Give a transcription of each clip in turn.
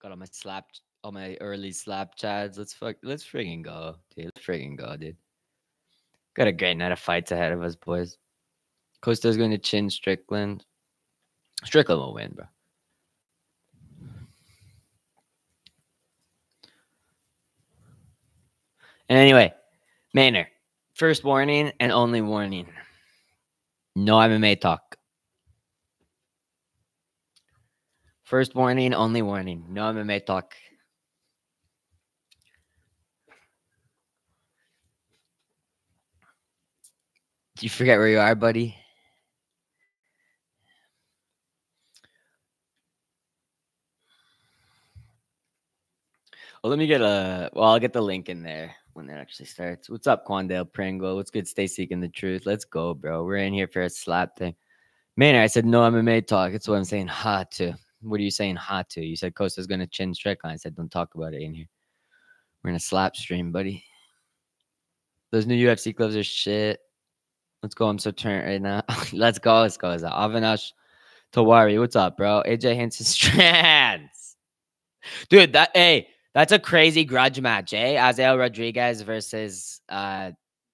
Got all my slap, all my early slap chads. Let's fuck. Let's friggin' go, dude. Let's friggin' go, dude. Got a great night of fights ahead of us, boys. Costa's going to chin Strickland. Strickland will win, bro. And anyway, Maynard, first warning and only warning. No MMA talk. First warning, only warning. No MMA talk. Do you forget where you are, buddy? Well, let me get a. Well, I'll get the link in there when it actually starts. What's up, Quandale Pringle? What's good? Stay seeking the truth. Let's go, bro. We're in here for a slap thing. Man, I said no MMA talk. It's what I'm saying. Ha, to. What are you saying? Hot to. You said Costa's gonna chin Strickland. I said don't talk about it in here. We're in a slap stream, buddy. Those new UFC gloves are shit. Let's go. I'm so turned right now. let's go. Let's go. Avinash Tawari. What's up, bro? AJ Henson Strands. Dude, that hey, that's a crazy grudge match, eh? Azael Rodriguez versus uh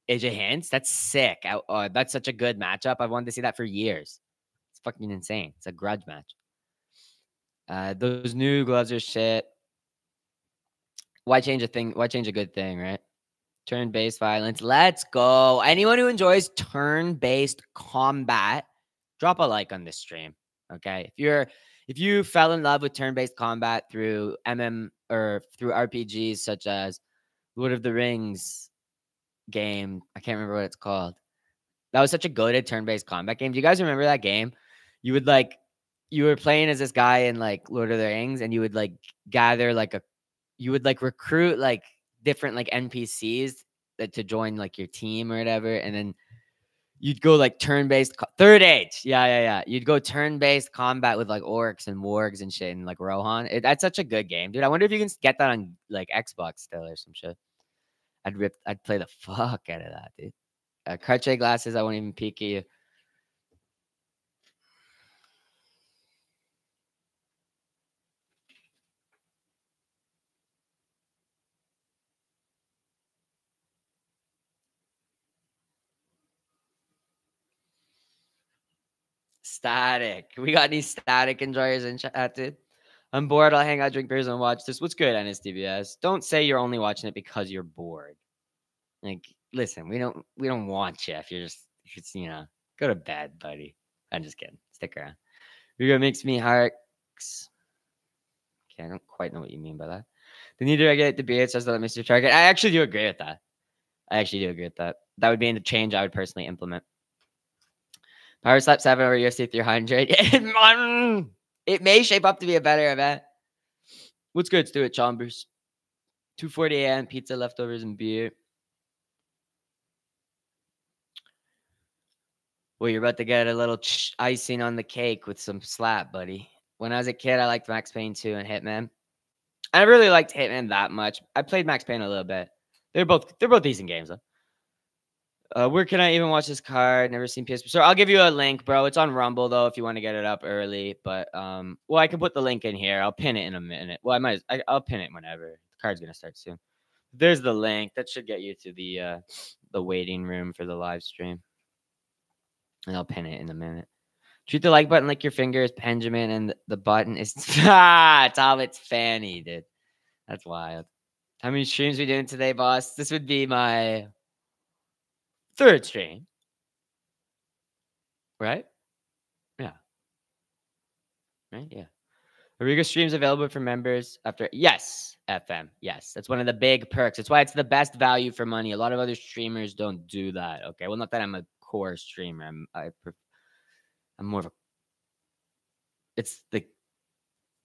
AJ Hints. That's sick. I, uh, that's such a good matchup. I've wanted to see that for years. It's fucking insane. It's a grudge match. Uh, those new gloves are shit. Why change a thing? Why change a good thing, right? Turn based violence. Let's go. Anyone who enjoys turn based combat, drop a like on this stream. Okay. If you're if you fell in love with turn-based combat through MM or through RPGs such as Lord of the Rings game, I can't remember what it's called. That was such a goaded turn-based combat game. Do you guys remember that game? You would like you were playing as this guy in like Lord of the Rings, and you would like gather like a you would like recruit like different like NPCs that to join like your team or whatever, and then you'd go like turn-based third age. Yeah, yeah, yeah. You'd go turn-based combat with like orcs and wargs and shit and like Rohan. It, that's such a good game, dude. I wonder if you can get that on like Xbox still or some shit. I'd rip I'd play the fuck out of that, dude. Uh, Cartier glasses, I won't even peek at you. Static. We got any static enjoyers in chat, uh, dude? I'm bored. I'll hang out, drink beers, and watch this. What's good, NSDBS? Don't say you're only watching it because you're bored. Like, listen, we don't we don't want you if you're just if it's you know go to bed, buddy. I'm just kidding. Stick around. Rigo makes me hearts. Okay, I don't quite know what you mean by that. The need to regulate the beard says that Mr. Target. I actually do agree with that. I actually do agree with that. That would be a change I would personally implement. Power Slap 7 over UFC 300. it may shape up to be a better event. What's good, Stuart Chambers? 2.40 a.m. Pizza, leftovers, and beer. Well, you're about to get a little icing on the cake with some slap, buddy. When I was a kid, I liked Max Payne 2 and Hitman. I really liked Hitman that much. I played Max Payne a little bit. They're both they're both decent games though. Uh, where can I even watch this card? Never seen PS. So I'll give you a link, bro. It's on Rumble though, if you want to get it up early. But um, well, I can put the link in here. I'll pin it in a minute. Well, I might. I, will pin it whenever the card's gonna start soon. There's the link. That should get you to the uh, the waiting room for the live stream. And I'll pin it in a minute. Treat the like button like your finger is Benjamin, and the button is ah, Tom. It's Fanny, dude. That's wild. How many streams we doing today, boss? This would be my third stream. Right? Yeah. Right? Yeah. Ariga streams available for members after yes, FM. Yes. That's one of the big perks. That's why it's the best value for money. A lot of other streamers don't do that. Okay. Well, not that I'm a core streamer. I'm I I'm more of a it's the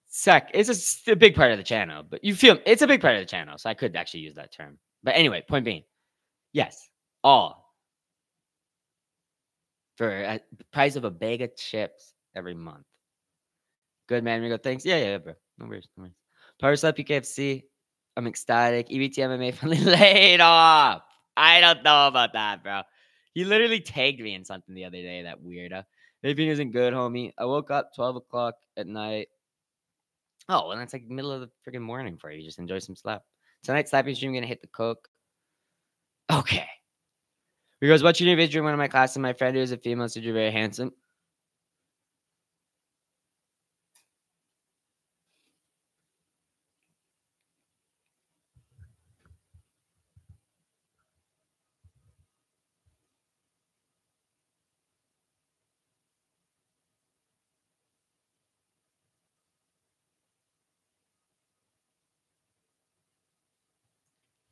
sec it's a, a big part of the channel, but you feel it's a big part of the channel, so I could actually use that term. But anyway, point being, yes, all for uh, a price of a bag of chips every month. Good man, Rigo. Thanks. Yeah, yeah, bro. No worries. No worries. Power Slap PKFC. I'm ecstatic. EBT MMA finally laid off. I don't know about that, bro. He literally tagged me in something the other day, that weirdo. Vaping isn't good, homie. I woke up 12 o'clock at night. Oh, and that's like middle of the freaking morning for you. Just enjoy some slap. Tonight, slapping stream gonna hit the coke. Okay. He goes, your video in one of my classes. My friend who is a female said you're very handsome.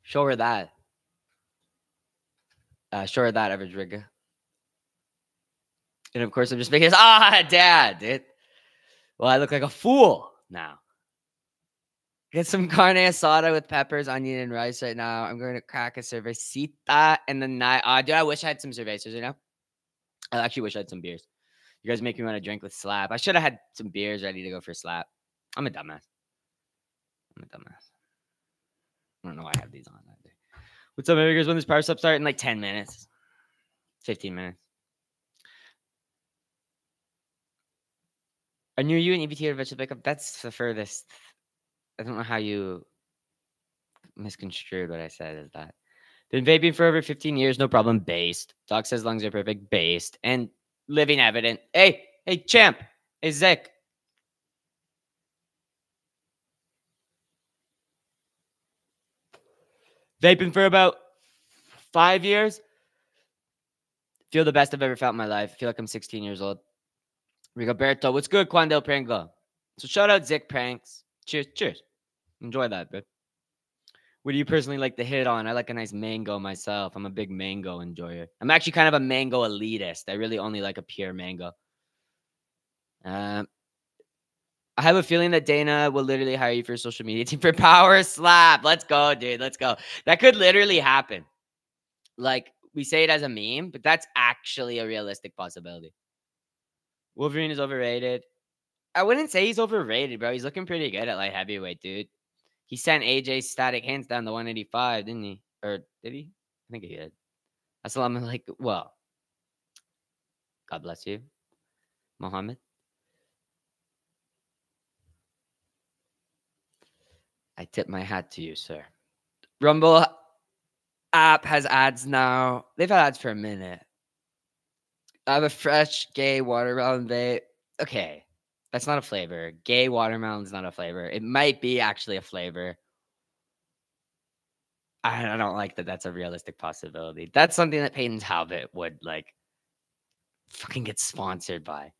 Show her that. Uh, show her that, average rigger. And of course, I'm just making this. Ah, dad, dude. Well, I look like a fool now. Get some carne asada with peppers, onion, and rice right now. I'm going to crack a cervecita and the night. Uh, dude, I wish I had some cervezas, you know? I actually wish I had some beers. You guys make me want to drink with slap. I should have had some beers ready to go for slap. I'm a dumbass. I'm a dumbass. I don't know why I have these on. What's up, guys? When this power stop start in like 10 minutes, 15 minutes. I knew you and EBT or vegetable pickup. That's the furthest. I don't know how you misconstrued what I said is that. Been vaping for over 15 years, no problem. Based. Doc says lungs are perfect. Based. And living evident. Hey, hey, champ. Hey, Zach. Vaping for about five years. Feel the best I've ever felt in my life. Feel like I'm 16 years old. Rigoberto, what's good, Quandel Prango? So shout out Zick Pranks. Cheers, cheers. Enjoy that, bit. What do you personally like to hit on? I like a nice mango myself. I'm a big mango enjoyer. I'm actually kind of a mango elitist. I really only like a pure mango. Um, I have a feeling that Dana will literally hire you for social media team for Power Slap. Let's go, dude. Let's go. That could literally happen. Like we say it as a meme, but that's actually a realistic possibility. Wolverine is overrated. I wouldn't say he's overrated, bro. He's looking pretty good at light heavyweight, dude. He sent AJ static hands down to 185, didn't he? Or did he? I think he did. Assalamu like, well, God bless you, Mohammed. I tip my hat to you, sir. Rumble app has ads now. They've had ads for a minute. I have a fresh gay watermelon vape. Okay, that's not a flavor. Gay watermelon's not a flavor. It might be actually a flavor. I don't like that. That's a realistic possibility. That's something that Payton's Talbott would like fucking get sponsored by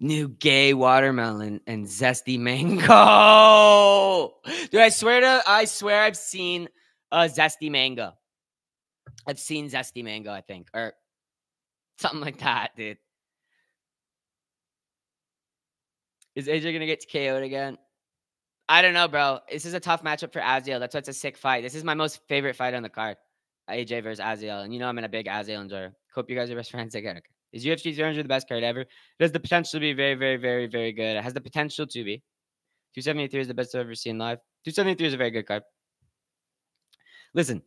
new gay watermelon and zesty mango. Dude, I swear to I swear I've seen a zesty mango. I've seen zesty mango, I think, or something like that, dude. Is AJ gonna get KO'd again? I don't know, bro. This is a tough matchup for Aziel. That's why it's a sick fight. This is my most favorite fight on the card. AJ versus Aziel. And you know I'm in a big Aziel enjoyer. Hope you guys are best friends again. Is UFC 300 the best card ever? It has the potential to be very, very, very, very good. It has the potential to be. 273 is the best I've ever seen live. 273 is a very good card. Listen,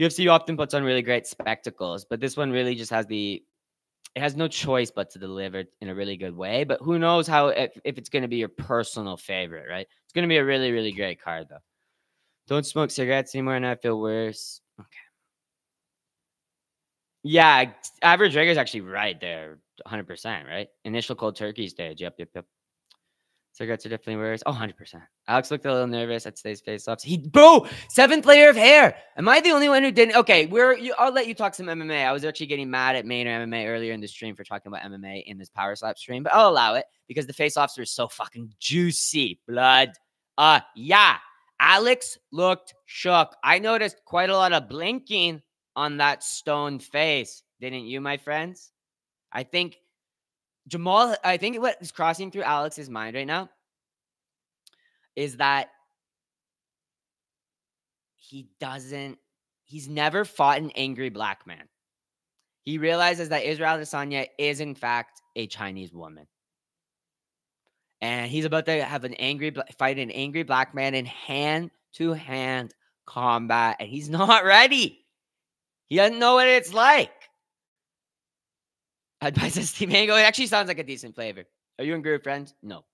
UFC often puts on really great spectacles, but this one really just has the it has no choice but to deliver in a really good way. But who knows how if, if it's going to be your personal favorite, right? It's going to be a really, really great card though. Don't smoke cigarettes anymore and I feel worse. Yeah, average rigger is actually right there, 100%, right? Initial cold turkey stage. Yep, yep, yep. Cigarettes are definitely worse. Oh, 100%. Alex looked a little nervous at today's face offs. He, bro, seventh layer of hair. Am I the only one who didn't? Okay, we're, you, I'll let you talk some MMA. I was actually getting mad at Main or MMA earlier in the stream for talking about MMA in this power slap stream, but I'll allow it because the face offs were so fucking juicy. Blood. Uh, yeah. Alex looked shook. I noticed quite a lot of blinking on that stone face, didn't you, my friends? I think Jamal, I think what is crossing through Alex's mind right now is that he doesn't, he's never fought an angry black man. He realizes that Israel Adesanya is, in fact, a Chinese woman. And he's about to have an angry fight an angry black man in hand to hand combat, and he's not ready. He doesn't know what it's like. I'd Advice Steve Mango. It actually sounds like a decent flavor. Are you and Groove friends? No.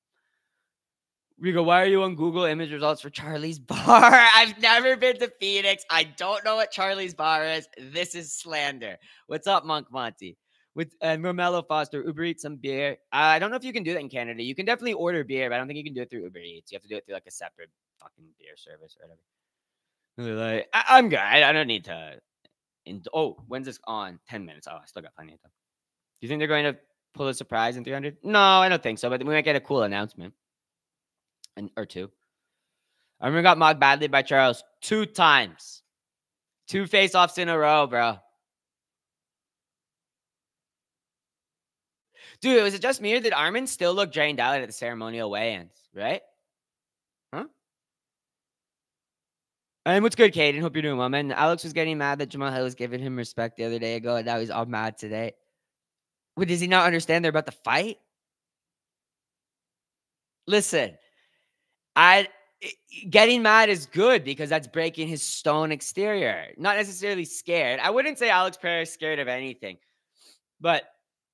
We go, why are you on Google image results for Charlie's Bar? I've never been to Phoenix. I don't know what Charlie's Bar is. This is slander. What's up, Monk Monty? With uh, Romello Foster, Uber Eats some beer. Uh, I don't know if you can do that in Canada. You can definitely order beer, but I don't think you can do it through Uber Eats. You have to do it through like a separate fucking beer service or whatever. like, I- am good. I-, I don't need to. In- oh, when's this on? 10 minutes. Oh, I still got plenty of time. Do you think they're going to pull a surprise in 300? No, I don't think so, but we might get a cool announcement and or two. I remember got mocked badly by Charles two times. Two face offs in a row, bro. Dude, was it just me or did Arman still look drained out at the ceremonial weigh-ins, right? Huh? And what's good, Caden? Hope you're doing well, man. Alex was getting mad that Jamal Hill was giving him respect the other day ago, and now he's all mad today. What, does he not understand they're about to fight? Listen, I getting mad is good because that's breaking his stone exterior. Not necessarily scared. I wouldn't say Alex Pereira is scared of anything, but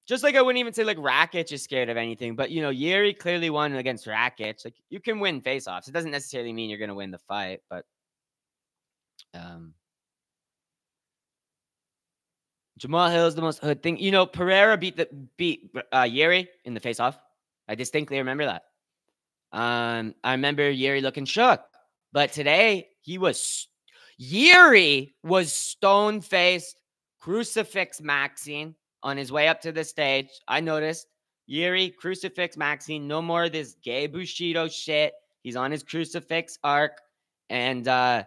just like I wouldn't even say like Rakic is scared of anything. But you know, Yuri clearly won against Rakic. Like you can win faceoffs. It doesn't necessarily mean you're going to win the fight, but um. Jamal Hill is the most hood thing. You know, Pereira beat the beat uh, Yuri in the face-off. I distinctly remember that. Um, I remember Yuri looking shook, but today he was Yuri was stone faced, crucifix Maxine on his way up to the stage. I noticed Yuri crucifix Maxine. No more of this gay Bushido shit. He's on his crucifix arc, and uh,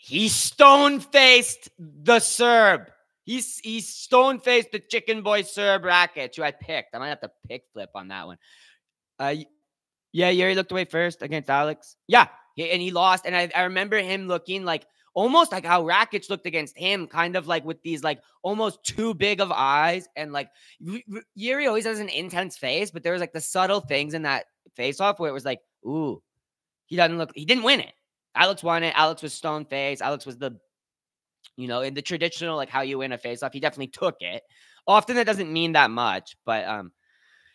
he stone faced the Serb. He's he's stone faced the chicken boy Serb Rakic, who I picked. I might have to pick flip on that one. Uh, yeah, Yuri looked away first against Alex. Yeah, and he lost. And I, I remember him looking like almost like how Rakic looked against him, kind of like with these like almost too big of eyes. And like Yuri always has an intense face, but there was like the subtle things in that face off where it was like, ooh, he doesn't look, he didn't win it. Alex won it. Alex was stone face. Alex was the, you know, in the traditional, like how you win a face off, he definitely took it. Often that doesn't mean that much, but um,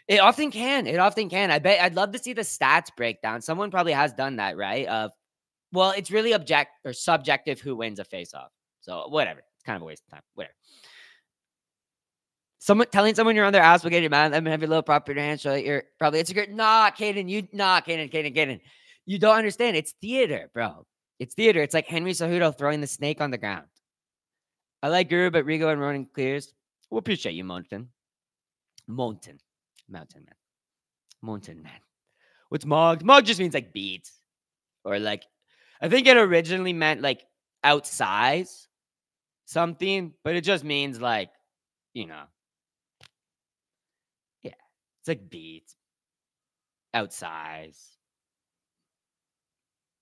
it often can. It often can. I bet I'd love to see the stats breakdown. Someone probably has done that, right? Of well, it's really object or subjective who wins a face-off. So whatever. It's kind of a waste of time. Whatever. Someone telling someone you're on their ass will get you mad. Let me have your little proper hand show that you're probably it's a great nah, Caden, you nah, Caden, Caden, Caden. You don't understand. It's theater, bro. It's theater. It's like Henry Cejudo throwing the snake on the ground. I like Guru, but Rigo and Ronan clears. We'll appreciate you, Mountain. Mountain. Mountain man. Mountain man. What's Mog? Mog just means like beats. Or like I think it originally meant like outsize something, but it just means like, you know. Yeah. It's like beats. Outsize.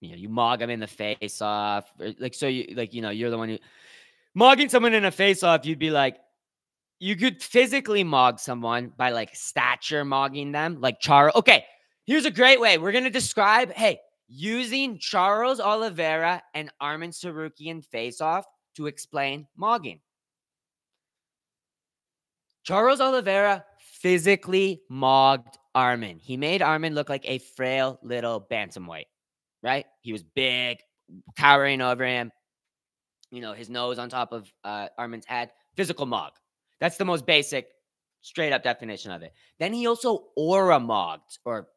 You know, you mog them in the face off. like so you like, you know, you're the one who mogging someone in a face off, you'd be like, you could physically mog someone by like stature mogging them, like Charles. Okay, here's a great way. We're gonna describe, hey, using Charles Oliveira and Arman Tsarukyan face off to explain mogging. Charles Oliveira physically mogged Arman. He made Arman look like a frail little bantamweight, right? He was big, towering over him. You know, his nose on top of uh, Arman's head. Physical mog. That's the most basic, straight up definition of it. Then he also aura mogged or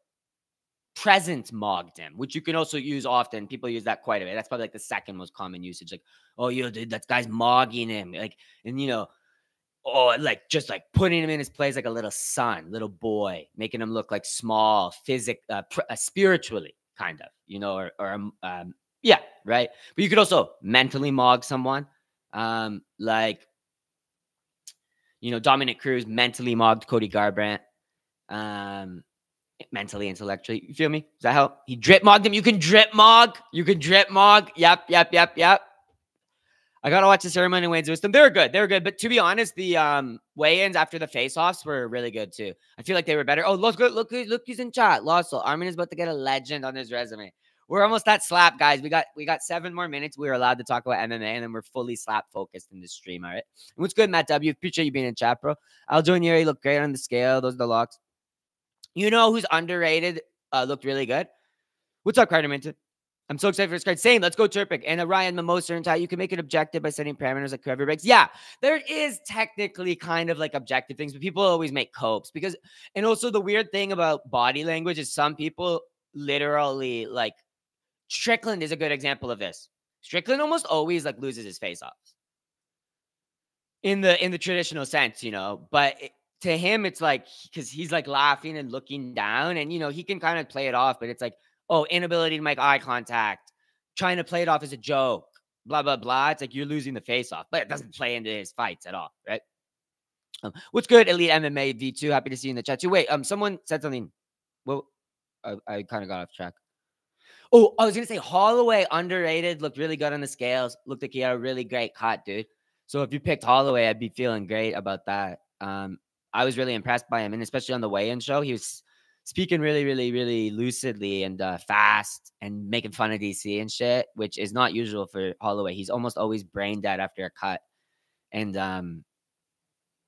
present mogged him, which you can also use often. People use that quite a bit. That's probably like the second most common usage. Like, oh, yo, dude, that guy's mogging him. Like, and you know, oh, like just like putting him in his place like a little son, little boy, making him look like small, physic, uh, uh, spiritually, kind of, you know, or, or um, um, yeah, right. But you could also mentally mog someone, um, like you know, Dominick Cruz mentally mogged Cody Garbrandt. Um, mentally, intellectually. You feel me? Does that help? He drip mogged him. You can drip mog. You can drip mog. Yep, yep, yep, yep. I gotta watch the ceremony with them. They were good. They were good. But to be honest, the um weigh-ins after the face-offs were really good too. I feel like they were better. Oh, look, look, look, look who's in chat. Lawson. Arman is about to get a legend on his resume. We're almost at slap, guys. We got we got seven more minutes. We are allowed to talk about MMA, and then we're fully slap focused in this stream. All right. And what's good, Matt W? Appreciate you being in chat, bro. Aljo and Yuri look great on the scale. Those are the locks. You know who's underrated uh, looked really good. What's up, Carter Minton? I'm so excited for this card. Same, let's go Turpic. And Ryan Mimosa and tie. You can make it objective by setting parameters like whoever breaks. Yeah, there is technically kind of like objective things, but people always make copes because, and also the weird thing about body language is some people literally like Strickland is a good example of this. Strickland almost always like loses his face off in the in the traditional sense, you know. But it, to him, it's like because he's like laughing and looking down, and you know he can kind of play it off, but it's like oh, inability to make eye contact, trying to play it off as a joke, blah, blah, blah. It's like you're losing the face off, but it doesn't play into his fights at all, right? Um, what's good, Elite MMA V2? Happy to see you in the chat too. Wait, um, someone said something. Well, I, I kind of got off track. Oh, I was gonna say Holloway underrated, looked really good on the scales. Looked like he had a really great cut, dude. So if you picked Holloway, I'd be feeling great about that. Um, I was really impressed by him, and especially on the weigh-in show, he was speaking really, really, really lucidly and uh, fast and making fun of DC and shit, which is not usual for Holloway. He's almost always brain dead after a cut. And um,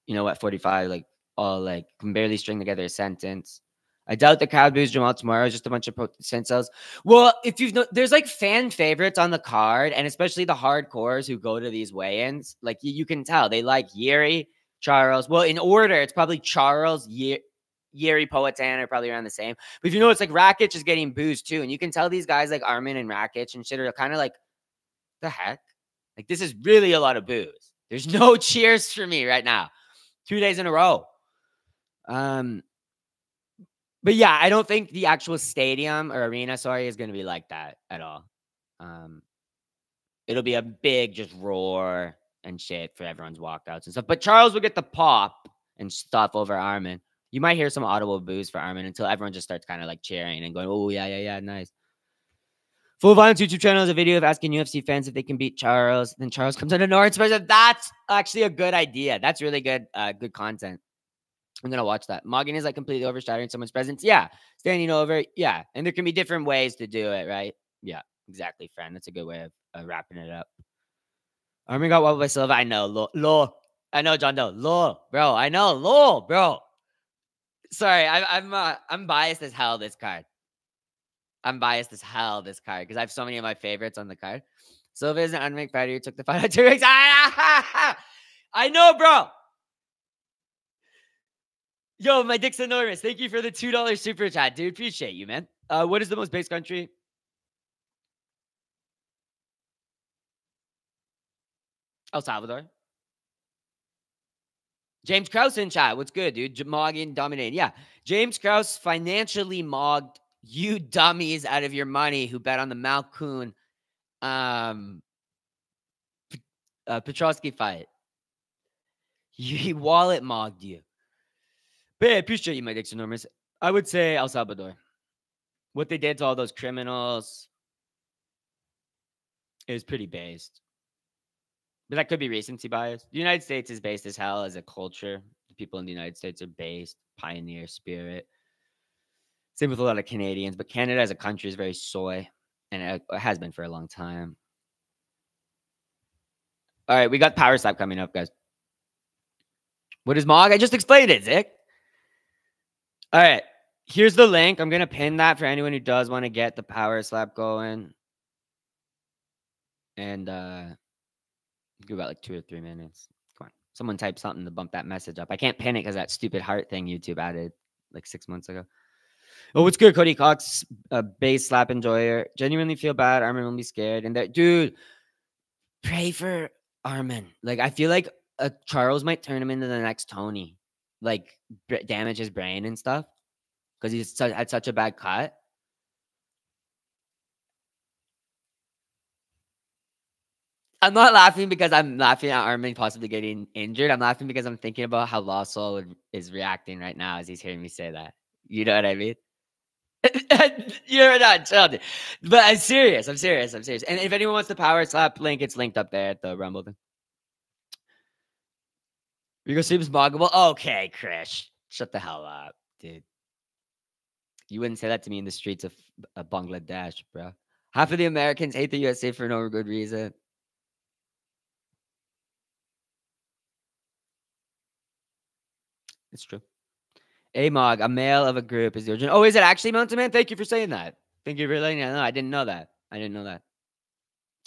you know what, 45, like all like can barely string together a sentence. I doubt the crowd boos Jamall tomorrow. Just a bunch of stem cells. Well, if you've no, there's like fan favorites on the card, and especially the hardcores who go to these weigh-ins. Like you, you can tell they like Yuri, Charles. Well, in order, it's probably Charles, Ye- Yuri Poatan are probably around the same. But if you know, it's like Rakic is getting boozed too. And you can tell these guys like Arman and Rakic and shit are kind of like, the heck? Like, this is really a lot of booze. There's no cheers for me right now. Two days in a row. Um, but yeah, I don't think the actual stadium or arena, sorry, is going to be like that at all. Um, it'll be a big just roar and shit for everyone's walkouts and stuff. But Charles will get the pop and stuff over Arman. You might hear some audible boos for Arman until everyone just starts kind of like cheering and going, "Oh yeah, yeah, yeah, nice." Full Violence YouTube channel is a video of asking UFC fans if they can beat Charles. Then Charles comes out of North special. That's actually a good idea. That's really good, uh, good content. I'm gonna watch that. Mogging is like completely overshadowing someone's presence. Yeah, standing over. Yeah, and there can be different ways to do it, right? Yeah, exactly, friend. That's a good way of wrapping it up. Arman got wobbled by Silva. I know, low. I know, John Doe. Low, bro. I know, low, bro. Sorry, I, I'm uh, I'm biased as hell. This card. I'm biased as hell. This card because I have so many of my favorites on the card. Silva is an unranked fighter who took the fight out two weeks. I know, bro. Yo, my dick's enormous. Thank you for the two dollars super chat, dude. Appreciate you, man. Uh, what is the most base country? El Salvador. James Krause in chat. What's good, dude? Mogging, dominating. Yeah. James Krause financially mogged you dummies out of your money who bet on the Malkoun um uh, Petroski fight. He wallet mogged you. But yeah, I appreciate you, my dick's enormous. I would say El Salvador. What they did to all those criminals is pretty based. But that could be recency bias. The United States is based as hell as a culture. The people in the United States are based, pioneer spirit. Same with a lot of Canadians, but Canada as a country is very soy, and it has been for a long time. All right, we got Power Slap coming up, guys. What is Mog? I just explained it, Zick. All right, here's the link. I'm going to pin that for anyone who does want to get the Power Slap going. And, uh, Give about like two or three minutes. Come on. Someone type something to bump that message up. I can't pin it because that stupid heart thing YouTube added like six months ago. Oh, what's good, Cody Cox? A base slap enjoyer. Genuinely feel bad. Arman will be scared. And that dude, pray for Arman. Like I feel like uh, Charles might turn him into the next Tony, like damage his brain and stuff because he's had such a bad cut. I'm not laughing because I'm laughing at Arman possibly getting injured. I'm laughing because I'm thinking about how Lawsol is reacting right now as he's hearing me say that. You know what I mean? You're not chill, But I'm serious. I'm serious. I'm serious. And if anyone wants the power slap link, it's linked up there at the Rumble thing. Rigo seems moggable. Okay, Krish. Shut the hell up, dude. You wouldn't say that to me in the streets of, of Bangladesh, bro. Half of the Americans hate the USA for no good reason. It's true. Amog, a male of a group is the origin. Oh, is it actually Mountain Man? Thank you for saying that. Thank you for letting me know. I didn't know that. I didn't know that.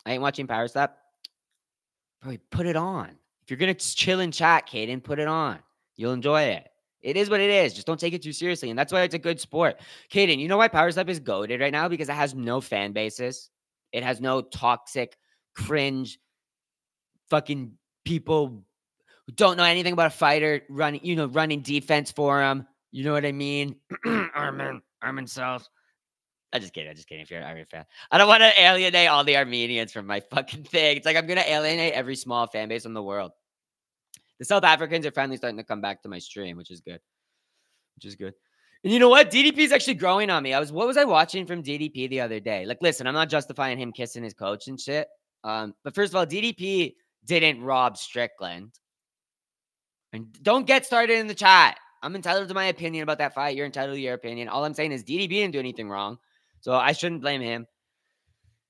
I ain't watching Power Slap. Bro, put it on. If you're gonna chill and chat, Caden, put it on. You'll enjoy it. It is what it is. Just don't take it too seriously. And that's why it's a good sport. Caden, you know why Power Slap is goaded right now? Because it has no fan bases. It has no toxic, cringe, fucking people don't know anything about a fighter running, you know, running defense for him. You know what I mean? Arman, Arman Self. I'm just kidding. I'm just kidding. If you're an Arman fan, I don't want to alienate all the Armenians from my fucking thing. It's like I'm gonna alienate every small fan base in the world. The South Africans are finally starting to come back to my stream, which is good. Which is good. And you know what? DDP is actually growing on me. I was what was I watching from DDP the other day? Like, listen, I'm not justifying him kissing his coach and shit. Um, but first of all, DDP didn't rob Strickland. And don't get started in the chat. I'm entitled to my opinion about that fight. You're entitled to your opinion. All I'm saying is DDP didn't do anything wrong. So I shouldn't blame him.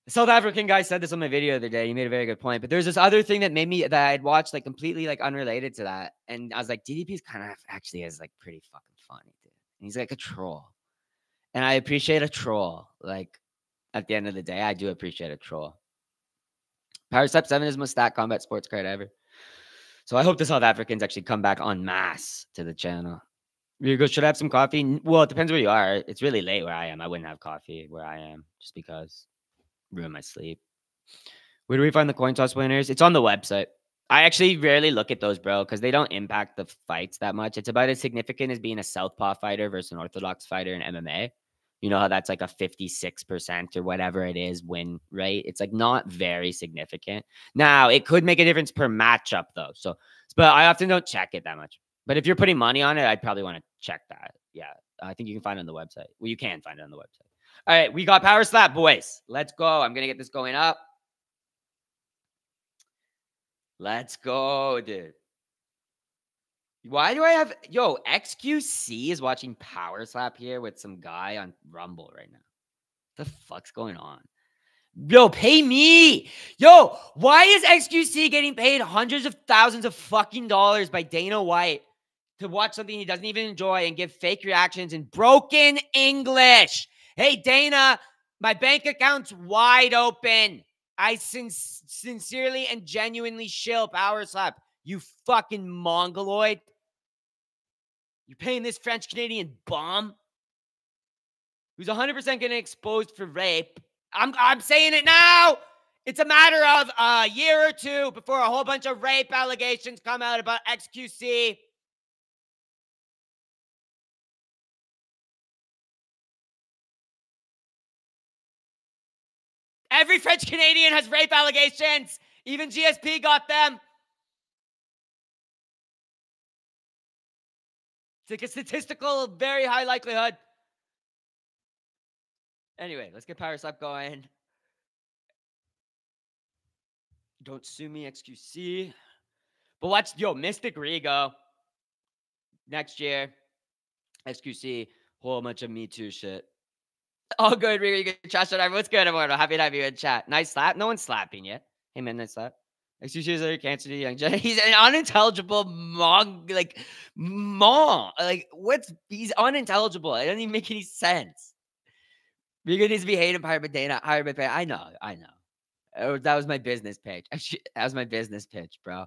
The South African guy said this on my video the other day. He made a very good point. But there's this other thing that made me that I'd watched like completely like unrelated to that. And I was like, DDP's kind of actually is like pretty fucking funny, dude. And he's like a troll. And I appreciate a troll. Like at the end of the day, I do appreciate a troll. Power Step 7 is most stat combat sports card ever. So I hope the South Africans actually come back en masse to the channel. You go, should I have some coffee? Well, it depends where you are. It's really late where I am. I wouldn't have coffee where I am just because ruin my sleep. Where do we find the coin toss winners? It's on the website. I actually rarely look at those, bro, because they don't impact the fights that much. It's about as significant as being a southpaw fighter versus an orthodox fighter in MMA. You know how that's like a 56% or whatever it is win rate? It's like not very significant. Now, it could make a difference per matchup, though. So, but I often don't check it that much. But if you're putting money on it, I'd probably want to check that. Yeah. I think you can find it on the website. Well, you can find it on the website. All right. We got Power Slap, boys. Let's go. I'm going to get this going up. Let's go, dude. Why do I have yo XQC is watching Power Slap here with some guy on Rumble right now? What the fuck's going on? Yo, pay me. Yo, why is XQC getting paid hundreds of thousands of fucking dollars by Dana White to watch something he doesn't even enjoy and give fake reactions in broken English? Hey, Dana, my bank account's wide open. I sin- sincerely and genuinely shill Power Slap. You fucking mongoloid. You're paying this French Canadian bum who's 100% getting exposed for rape. I'm, I'm saying it now. It's a matter of a year or two before a whole bunch of rape allegations come out about XQC. Every French Canadian has rape allegations. Even GSP got them. It's like a statistical, very high likelihood. Anyway, let's get Power Slap going. Don't sue me, XQC. But watch, yo, Mystic Rigo next year. XQC, whole bunch of Me Too shit. All good, Rigo. You can chat on What's good, everyone? Happy to have you in chat. Nice slap. No one's slapping yet. Hey, man, nice slap. Excuses are cancer to young He's an unintelligible mong like mom. Like what's he's unintelligible. It doesn't even make any sense. Rigo needs to be hated by Dana. Hired by Dana. I know, I know. Oh, that was my business pitch. That was my business pitch, bro.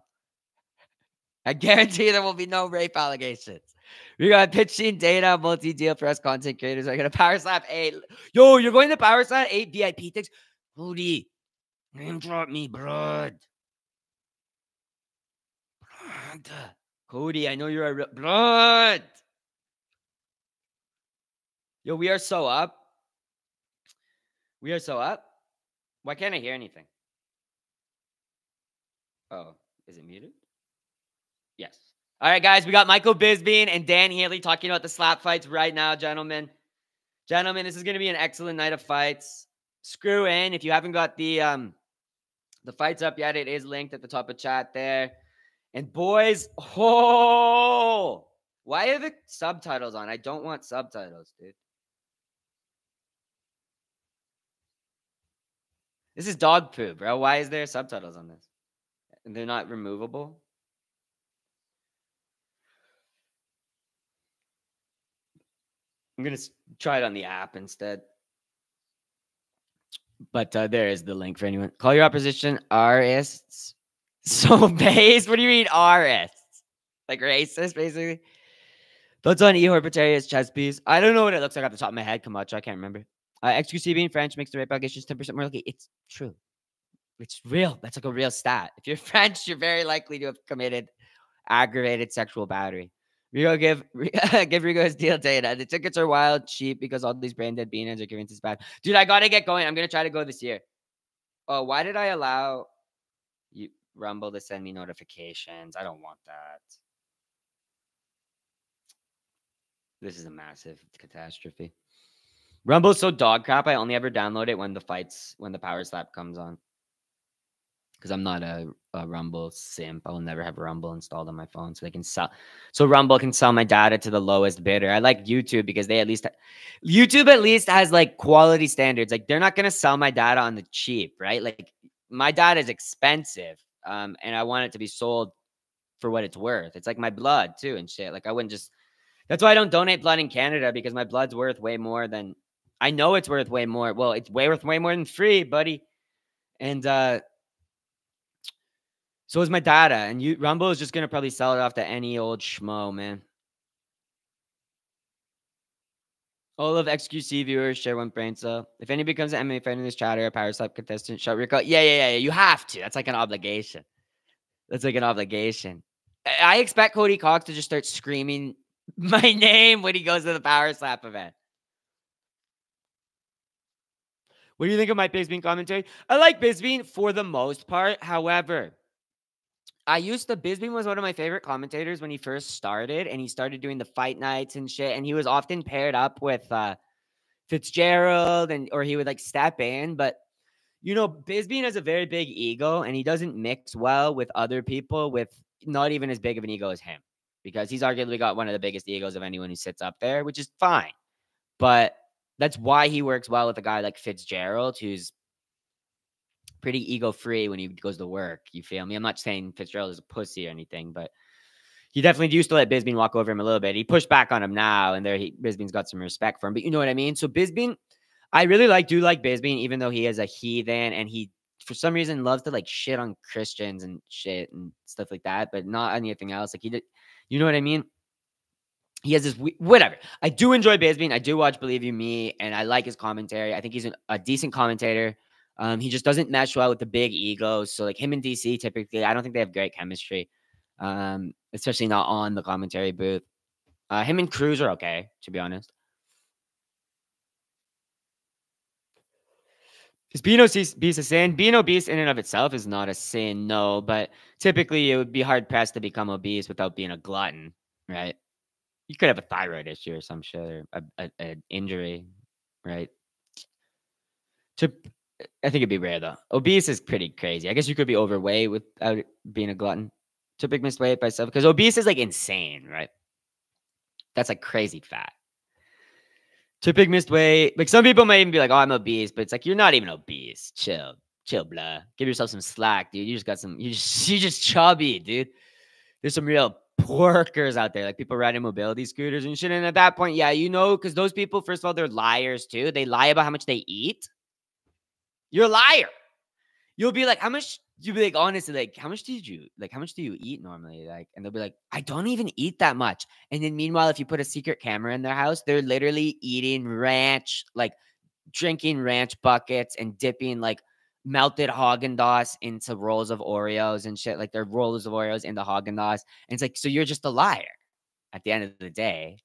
I guarantee there will be no rape allegations. We got pitching data, multi-deal for us content creators. I got a power slap eight. Yo, you're going to power slap eight VIP things. Rudy, name drop me, broad. Blood. Cody, I know you're a real blood. Yo, we are so up. We are so up. Why can't I hear anything? Oh, is it muted? Yes. All right, guys, we got Michael Bisping and Dan Hellie talking about the slap fights right now, gentlemen. Gentlemen, this is going to be an excellent night of fights. Screw in if you haven't got the um the fights up yet. It is linked at the top of chat there. And boys, oh, why are the subtitles on? I don't want subtitles, dude. This is dog poo, bro. Why is there subtitles on this? And they're not removable? I'm gonna try it on the app instead. But uh, there is the link for anyone. Call your opposition RS. So base. What do you mean RS? Like racist, basically. Thoughts on Ihor Potier's chess piece? I don't know what it looks like off the top of my head. Camacho, I can't remember. Uh, XQC being French makes the rape allegations 10% more likely. It's true. It's real. That's like a real stat. If you're French, you're very likely to have committed aggravated sexual battery. Rigo give give Rigo his deal data. The tickets are wild cheap because all these branded beanies are giving this bad. Dude, I gotta get going. I'm gonna try to go this year. Oh, why did I allow you Rumble to send me notifications? I don't want that. This is a massive catastrophe. Rumble's so dog crap. I only ever download it when the fights when the power slap comes on because I'm not a, a, Rumble simp. I will never have Rumble installed on my phone, so they can sell. So Rumble can sell my data to the lowest bidder. I like YouTube because they at least YouTube at least has like quality standards. Like they're not gonna sell my data on the cheap, right? Like my data is expensive, um, and I want it to be sold for what it's worth. It's like my blood too and shit. Like I wouldn't just. That's why I don't donate blood in Canada because my blood's worth way more than. I know it's worth way more. Well, it's way worth way more than free, buddy. And uh so is my data, and you Rumble is just gonna probably sell it off to any old schmo, man. All of XQC viewers share one brain cell. If any becomes an MMA fan in this chat or a power slap contestant, shout Rigo. Yeah, yeah, yeah, yeah. You have to. That's like an obligation. That's like an obligation. I expect Cody Cox to just start screaming my name when he goes to the power slap event. What do you think of my Bisping commentary? I like Bisping for the most part. However, I used to Bisping was one of my favorite commentators when he first started, and he started doing the fight nights and shit. And he was often paired up with uh, Fitzgerald, and or he would like step in. But you know, Bisping has a very big ego, and he doesn't mix well with other people with not even as big of an ego as him, because he's arguably got one of the biggest egos of anyone who sits up there, which is fine. But that's why he works well with a guy like Fitzgerald, who's pretty ego free when he goes to work. You feel me? I'm not saying Fitzgerald is a pussy or anything, but he definitely used to let Bisping walk over him a little bit. He pushed back on him now, and there he Bisping's got some respect for him. But you know what I mean? So Bisping, I really like do like Bisping, even though he is a heathen and he for some reason loves to like shit on Christians and shit and stuff like that, but not anything else. Like he did, you know what I mean? He has this whatever. I do enjoy Bisping. I do watch Believe You Me, and I like his commentary. I think he's an, a decent commentator. Um, he just doesn't mesh well with the big egos. So like him and DC typically, I don't think they have great chemistry. Um, especially not on the commentary booth. Uh, him and Cruz are okay, to be honest. Is being obese a sin? Being obese in and of itself is not a sin, no. But typically, it would be hard pressed to become obese without being a glutton, right? You could have a thyroid issue or some shit, or a, an injury, right? To I think it'd be rare though. Obese is pretty crazy. I guess you could be overweight without being a glutton. To big missed weight by self because obese is like insane, right? That's like crazy fat. Big missed weight. Like some people might even be like, "Oh, I'm obese," but it's like you're not even obese. Chill, chill, blah. Give yourself some slack, dude. You just got some. You just you just chubby, dude. There's some real porkers out there, like people riding mobility scooters and shit. And at that point, yeah, you know, because those people, first of all, they're liars too. They lie about how much they eat. You're a liar. You'll be like, how much? You'll be like, honestly, like, how much did you like? How much do you eat normally? Like, and they'll be like, I don't even eat that much. And then meanwhile, if you put a secret camera in their house, they're literally eating ranch, like drinking ranch buckets and dipping like melted Haagen Dazs into rolls of Oreos and shit. Like they're rolls of Oreos into Haagen Dazs. And it's like, so you're just a liar at the end of the day.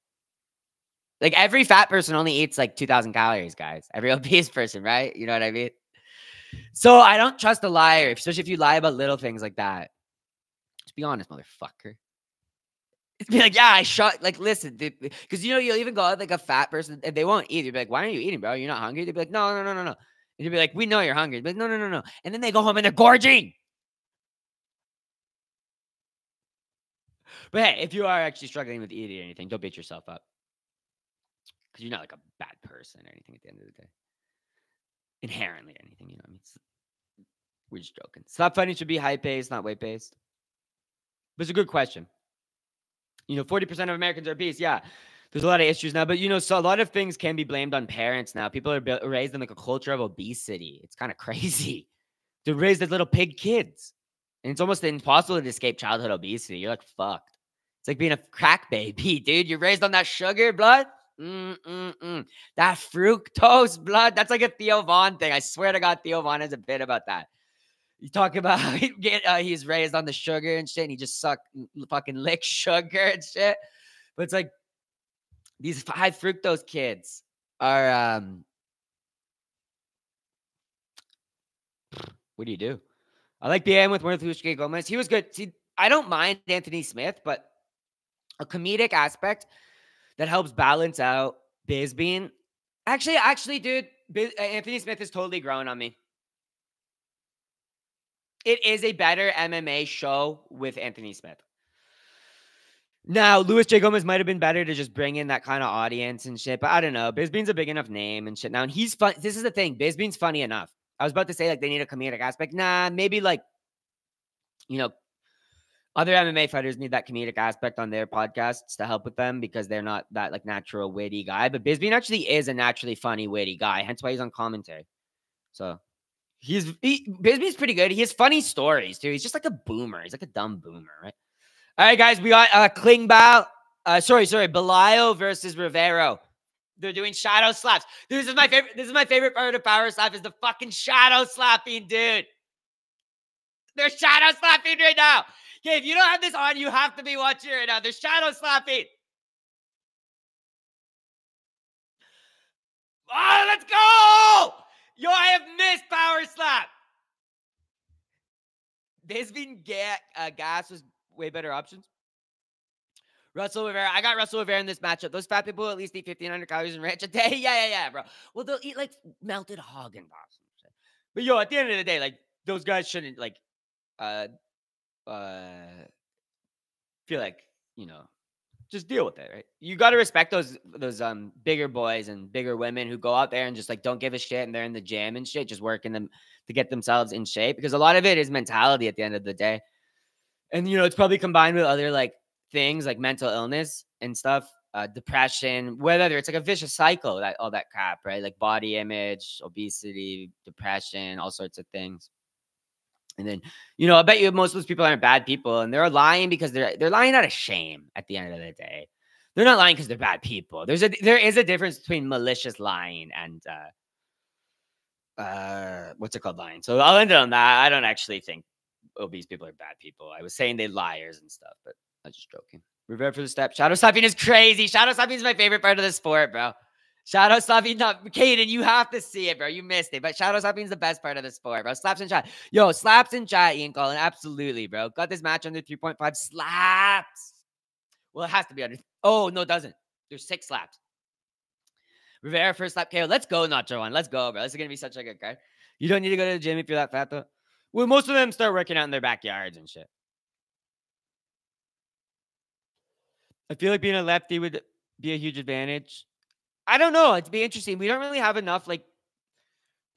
Like every fat person only eats like 2,000 calories, guys. Every obese person, right? You know what I mean? So I don't trust a liar, especially if you lie about little things like that. Just be honest, motherfucker. Be like, yeah, I shot. Like, listen, because you know you'll even go out like a fat person and they won't eat. You'll be like, why aren't you eating, bro? You're not hungry. They'd be like, no, no, no, no, no. And you'll be like, we know you're hungry. But like, no, no, no, no. And then they go home and they're gorging. But hey, if you are actually struggling with eating or anything, don't beat yourself up because you're not like a bad person or anything at the end of the day inherently anything. You know, I mean, we're just joking. Slap fighting should be high paced, not weight based. But it's a good question. You know, 40% of Americans are obese. Yeah. there's a lot of issues now, but you know, so a lot of things can be blamed on parents now. People are raised in like a culture of obesity. It's kind of crazy. They're raised as little pig kids, and it's almost impossible to escape childhood obesity. You're like fucked. It's like being a crack baby, dude. You're raised on that sugar, blood. Mm-mm-mm. That fructose, blood. That's like a Theo Von thing. I swear to God, Theo Von has a bit about that. You talk about get uh, he's raised on the sugar and shit, and he just suck fucking lick sugar and shit. But it's like these high fructose kids are um what do you do? I like being with Marthushke Gomez. He was good. See, I don't mind Anthony Smith, but a comedic aspect that helps balance out Bisping. Actually, actually, dude, Biz, uh, Anthony Smith is totally growing on me. It is a better MMA show with Anthony Smith. Now, Luis J. Gomez might have been better to just bring in that kind of audience and shit, but I don't know. Bisping's a big enough name and shit now, and he's fun. This is the thing. Bisping's funny enough. I was about to say like they need a comedic aspect. Nah, maybe like, you know, other MMA fighters need that comedic aspect on their podcasts to help with them because they're not that like natural witty guy. But Bisping actually is a naturally funny witty guy, hence why he's on commentary. So he's he, Bisping's pretty good. He has funny stories too. He's just like a boomer. He's like a dumb boomer, right? All right, guys, we got uh Klingbeil. Uh, sorry, sorry, Belayo versus Rivero. They're doing shadow slaps. This is my favorite. This is my favorite part of power slap is the fucking shadow slapping, dude. They're shadow slapping right now. Okay, if you don't have this on, you have to be watching right now. They're shadow slapping. Oh, let's go! Yo, I have missed power slap. Bisping get uh, gas was way better options. Russell Rivera. I got Russell Rivera in this matchup. Those fat people at least eat 1,500 calories in ranch a day. Yeah, yeah, yeah, bro. Well, they'll eat like melted Haagen Dazs. But yo, at the end of the day, like those guys shouldn't like uh uh feel like, you know, just deal with it, right? You got to respect those those um bigger boys and bigger women who go out there and just like don't give a shit and they're in the gym and shit, just working them to get themselves in shape because a lot of it is mentality at the end of the day. And you know it's probably combined with other like things like mental illness and stuff uh, depression whether it's like a vicious cycle that all that crap right? Like body image obesity depression all sorts of things and then you know i bet you most of those people aren't bad people and they're lying because they're they're lying out of shame at the end of the day they're not lying because they're bad people there's a there is a difference between malicious lying and uh uh what's it called lying so i'll end it on that i don't actually think obese people are bad people. I was saying they liars and stuff, but I was just joking. Revert for the step. Shadow slapping is crazy. Shadow slapping is my favorite part of the sport, bro. Shadow slapping, not Caden, you have to see it, bro. You missed it, but shadow slapping is the best part of the sport, bro. Slaps and chat. Yo, slaps and chat, Ian Collin. Absolutely, bro. Got this match under 3.5 slaps. Well, it has to be under. Oh, no, it doesn't. There's six slaps. Rivera first slap KO. Let's go, Nacho one. Let's go, bro. This is gonna be such a good card. You don't need to go to the gym if you're that fat, though. Well, most of them start working out in their backyards and shit. I feel like being a lefty would be a huge advantage. I don't know. It'd be interesting. We don't really have enough like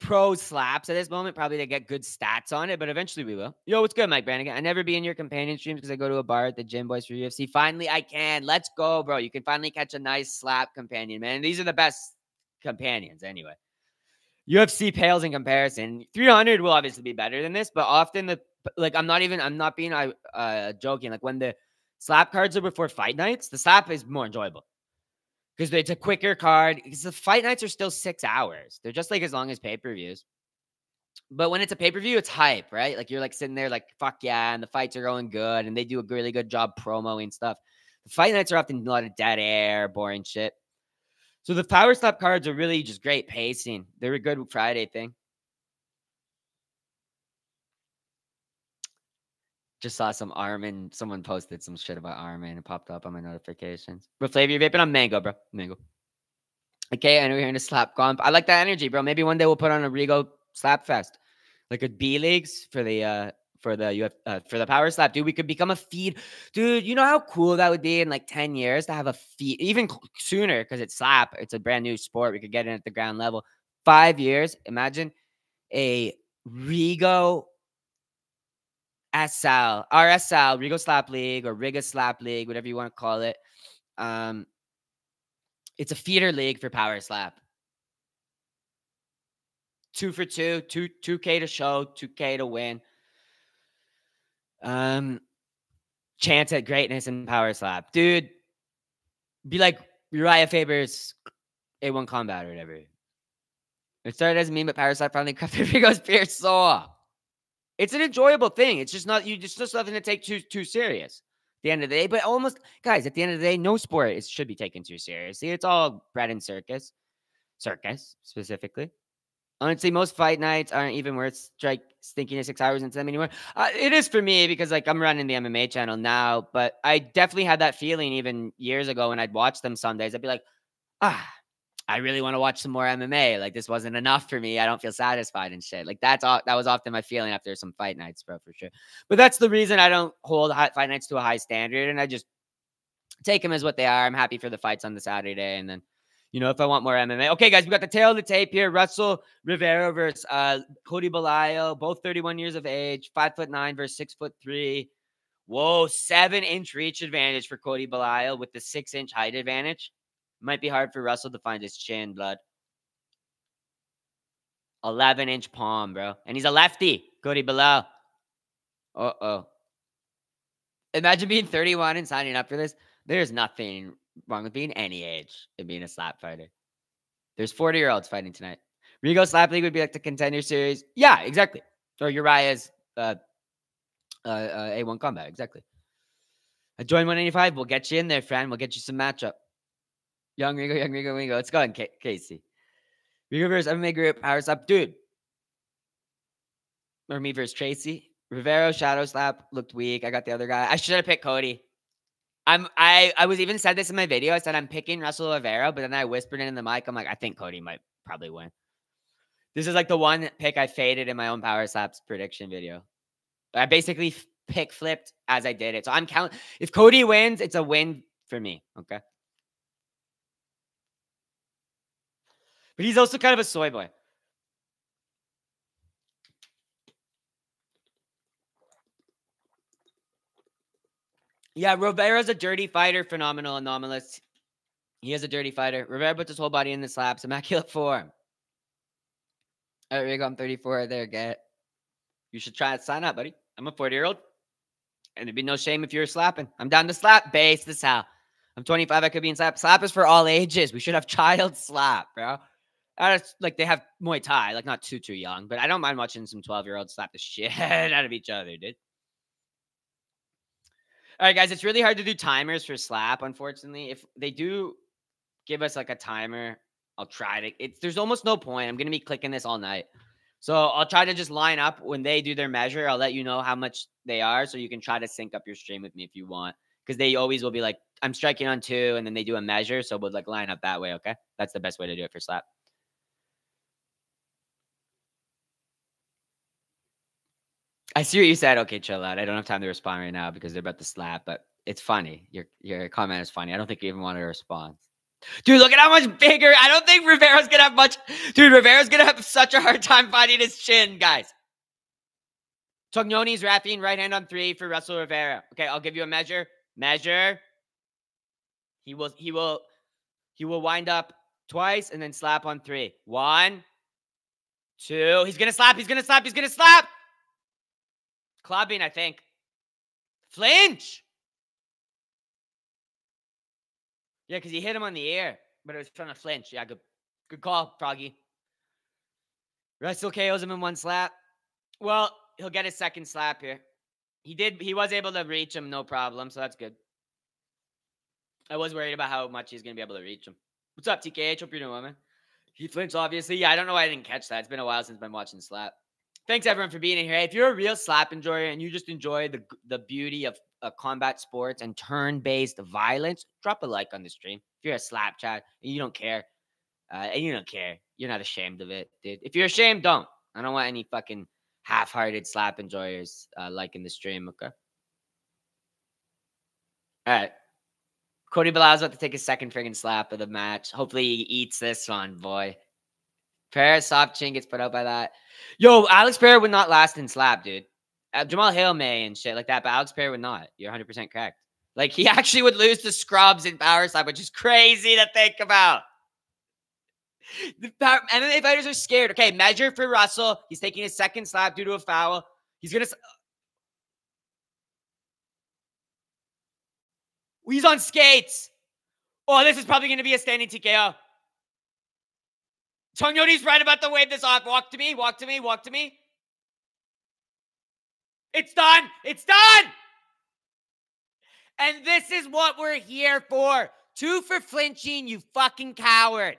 pro slaps at this moment, probably to get good stats on it, but eventually we will. Yo, what's good, Mike Brannigan? I never be in your companion streams because I go to a bar at the gym boys for UFC. Finally, I can. Let's go, bro. You can finally catch a nice slap companion, man. These are the best companions anyway. UFC pales in comparison. 300 will obviously be better than this, but often the like I'm not even I'm not being I uh joking. Like when the slap cards are before fight nights, the slap is more enjoyable because it's a quicker card. Because the fight nights are still six hours. They're just like as long as pay per views. But when it's a pay per view, it's hype, right? Like you're like sitting there, like fuck yeah, and the fights are going good, and they do a really good job promoing stuff. The fight nights are often a lot of dead air, boring shit. So the power slap cards are really just great pacing. They're a good Friday thing. Just saw some Arman. Someone posted some shit about Arman. It popped up on my notifications. Bro, flavor, you're vaping on mango, bro. Mango. Okay, I know you're in a slap comp. I like that energy, bro. Maybe one day we'll put on a Rigo slap fest. Like a B leagues for the uh for the Uf, uh, for the power slap, dude. We could become a feed, dude. You know how cool that would be in like ten years to have a feed, even sooner because it's slap. It's a brand new sport. We could get in at the ground level. Five years. Imagine a Rigo SL, RSL, Rigo Slap League or Riga Slap League, whatever you want to call it. Um, It's a feeder league for Power Slap. Two for two, two, 2K to show, 2K to win. Um, chance at greatness and Power Slap. Dude, be like Uriah Faber's A1 combat or whatever. It started as a meme, but Power Slap finally over goes Pierce saw. It's an enjoyable thing. It's just not you just just nothing to take too too serious. At the end of the day, but almost guys, at the end of the day, no sport is should be taken too seriously. It's all bread and circus, circus specifically. Honestly, most fight nights aren't even worth like stinking to six hours into them anymore. Uh, it is for me because like I'm running the MMA channel now, but I definitely had that feeling even years ago when I'd watch them some days. I'd be like, ah, I really want to watch some more MMA. Like this wasn't enough for me. I don't feel satisfied and shit. Like that's all. That was often my feeling after some fight nights, bro, for sure. But that's the reason I don't hold fight nights to a high standard, and I just take them as what they are. I'm happy for the fights on the Saturday, and then you know, if I want more MMA. Okay, guys, we got the tail of the tape here. Russell Rivera versus uh, Cody Belayo, both 31 years of age, five foot nine versus six foot three. Whoa, seven inch reach advantage for Cody Belayo with the six inch height advantage. Might be hard for Russell to find his chin, blood. 11 inch palm, bro. And he's a lefty, Cody Belayo. Uh oh. Imagine being 31 and signing up for this. There's nothing wrong with being any age and being a slap fighter. There's 40 year olds fighting tonight. Rigo Slap League would be like the contender series. Yeah, exactly. Or Uriah's uh, uh, uh, A1 combat. Exactly. I join 185. We'll get you in there, friend. We'll get you some matchup. Young Rigo, young Rigo, Rigo. Let's go on, K- Casey. Rigo versus MMA group. Power slap. Dude. Or me versus Tracy. Rivero, Shadow Slap looked weak. I got the other guy. I should have picked Cody. I'm I I was even said this in my video. I said I'm picking Russell Oliveira, but then I whispered it in the mic. I'm like, I think Cody might probably win. This is like the one pick I faded in my own power slaps prediction video. I basically pick flipped as I did it. So I'm counting. If Cody wins, it's a win for me. Okay. But he's also kind of a soy boy. Yeah, Rivera's a dirty fighter, phenomenal, anomalous. He is a dirty fighter. Rivera puts his whole body in the slaps, immaculate form. All right, Rigo, I'm 34 there, get. You should try to sign up, buddy. I'm a 40 year old, and it'd be no shame if you're slapping. I'm down to slap base. This how. I'm 25. I could be in slap. Slap is for all ages. We should have child slap, bro. Like they have Muay Thai, like not too too young, but I don't mind watching some 12 year olds slap the shit out of each other, dude. All right, guys, it's really hard to do timers for slap, unfortunately. If they do give us like a timer, I'll try to. It's there's almost no point. I'm gonna be clicking this all night. So I'll try to just line up when they do their measure. I'll let you know how much they are so you can try to sync up your stream with me if you want. Because they always will be like, I'm striking on two, and then they do a measure. So we'll like line up that way. Okay. That's the best way to do it for slap. I see what you said. Okay, chill out. I don't have time to respond right now because they're about to slap, but it's funny. Your your comment is funny. I don't think you even want to respond. Dude, look at how much bigger. I don't think Rivera's gonna have much. Dude, Rivera's gonna have such a hard time finding his chin, guys. Tognoni's wrapping right hand on three for Russell Rivera. Okay, I'll give you a measure. Measure. He will. He will. He will wind up twice and then slap on three. One, two. He's gonna slap. He's gonna slap. He's gonna slap. Clubbing, I think. Flinch. Yeah, because he hit him on the air, but it was trying to flinch. Yeah, good, good call, Froggy. Russell KOs him in one slap. Well, he'll get his second slap here. He did. He was able to reach him, no problem. So that's good. I was worried about how much he's gonna be able to reach him. What's up, TKH? Hope you're doing, well, man. He flinched, obviously. Yeah, I don't know why I didn't catch that. It's been a while since I've been watching Slap thanks everyone for being here. If you're a real slap enjoyer and you just enjoy the the beauty of uh, combat sports and turn-based violence, drop a like on the stream. If you're a slap chat and you don't care, uh, and you don't care, you're not ashamed of it, dude. If you're ashamed, don't. I don't want any fucking half-hearted slap enjoyers uh, liking the stream. Okay. All right. Cody Belayo's about to take a second friggin' slap of the match. Hopefully he eats this one, boy. Paris soft chin gets put out by that. Yo, Alex Pereira would not last in slap, dude. Uh, Jamal Hill may and shit like that, but Alex Pereira would not. You're 100% correct. Like he actually would lose to scrubs in power slap, which is crazy to think about. The power, MMA fighters are scared. Okay, measure for Russell. He's taking his second slap due to a foul. He's gonna. He's on skates. Oh, this is probably gonna be a standing TKO. Tognoni's right about the wave this off. Walk to me. Walk to me. Walk to me. It's done. It's done. And this is what we're here for. Two for flinching, you fucking coward.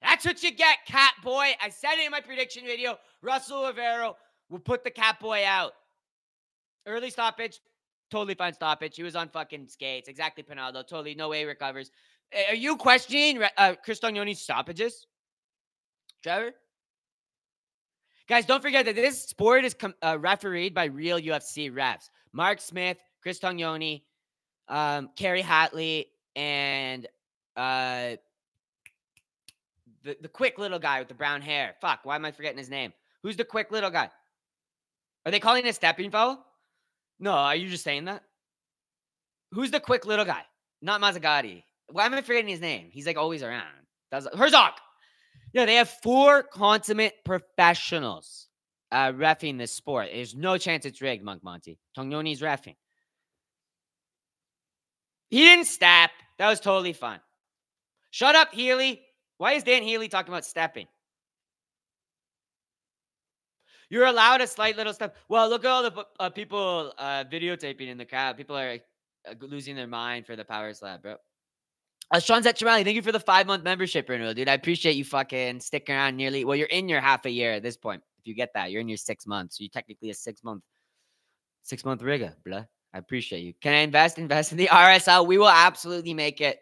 That's what you get, cat boy. I said it in my prediction video. Russell Rivero will put the cat boy out. Early stoppage, totally fine stoppage. He was on fucking skates. Exactly, Pinaldo. Totally, no way he recovers. Are you questioning uh, Chris Tognoni's stoppages, Trevor? Guys, don't forget that this sport is uh, refereed by real UFC refs. Mark Smith, Chris Tognoni, um, Kerry Hatley, and uh, the, the quick little guy with the brown hair. Fuck, why am I forgetting his name? Who's the quick little guy? Are they calling a stepping foul? No, are you just saying that? Who's the quick little guy? Not Mazzagatti. Why am I forgetting his name? He's like always around. That's Herzog. Yeah, they have four consummate professionals uh, refing this sport. There's no chance it's rigged, Monk Monty. Tognoni's refing. He didn't step. That was totally fun. Shut up, Hellie. Why is Dan Hellie talking about stepping? You're allowed a slight little step. Well, look at all the uh, people uh, videotaping in the crowd. People are uh, losing their mind for the power slap, bro. Uh, Sean Zetchamali, thank you for the five month membership renewal, dude. I appreciate you fucking sticking around nearly. Well, you're in your half a year at this point. If you get that, you're in your six months. So you're technically a six month, six month rigger, blah. I appreciate you. Can I invest? Invest in the RSL. We will absolutely make it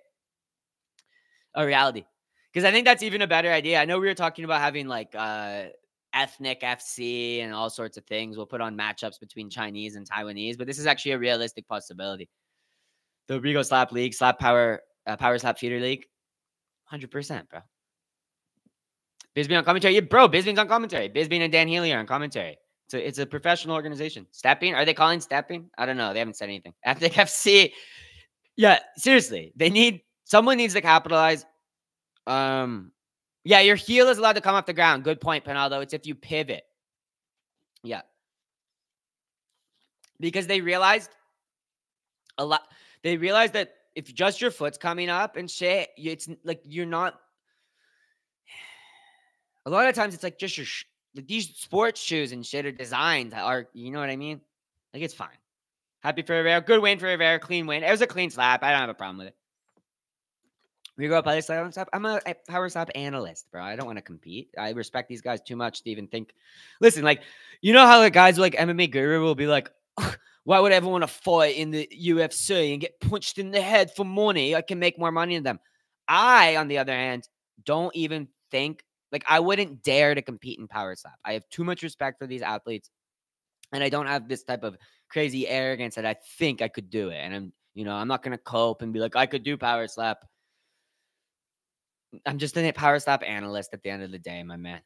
a reality. Because I think that's even a better idea. I know we were talking about having like uh ethnic FC and all sorts of things. We'll put on matchups between Chinese and Taiwanese, but this is actually a realistic possibility. The Rigo Slap League, Slap Power, uh, Power Slap Feeder League, hundred percent, bro. Bisbee on commentary, yeah, bro. Bisbee's on commentary. Bisbee and Dan Hellie are on commentary. It's a, it's a professional organization. Stepping? Are they calling stepping? I don't know. They haven't said anything. Ethnic FC. Yeah, seriously. They need someone needs to capitalize. Um, yeah, your heel is allowed to come off the ground. Good point, Pinaldo. It's if you pivot. Yeah. Because they realized a lot. They realized that if just your foot's coming up and shit, it's like you're not. A lot of times it's like just your sh- like these sports shoes and shit are designed are you know what I mean? Like it's fine. Happy for Rivera. Good win for Rivera. Clean win. It was a clean slap. I don't have a problem with it. We go up power slap. I'm a power slap analyst, bro. I don't want to compete. I respect these guys too much to even think. Listen, like you know how the guys like MMA Guru will be like, why would I ever want to fight in the UFC and get punched in the head for money? I can make more money than them. I, on the other hand, don't even think like I wouldn't dare to compete in power slap. I have too much respect for these athletes, and I don't have this type of crazy arrogance that I think I could do it. And I'm, you know, I'm not gonna cope and be like I could do power slap. I'm just a power slap analyst at the end of the day, my man.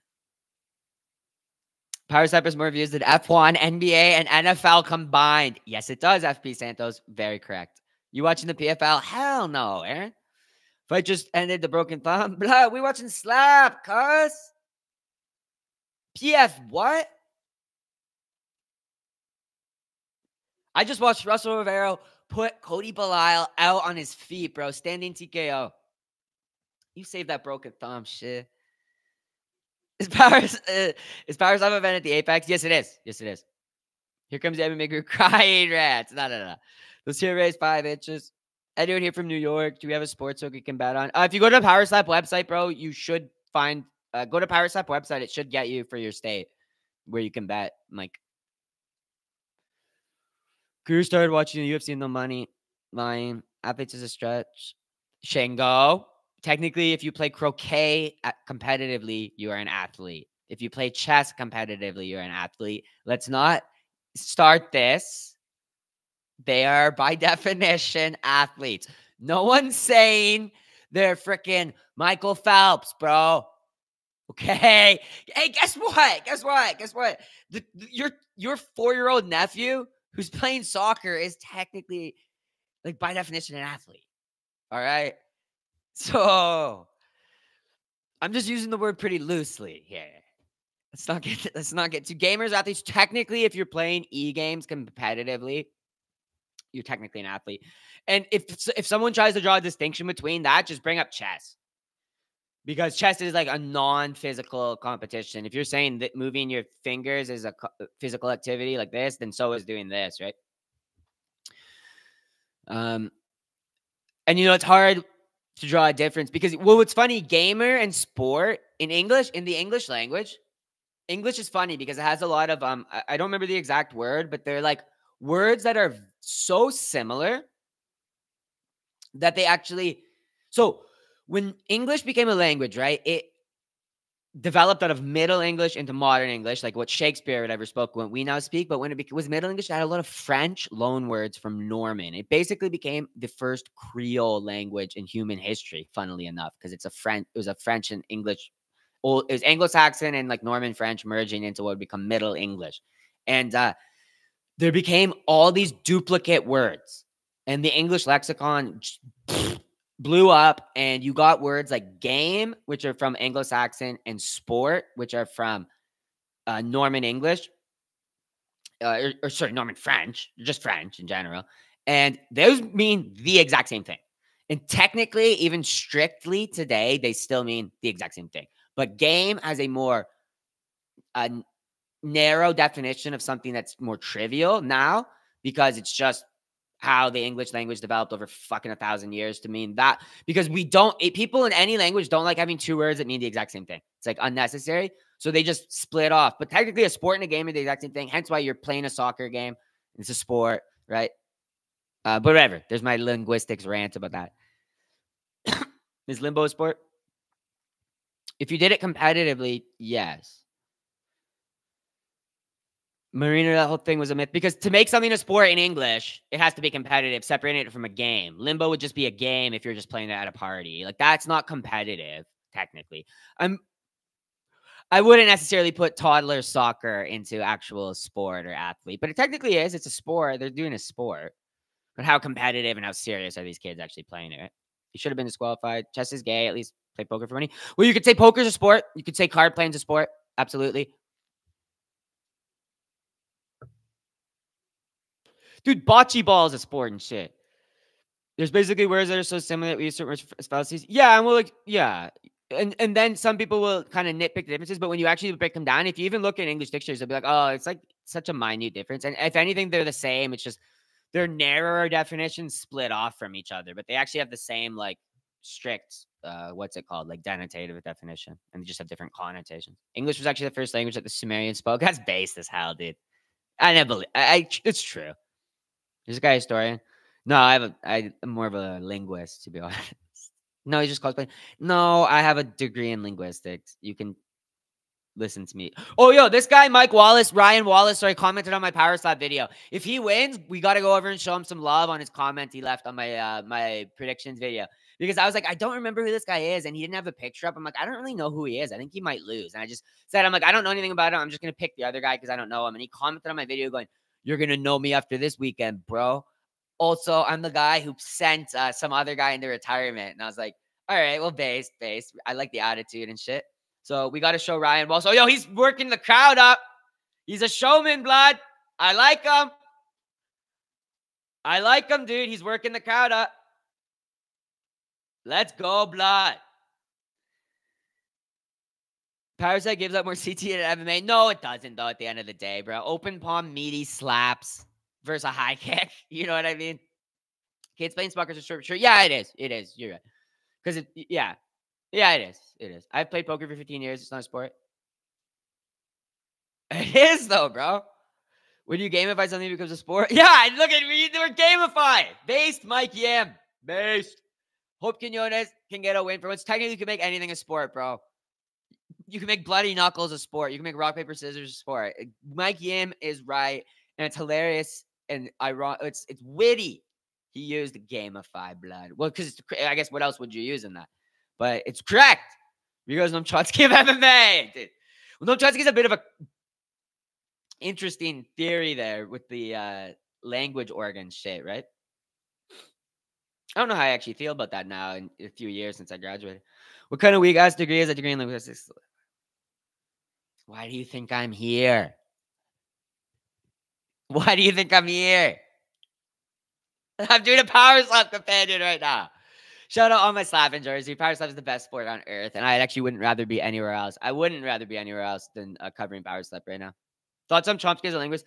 Power is more views than F1, NBA, and NFL combined. Yes, it does. FP Santos, very correct. You watching the PFL? Hell no, Aaron. Fight just ended the broken thumb. Blah, we watching slap, cuz. PF what? I just watched Russell Rivero put Cody Belial out on his feet, bro. Standing TKO. You saved that broken thumb, shit. Is Powers uh, is Powers live event at the Apex? Yes, it is. Yes, it is. Here comes Evan Maker crying rats. No, no, no. Let's here raise five inches. Anyone here from New York? Do we have a sports book you can bet on? Uh, if you go to the Power Slap website, bro, you should find uh, go to Power Slap website. It should get you for your state where you can bet. Like, Guru started watching the UFC and the money line. Athletes is a stretch. Shango. Technically, if you play croquet uh, competitively, you are an athlete. If you play chess competitively, you're an athlete. Let's not start this they are by definition athletes. No one's saying they're freaking Michael Phelps, bro. Okay. Hey, guess what? Guess what? Guess what? The, the, your your four year old nephew who's playing soccer is technically, like by definition, an athlete. All right. So I'm just using the word pretty loosely here. Let's not get let's not get to gamers athletes. Technically, if you're playing e games competitively, you're technically an athlete. And if if someone tries to draw a distinction between that, just bring up chess. Because chess is like a non-physical competition. If you're saying that moving your fingers is a uh, physical activity like this, then so is doing this, right? Um, and you know it's hard to draw a difference because well, what's funny, gamer and sport in English, in the English language, English is funny because it has a lot of um, I don't remember the exact word, but they're like words that are so similar that they actually so when English became a language, right? It developed out of Middle English into modern English, like what Shakespeare would ever spoke, what we now speak. But when it was Middle English, it had a lot of French loan words from Norman. It basically became the first Creole language in human history, funnily enough, because it's a French, it was a French and English, old, it was Anglo-Saxon and like Norman French merging into what would become Middle English. And uh, there became all these duplicate words. And the English lexicon blew up and you got words like game which are from anglo-saxon and sport which are from uh, norman english uh, or, or sorry norman french just french in general and those mean the exact same thing and technically even strictly today they still mean the exact same thing but game has a more uh, narrow definition of something that's more trivial now because it's just how the English language developed over fucking a thousand years to mean that because we don't it, people in any language don't like having two words that mean the exact same thing. It's like unnecessary. So they just split off. But technically, a sport and a game are the exact same thing. Hence why you're playing a soccer game. It's a sport, right? Uh, but whatever. There's my linguistics rant about that. Is limbo a sport? If you did it competitively, yes. Marina, that whole thing was a myth because to make something a sport in English, it has to be competitive, separating it from a game. Limbo would just be a game if you're just playing it at a party. Like that's not competitive, technically. I'm I wouldn't necessarily put toddler soccer into actual sport or athlete, but it technically is. It's a sport. They're doing a sport. But how competitive and how serious are these kids actually playing it? You should have been disqualified. Chess is gay. At least play poker for money. Well, you could say poker's a sport. You could say card playing's a sport. Absolutely. Dude, bocce ball is a sport and shit. There's basically words that are so similar that we use certain fallacies. Yeah, and we'll like, yeah. And and then some people will kind of nitpick the differences, but when you actually break them down, if you even look in English dictionaries, they'll be like, oh, it's like such a minute difference. And if anything, they're the same. It's just they're narrower definitions split off from each other, but they actually have the same like strict uh what's it called like denotative definition and they just have different connotations english was actually the first language that the sumerians spoke that's based as hell dude i never believe I, I it's true this guy historian? No, I have a I am more of a linguist to be honest. No, he just cosplay. No, I have a degree in linguistics. You can listen to me. Oh, yo, this guy, Mike Wallace, Ryan Wallace, sorry, commented on my Power Slap video. If he wins, we got to go over and show him some love on his comment he left on my uh my predictions video. Because I was like, I don't remember who this guy is, and he didn't have a picture up. I'm like, I don't really know who he is. I think he might lose. And I just said, I'm like, I don't know anything about him. I'm just gonna pick the other guy because I don't know him. And he commented on my video going, you're gonna know me after this weekend, bro. Also, I'm the guy who sent uh, some other guy into retirement, and I was like, all right, well, base, base. I like the attitude and shit. So we got to show Ryan Well, So yo, he's working the crowd up. He's a showman, blood. I like him. I like him, dude. He's working the crowd up. Let's go, blood. Parasite gives up more CT than MMA. No, it doesn't, though, at the end of the day, bro. Open palm, meaty slaps versus a high kick. You know what I mean? Kids playing spuckers are short, sure. Yeah, it is. It is. You're right. Because it, yeah. Yeah, it is. It is. I've played poker for 15 years. It's not a sport. It is, though, bro. When you gamify something, becomes a sport. Yeah, look at me. We're gamified. Based, Mike Yam. Based. Hope Quinones can get a win for once. Technically, you can make anything a sport, bro you can make bloody knuckles a sport. You can make rock paper scissors a sport. Mike Yim is right, and it's hilarious and ironic. It's it's witty. He used gamify blood. Well, because I guess what else would you use in that? But it's correct because Noam Chomsky of MMA. Dude. Well, Noam is a bit of a interesting theory there with the uh language organ shit, right? I don't know how I actually feel about that now in a few years since I graduated. What kind of weak ass degree is a degree in linguistics? Why do you think I'm here? Why do you think I'm here? I'm doing a power slap companion right now. Shout out all my slapping Jersey. Power slap is the best sport on earth, and I actually wouldn't rather be anywhere else. I wouldn't rather be anywhere else than uh, covering power slap right now. Thoughts on Chomsky as a linguist?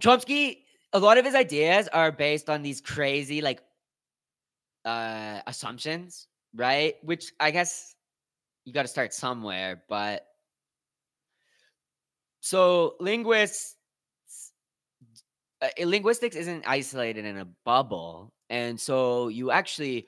Chomsky, a lot of his ideas are based on these crazy like uh assumptions, right? Which I guess you got to start somewhere, but so linguists uh, linguistics isn't isolated in a bubble and so you actually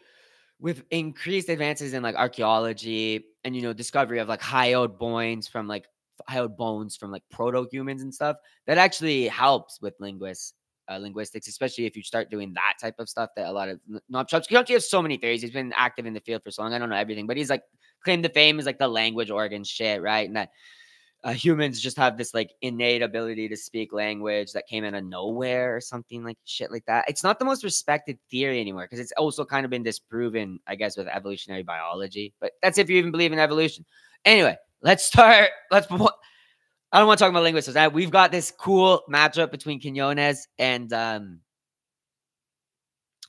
with increased advances in like archaeology and you know discovery of like high hyoid bones from like high hyoid bones from like proto humans and stuff that actually helps with linguists uh, linguistics especially if you start doing that type of stuff that a lot of not Chomsky, Chomsky has so many theories he's been active in the field for so long I don't know everything but he's like claim to fame is like the language organ shit right and that uh, humans just have this like innate ability to speak language that came out of nowhere or something like shit like that. It's not the most respected theory anymore because it's also kind of been disproven, I guess, with evolutionary biology. But that's if you even believe in evolution. Anyway, let's start. Let's. I don't want to talk about linguists. We've got this cool matchup between Quinones and um,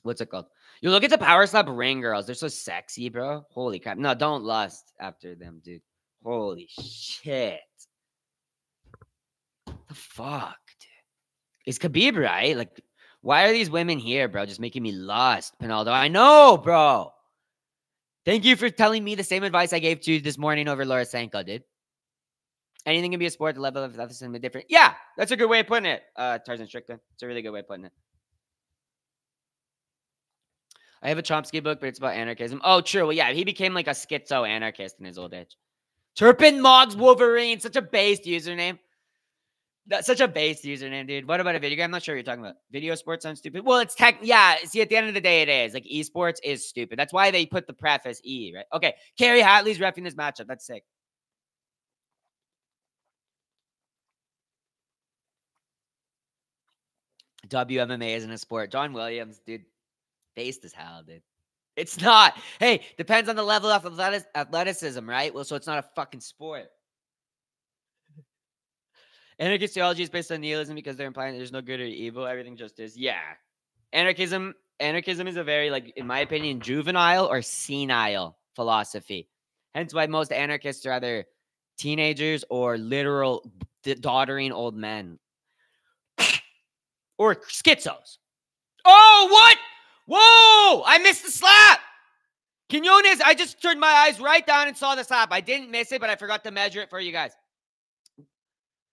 what's it called? You look at the power slap ring girls. They're so sexy, bro. Holy crap! No, don't lust after them, dude. Holy shit. The fuck, dude? Is Khabib right? Like, why are these women here, bro? Just making me lust, Pinaldo. I know, bro. Thank you for telling me the same advice I gave to you this morning over Laura Sanko, dude. Anything can be a sport. The level of athleticism is different. Yeah, that's a good way of putting it, uh, Tarzan Strickland. It's a really good way of putting it. I have a Chomsky book, but it's about anarchism. Oh, true. Well, yeah, he became like a schizo anarchist in his old age. Turpin Mogs Wolverine, such a based username. That's such a base username, dude. What about a video game? I'm not sure what you're talking about. Video sports sounds stupid. Well, it's tech. Yeah. See, at the end of the day, it is like esports is stupid. That's why they put the preface E, right? Okay. Kerry Hatley's refing this matchup. That's sick. WMMA isn't a sport. John Williams, dude, based as hell. It's not. Hey, depends on the level of athleticism, right? Well, so it's not a fucking sport. Anarchist theology is based on nihilism because they're implying there's no good or evil. Everything just is. Yeah. Anarchism, anarchism is a very, like, in my opinion, juvenile or senile philosophy. Hence why most anarchists are either teenagers or literal doddering old men. or schizos. Oh, what? Whoa! I missed the slap. Quinones, I just turned my eyes right down and saw the slap. I didn't miss it, but I forgot to measure it for you guys.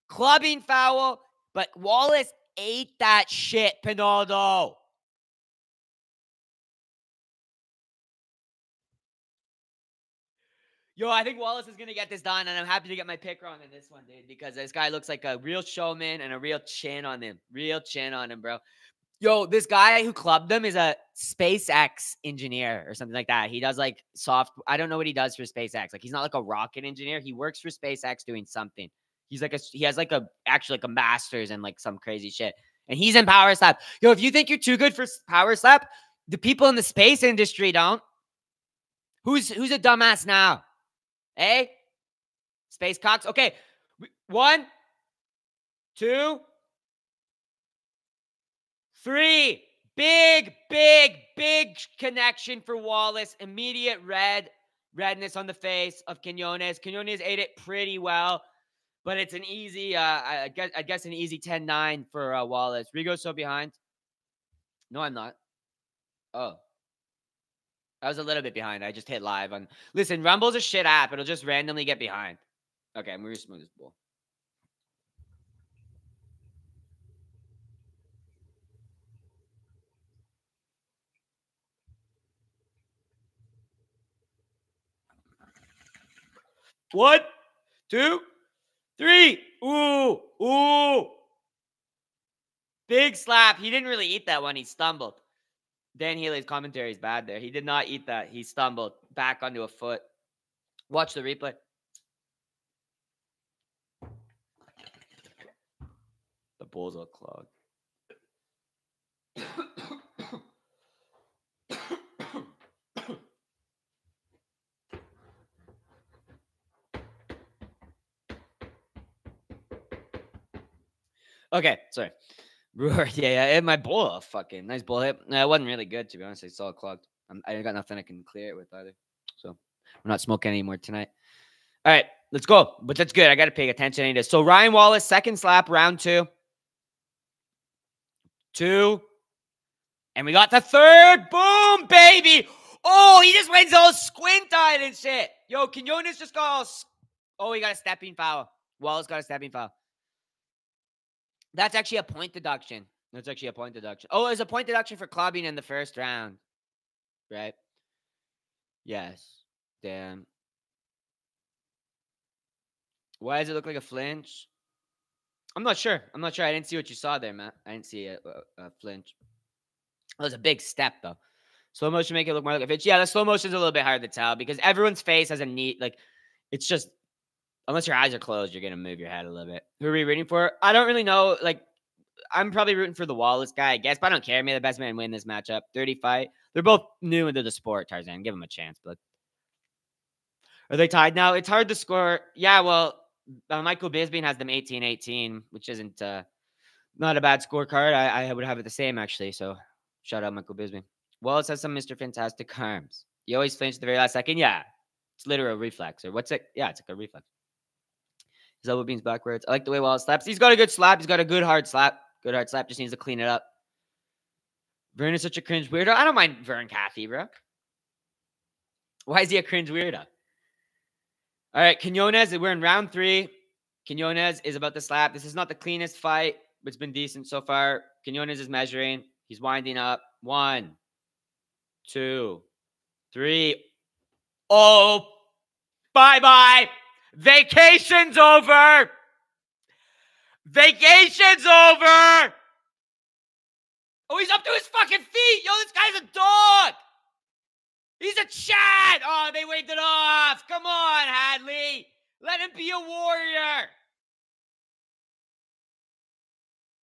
Clubbing foul, but Wallace ate that shit, Pinaldo. Yo, I think Wallace is gonna get this done, and I'm happy to get my pick wrong in this one, dude, because this guy looks like a real showman and a real chin on him. Real chin on him, bro. Yo, this guy who clubbed them is a SpaceX engineer or something like that. He does like soft. I don't know what he does for SpaceX. Like he's not like a rocket engineer. He works for SpaceX doing something. He's like a he has like a actually like a master's and like some crazy shit. And he's in Power Slap. Yo, if you think you're too good for Power Slap, the people in the space industry don't. Who's who's a dumbass now? Hey, eh? Space Cox. Okay, one, two, Three, big, big, big connection for Wallace. Immediate red, redness on the face of Quinones. Quinones ate it pretty well, but it's an easy, uh, I guess, I guess an easy 10-9 for uh, Wallace. Rigo's so behind. No, I'm not. Oh. I was a little bit behind. I just hit live on. Listen, Rumble's a shit app. It'll just randomly get behind. Okay, I'm gonna smooth this ball. One, two, three. Ooh, ooh. Big slap. He didn't really eat that one. He stumbled. Dan Hellie's commentary is bad there. He did not eat that. He stumbled back onto a foot. Watch the replay. The balls all clogged. Okay, sorry. Brewer, yeah, yeah. And my bowl, fucking nice bowl hit. No, it wasn't really good to be honest. It's all clogged. I'm, I got nothing I can clear it with either. So we're not smoking anymore tonight. All right, let's go. But that's good. I got to pay attention to this. So Ryan Wallace, second slap, round two. Two. And we got the third. Boom, baby. Oh, he just wins all squint eyed and shit. Yo, Quinones just got all. Oh, he got a stepping foul. Wallace got a stepping foul. That's actually a point deduction. That's actually a point deduction. Oh, it was a point deduction for clubbing in the first round. Right? Yes. Damn. Why does it look like a flinch? I'm not sure. I'm not sure. I didn't see what you saw there, Matt. I didn't see a, a, a flinch. That was a big step, though. Slow motion make it look more like a flinch. Yeah, the slow motion is a little bit hard to tell because everyone's face has a neat, like, it's just, unless your eyes are closed, you're to move your head a little bit. Who are we rooting for? I don't really know. Like, I'm probably rooting for the Wallace guy, I guess, but I don't care. May the best man win this matchup. 30 fight. They're both new into the sport, Tarzan. Give them a chance, but are they tied now? It's hard to score. Yeah, well, uh, Michael Bisping has them 18 18, which isn't uh, not a bad scorecard. I, I would have it the same, actually. So shout out Michael Bisping. Wallace has some Mr. Fantastic arms. You always flinch at the very last second. Yeah, it's literal reflex. Or what's it? Yeah, it's like a reflex. His elbow beams backwards. I like the way Wallace slaps. He's got a good slap. He's got a good hard slap. Good hard slap. Just needs to clean it up. Vern is such a cringe weirdo. I don't mind Vern Cathy, bro. Why is he a cringe weirdo? All right, Quinones, we're in round three. Quinones is about to slap. This is not the cleanest fight, but it's been decent so far. Quinones is measuring. He's winding up. One, two, three. Oh, bye bye. Vacation's over. Vacation's over. Oh, he's up to his fucking feet. Yo, this guy's a dog. He's a Chad. Oh, they waved it off. Come on, Hatley. Let him be a warrior.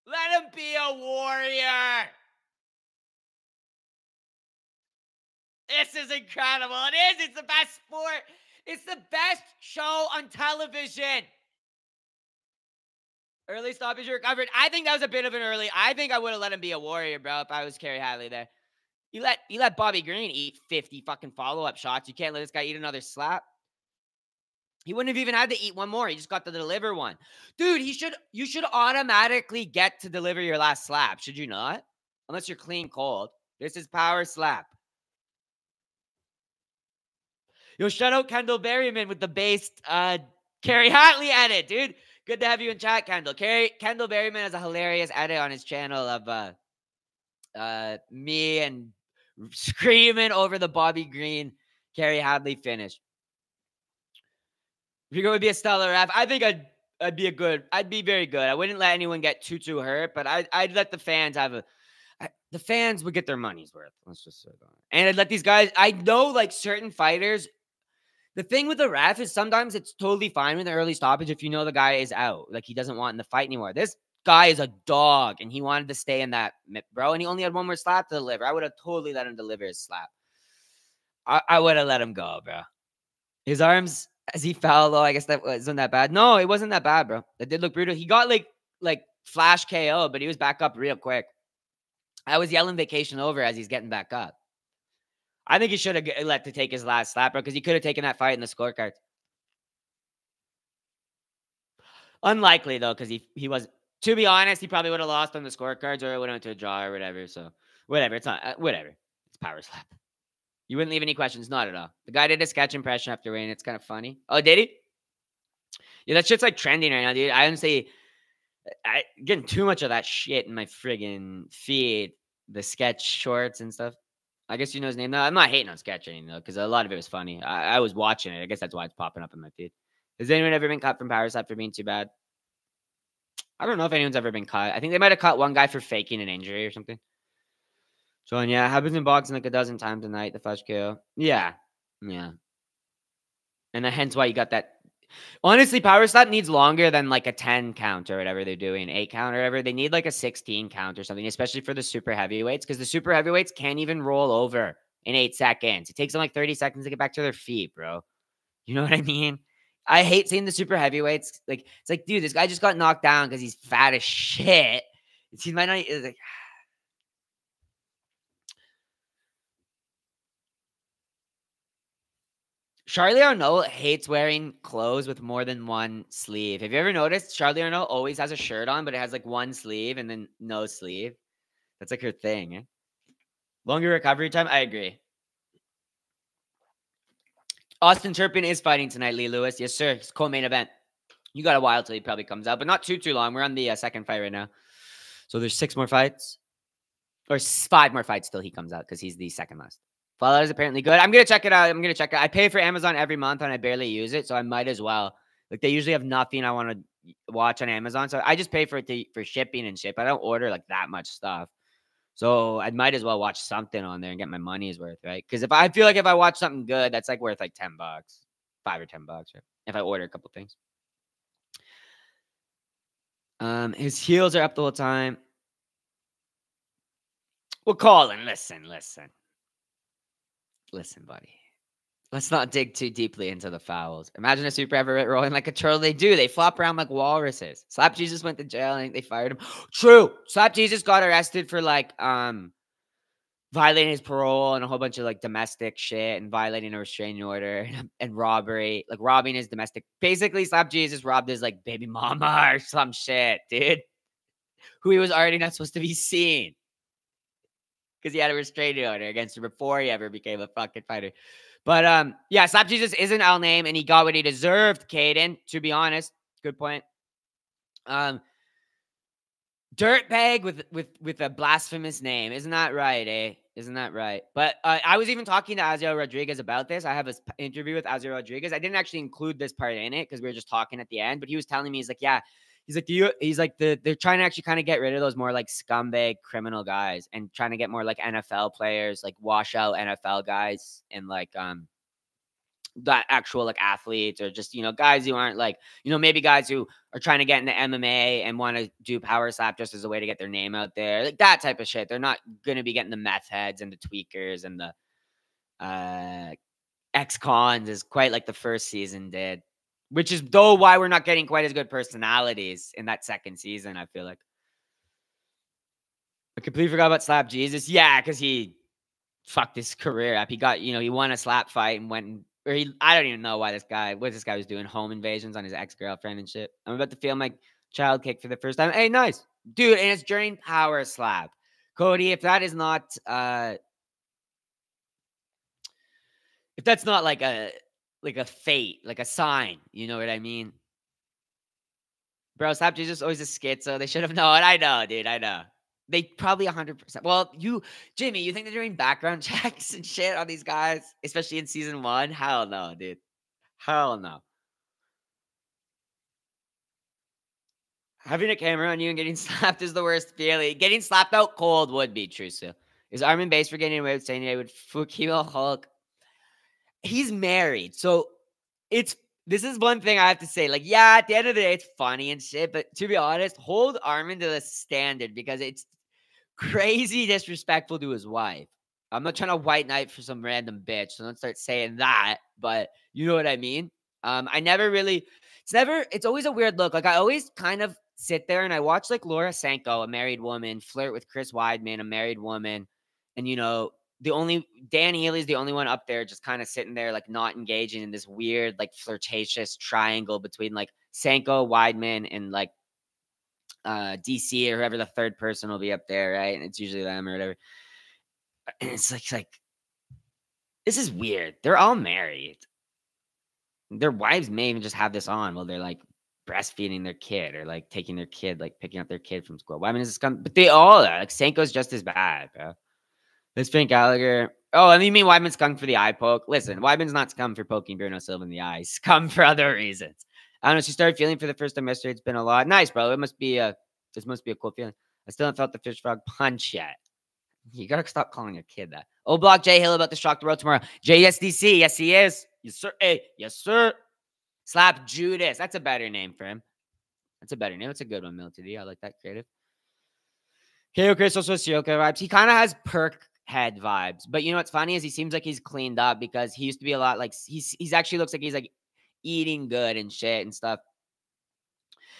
Let him be a warrior. This is incredible. It is. It's the best sport. It's the best show on television. Early stoppage recovered. I think that was a bit of an early. I think I would have let him be a warrior, bro, if I was Kerry Hatley there. You let you let Bobby Green eat 50 fucking follow-up shots. You can't let this guy eat another slap. He wouldn't have even had to eat one more. He just got to deliver one. Dude, he should you should automatically get to deliver your last slap, should you not? Unless you're clean cold. This is power slap. Yo, shout out Kendall Berryman with the based uh Kerry Hatley edit, dude. Good to have you in chat, Kendall. Kerry Kendall Berryman has a hilarious edit on his channel of uh uh me and screaming over the Bobby Green, Kerry Hatley finish. If you're going to be a stellar ref, I think I'd I'd be a good. I'd be very good. I wouldn't let anyone get too too hurt, but I I'd let the fans have a. I, the fans would get their money's worth. Let's just say that. And I'd let these guys. I know like certain fighters. The thing with the ref is sometimes it's totally fine with the early stoppage if you know the guy is out, like he doesn't want in the fight anymore. This guy is a dog and he wanted to stay in that bro and he only had one more slap to deliver. I would have totally let him deliver his slap. I, I would have let him go bro. His arms as he fell though i guess that wasn't that bad. No it wasn't that bad bro. That did look brutal. He got like like flash ko but he was back up real quick. I was yelling vacation over as he's getting back up i think he should have let to take his last slapper because he could have taken that fight in the scorecards unlikely though because he he was to be honest, he probably would have lost on the scorecards or it would have went to a draw or whatever. So whatever. It's not uh, whatever. It's power slap. You wouldn't leave any questions, not at all. The guy did a sketch impression after rain. It's kind of funny. Oh, did he? Yeah, that shit's like trending right now, dude. I honestly, I getting too much of that shit in my friggin' feed. The sketch shorts and stuff. I guess you know his name. No, I'm not hating on sketch anymore because a lot of it was funny. I, I was watching it. I guess that's why it's popping up in my feed. Has anyone ever been cut from slap for being too bad? I don't know if anyone's ever been cut. I think they might have cut one guy for faking an injury or something. So yeah, happens in boxing like a dozen times a night. The flash KO. Yeah, yeah. And hence why you got that. Honestly, Power Slap needs longer than like a 10 count or whatever they're doing, eight count or whatever. They need like a 16 count or something, especially for the super heavyweights, because the super heavyweights can't even roll over in eight seconds. It takes them like 30 seconds to get back to their feet, bro. You know what I mean? I hate seeing the super heavyweights. Like, it's like, dude, this guy just got knocked down because he's fat as shit. He might not, like, Charlie Arnault hates wearing clothes with more than one sleeve. Have you ever noticed Charlie Arnault always has a shirt on, but it has like one sleeve and then no sleeve? That's like her thing. Longer recovery time. I agree. Austin Turpin is fighting tonight, Lee Lewis. Yes, sir. It's co-main event. You got a while till he probably comes out, but not too too long. We're on the uh, second fight right now, so there's six more fights, or five more fights till he comes out because he's the second last. Fallout is apparently good. I'm gonna check it out. I'm gonna check it. Out. I pay for Amazon every month and I barely use it, so I might as well. Like they usually have nothing I want to watch on Amazon, so I just pay for it to, for shipping and ship. I don't order like that much stuff, so I might as well watch something on there and get my money's worth, right? Because if I feel like if I watch something good, that's like worth like ten bucks, five or ten bucks, right? If I order a couple things. Um, his heels are up the whole time. Well, Colin, listen, listen listen, buddy. Let's not dig too deeply into the fouls. Imagine a super heavyweight rolling like a turtle. They do. They flop around like walruses. Slap Jesus went to jail. Think they fired him. True. Slap Jesus got arrested for like um violating his parole and a whole bunch of like domestic shit and violating a restraining order and, and robbery, like robbing his domestic. Basically, Slap Jesus robbed his like baby mama or some shit, dude. Who he was already not supposed to be seeing because he had a restraining order against him before he ever became a fucking fighter. But um, yeah, Slap Jesus is an L name, and he got what he deserved. Caden, to be honest, good point. Um, dirtbag with with with a blasphemous name, isn't that right? Eh, isn't that right? But uh, I was even talking to Aziel Rodriguez about this. I have an interview with Aziel Rodriguez. I didn't actually include this part in it because we were just talking at the end. But he was telling me he's like, yeah, he's like, you, he's like, the, they're trying to actually kind of get rid of those more like scumbag criminal guys and trying to get more like NFL players, like washout NFL guys, and like, um, that actual like athletes or just you know guys who aren't like you know maybe guys who are trying to get into MMA and want to do power slap just as a way to get their name out there like that type of shit. They're not going to be getting the meth heads and the tweakers and the uh ex cons as quite like the first season did which is though why we're not getting quite as good personalities in that second season. I feel like I completely forgot about Slap Jesus. Yeah, because he fucked his career up. He got you know he won a slap fight and went or he I don't even know why this guy what this guy was doing home invasions on his ex girlfriend and shit. I'm about to feel my child kick for the first time. Hey, nice dude, and it's during power slap. Cody, if that is not uh if that's not like a like a fate, like a sign. You know what I mean? Bro, Slap Jesus always a schizo. They should have known. I know, dude. I know. They probably 100%. Well, you, Jimmy, you think they're doing background checks and shit on these guys, especially in season one? Hell no, dude. Hell no. Having a camera on you and getting slapped is the worst feeling. Getting slapped out cold would be true, so. Is Arman base for getting away with saying he would Fukio Hulk he's married. So it's this is one thing I have to say. Like, yeah, at the end of the day, it's funny and shit. But to be honest, hold Arman to the standard because it's crazy disrespectful to his wife. I'm not trying to white knight for some random bitch. So don't start saying that. But you know what I mean? Um, I never really, it's never, it's always a weird look. Like I always kind of sit there and I watch like Laura Sanko, a married woman, flirt with Chris Weidman, a married woman. And you know, the only Dan Hellie's the only one up there just kind of sitting there, like not engaging in this weird, like flirtatious triangle between like Sanko, Weidman, and like uh DC or whoever the third person will be up there, right? And it's usually them or whatever. And it's like like this is weird. They're all married. Their wives may even just have this on while they're like breastfeeding their kid or like taking their kid, like picking up their kid from school. Weidman is this come, but they all are. Like Sanko's just as bad, bro. This Frank Gallagher. Oh, and you mean Weidman's come for the eye poke? Listen, Weidman's not scum for poking Bruno Silva in the eyes. Come for other reasons. I don't know. She started feeling for the first time yesterday. It's been a lot. Nice, bro. It must be a. This must be a cool feeling. I still haven't felt the fish frog punch yet. You gotta stop calling your kid that. Oh, block Jay Hill about to shock the world tomorrow. JSDC, yes he is. Yes sir. Hey, yes sir. Slap Judas. That's a better name for him. That's a better name. That's a good one, Milton. I like that creative. KO Chris also Sioka vibes. He kind of has perk head vibes. But you know what's funny is he seems like he's cleaned up because he used to be a lot like he's he's actually looks like he's like eating good and shit and stuff.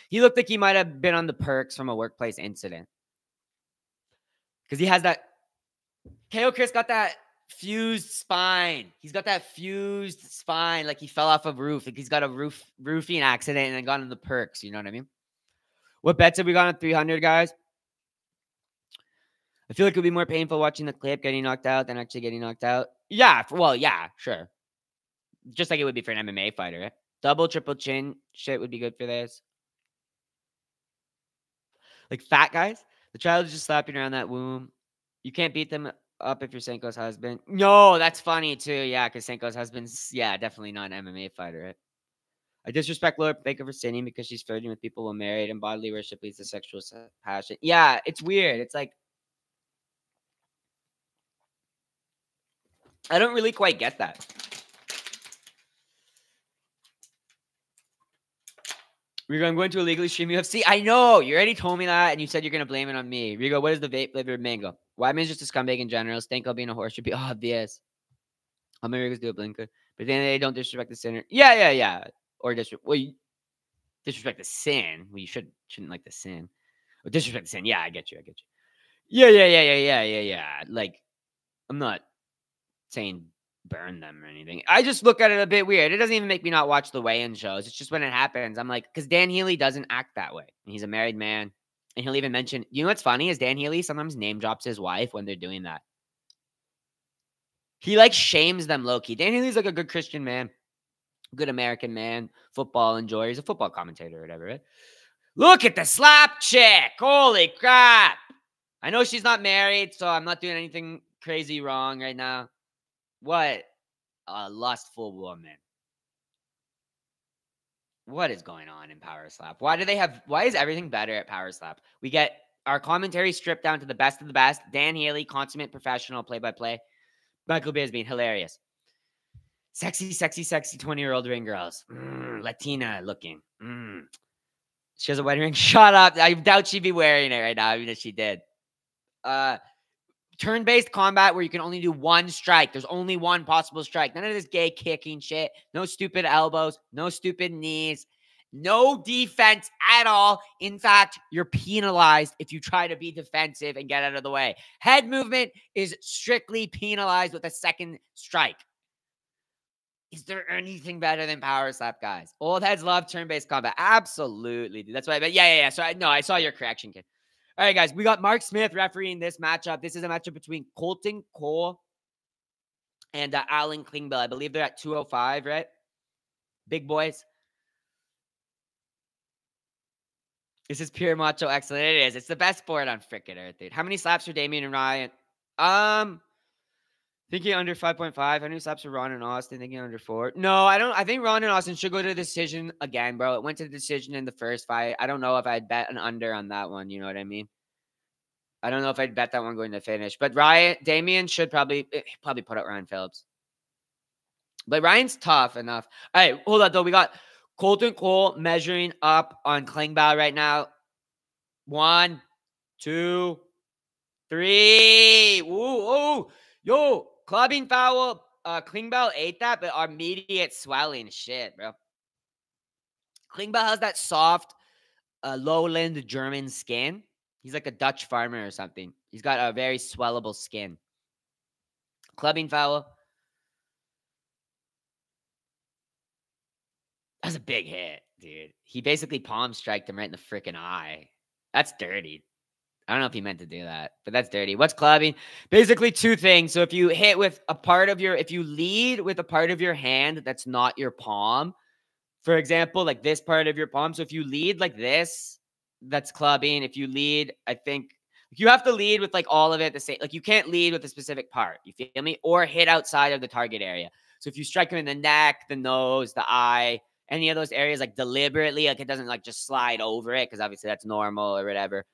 He looked like he might have been on the perks from a workplace incident. Because he has that KO Chris got that fused spine. He's got that fused spine, like he fell off a roof. Like he's got a roof roofing accident and then got in the perks. You know what I mean? What bets have we got on 300, guys? I feel like it would be more painful watching the clip getting knocked out than actually getting knocked out. Yeah, well, yeah, sure. Just like it would be for an MMA fighter. Double, triple chin shit would be good for this. Like fat guys, the child is just slapping around that womb. You can't beat them up if you're Sanko's husband. No, that's funny too. Yeah, because Sanko's husband's yeah, definitely not an MMA fighter. I disrespect Laura Baker for sinning because she's flirting with people when married and bodily worship leads to sexual passion. Yeah, it's weird. It's like I don't really quite get that. Rigo, I'm going to illegally stream UFC. I know you already told me that, and you said you're gonna blame it on me. Rigo, what is the vape flavored mango? Weidman's just a scumbag in general. Stanko being a horse should be obvious. How many Rigos do a blinker? But then they don't disrespect the sinner. Yeah, yeah, yeah. Or disrespect. Well, you, disrespect the sin. Well, you should shouldn't like the sin. Or disrespect the sin. Yeah, I get you. I get you. Yeah, yeah, yeah, yeah, yeah, yeah, yeah. Like, I'm not saying burn them or anything. I just look at it a bit weird. It doesn't even make me not watch the weigh-in shows. It's just when it happens, I'm like, because Dan Hellie doesn't act that way. He's a married man, and he'll even mention. You know what's funny is Dan Hellie sometimes name drops his wife when they're doing that. He like shames them low key. Dan Hellie's like a good Christian man, good American man, football enjoyer. He's a football commentator or whatever. Right? Look at the slap chick. Holy crap. I know she's not married, so I'm not doing anything crazy wrong right now. What a lustful woman. What is going on in Power Slap? Why do they have why is everything better at Power Slap? We get our commentary stripped down to the best of the best. Dan Hellie, consummate professional play by play. Michael Bisping, hilarious. Sexy, sexy, sexy 20 year old ring girls. Mm, Latina looking. Mm. She has a wedding ring. Shut up. I doubt she'd be wearing it right now, even if she did. Uh, turn based combat where you can only do one strike. There's only one possible strike. None of this gay kicking shit. No stupid elbows. No stupid knees. No defense at all. In fact, you're penalized if you try to be defensive and get out of the way. Head movement is strictly penalized with a second strike. Is there anything better than power slap, guys? Old heads love turn based combat. Absolutely. That's why. But yeah, yeah, yeah. So I no, I saw your correction, kid. All right, guys, we got Mark Smith refereeing this matchup. This is a matchup between Colton Cole and uh, Alan Klingbeil. I believe they're at 205, right? Big boys. This is pure macho excellent. It is. It's the best sport on frickin' earth, dude. How many slaps for Damian and Ryan? Um, Thinking under 5.5. I many slaps for Ron and Austin? Thinking under four. No, I don't. I think Ron and Austin should go to the decision again, bro. It went to the decision in the first fight. I don't know if I'd bet an under on that one. You know what I mean? I don't know if I'd bet that one going to finish. But Ryan, Damien should probably eh, probably put out Ryan Phillips. But Ryan's tough enough. All right, hold on though. We got Colton Cole measuring up on Klingbeil right now. One, two, three. Ooh, ooh. Yo, Clubbing foul. Uh, Klingbeil ate that, but immediate swelling. Shit, bro. Klingbeil has that soft, uh, lowland German skin. He's like a Dutch farmer or something. He's got a very swellable skin. Clubbing foul. That's a big hit, dude. He basically palm striked him right in the freaking eye. That's dirty. I don't know if he meant to do that, but that's dirty. What's clubbing? Basically, two things. So if you hit with a part of your, if you lead with a part of your hand that's not your palm, for example, like this part of your palm. So if you lead like this, that's clubbing. If you lead, I think you have to lead with like all of it the same. Like you can't lead with a specific part. You feel me? Or hit outside of the target area. So if you strike him in the neck, the nose, the eye, any of those areas, like deliberately, like it doesn't like just slide over it because obviously that's normal or whatever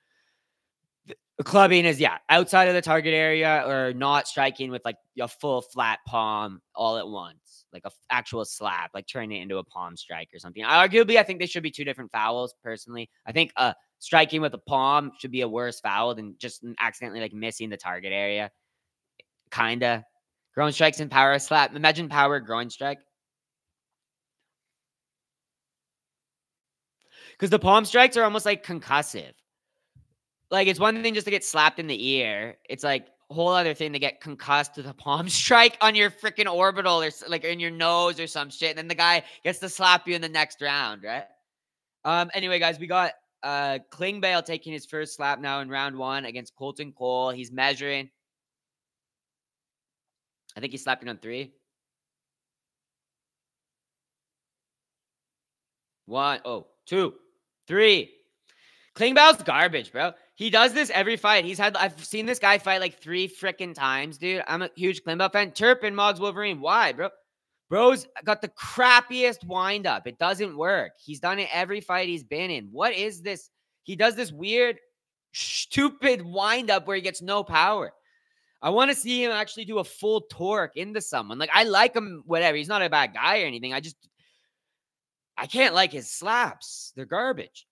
Clubbing is yeah, outside of the target area or not striking with like a full flat palm all at once, like a actual slap, like turning it into a palm strike or something. Arguably, I think they should be two different fouls. Personally, I think uh striking with a palm should be a worse foul than just accidentally like missing the target area. Kinda. Groin strikes and power slap. Imagine power groin strike. Because the palm strikes are almost like concussive like it's one thing just to get slapped in the ear. It's like a whole other thing to get concussed with a palm strike on your freaking orbital or like in your nose or some shit. And then the guy gets to slap you in the next round, right? Um. Anyway, guys, we got uh Klingbeil taking his first slap now in round one against Colton Cole. He's measuring. I think he's slapping on three. One, oh, two, three. Klingbeil's garbage, bro. He does this every fight. He's had I've seen this guy fight like three freaking times, dude. I'm a huge Klingbeil fan. Turpin, Mogs, Wolverine. Why, bro? Bro's got the crappiest windup. It doesn't work. He's done it every fight he's been in. What is this? He does this weird, stupid windup where he gets no power. I want to see him actually do a full torque into someone. Like I like him, whatever. He's not a bad guy or anything. I just I can't like his slaps. They're garbage.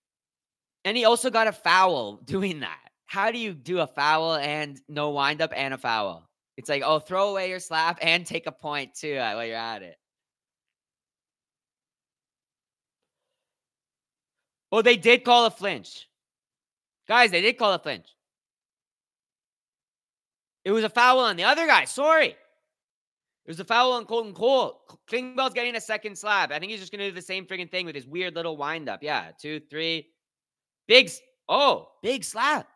And he also got a foul doing that. How do you do a foul and no windup and a foul? It's like, oh, throw away your slap and take a point too uh, while you're at it. Oh, they did call a flinch. Guys, they did call a flinch. It was a foul on the other guy. Sorry. It was a foul on Colton Cole. Klingbeil's getting a second slap. I think he's just going to do the same freaking thing with his weird little windup. Yeah, two, three, Big, oh, big slap.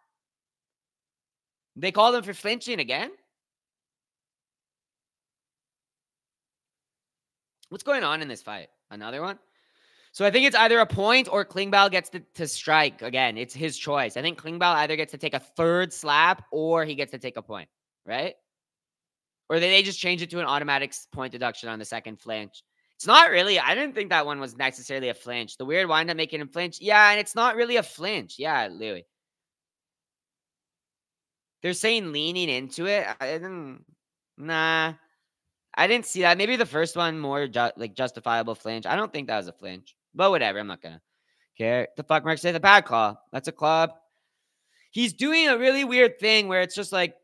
They called him for flinching again? What's going on in this fight? Another one? So I think it's either a point or Klingbeil gets to, to strike again. It's his choice. I think Klingbeil either gets to take a third slap or he gets to take a point, right? Or they just change it to an automatic point deduction on the second flinch. It's not really. I didn't think that one was necessarily a flinch. The weird wind up making him flinch. Yeah, and it's not really a flinch. Yeah, Louis. They're saying leaning into it. I didn't. Nah, I didn't see that. Maybe the first one more ju- like justifiable flinch. I don't think that was a flinch, but whatever. I'm not gonna care. The fuck Mark said the bad claw. That's a club. He's doing a really weird thing where it's just like,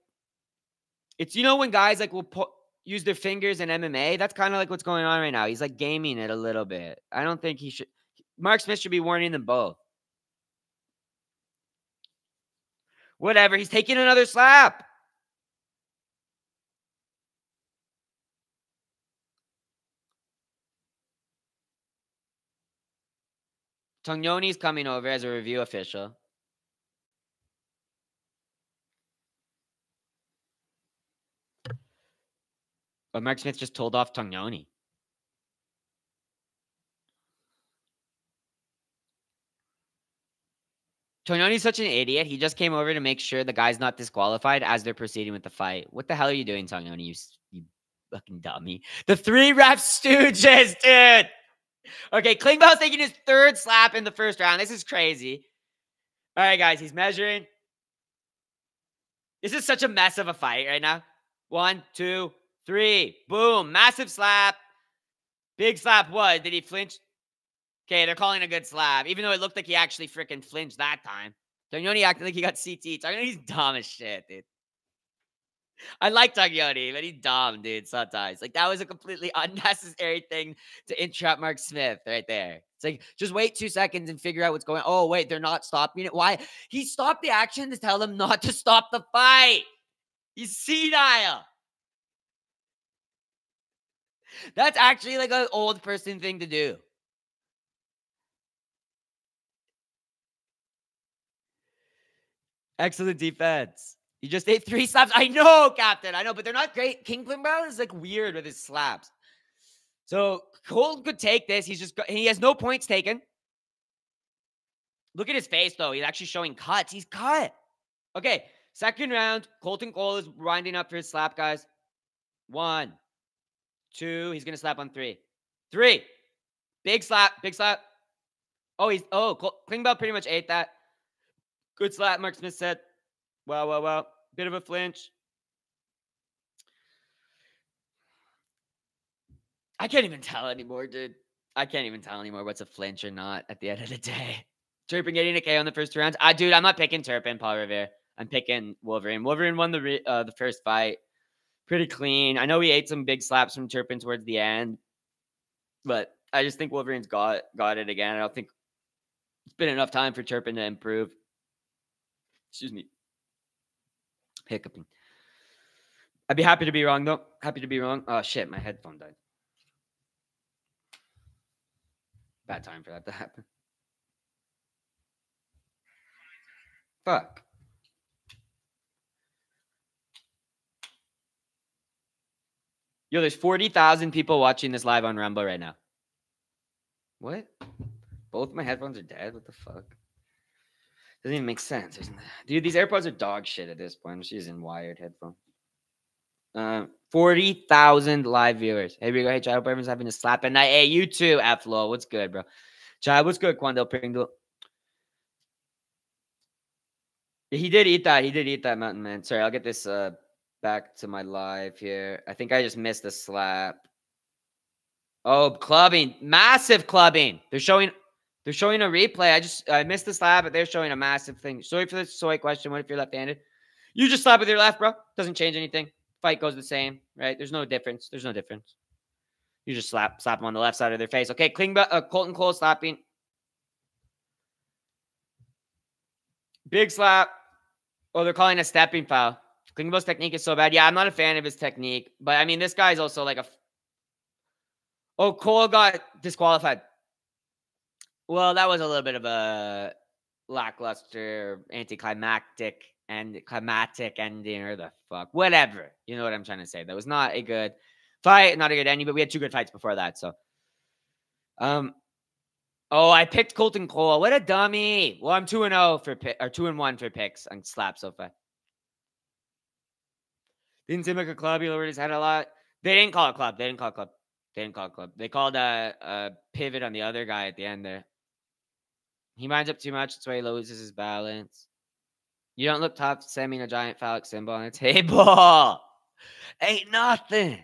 it's you know when guys like will put use their fingers in MMA. That's kind of like what's going on right now. He's like gaming it a little bit. I don't think he should. Mark Smith should be warning them both. Whatever. He's taking another slap. Tognoni's coming over as a review official. But Mark Smith just told off Tognoni. Tognoni's such an idiot. He just came over to make sure the guy's not disqualified as they're proceeding with the fight. What the hell are you doing, Tognoni? You, you fucking dummy. The three ref stooges, dude. Okay, Klingbeil's taking his third slap in the first round. This is crazy. All right, guys, he's measuring. This is such a mess of a fight right now. One, two, Three. Boom. Massive slap. Big slap. What? Did he flinch? Okay, they're calling a good slap, even though it looked like he actually freaking flinched that time. Tognoni acted like he got CT. Tognoni's dumb as shit, dude. I like Tognoni, but he's dumb, dude, sometimes. Like, that was a completely unnecessary thing to interrupt Mark Smith right there. It's like, just wait two seconds and figure out what's going on. Oh, wait, they're not stopping it. Why? He stopped the action to tell them not to stop the fight. He's senile. That's actually like an old person thing to do. Excellent defense. You just ate three slaps. I know, Captain. I know, but they're not great. King Brown is like weird with his slaps. So Cole could take this. He's just he has no points taken. Look at his face though. He's actually showing cuts. He's cut. Okay, second round. Colton Cole is winding up for his slap, guys. One, Two. He's gonna slap on three. Three. Big slap. Big slap. Oh, he's oh Klingbeil pretty much ate that. Good slap, Mark Smith said. Well, well, well. Bit of a flinch. I can't even tell anymore, dude. I can't even tell anymore what's a flinch or not at the end of the day. Turpin getting a K on the first two rounds. I, dude, I'm not picking Turpin, Paul Revere. I'm picking Wolverine. Wolverine won the re- uh, the first fight pretty clean. I know he ate some big slaps from Turpin towards the end, but I just think Wolverine's got got it again. I don't think it's been enough time for Turpin to improve. Excuse me. Hiccuping. I'd be happy to be wrong though. Happy to be wrong. Oh shit, my headphone died. Bad time for that to happen. Fuck. Yo, there's 40,000 people watching this live on Rumble right now. What? Both my headphones are dead? What the fuck? Doesn't even make sense. Dude, these AirPods are dog shit at this point. Just using wired headphones. Uh, 40,000 live viewers. Hey, we go. Hey, Chad, hope everyone's having a slap at night. Hey, you too, Flo. What's good, bro? Chad, what's good, Quandel Pringle? He did eat that. He did eat that mountain man. Sorry, I'll get this uh back to my live here. I think I just missed a slap. Oh, clubbing. Massive clubbing. They're showing they're showing a replay. I just I missed the slap, but they're showing a massive thing. Sorry for the soy question. What if you're left-handed? You just slap with your left, bro. Doesn't change anything. Fight goes the same, right? There's no difference. There's no difference. You just slap slap them on the left side of their face. Okay, Klingbeil, uh, Colton Cole slapping. Big slap. Oh, they're calling a stepping foul. Klingbeil's technique is so bad. Yeah, I'm not a fan of his technique, but I mean, this guy's also like a. Oh, Cole got disqualified. Well, that was a little bit of a lackluster, anticlimactic, and climatic ending, or the fuck, whatever. You know what I'm trying to say. That was not a good fight, not a good ending, but we had two good fights before that. So, um, oh, I picked Colton Cole. What a dummy. Well, I'm two and zero oh for pick, or two and one for picks on slap so far. Didn't seem like a club. He his head a lot. They didn't call it club. They didn't call it club. They didn't call it club. They called a, a pivot on the other guy at the end there. He minds up too much. That's why he loses his balance. You don't look tough sending a giant phallic symbol on a table. Ain't nothing.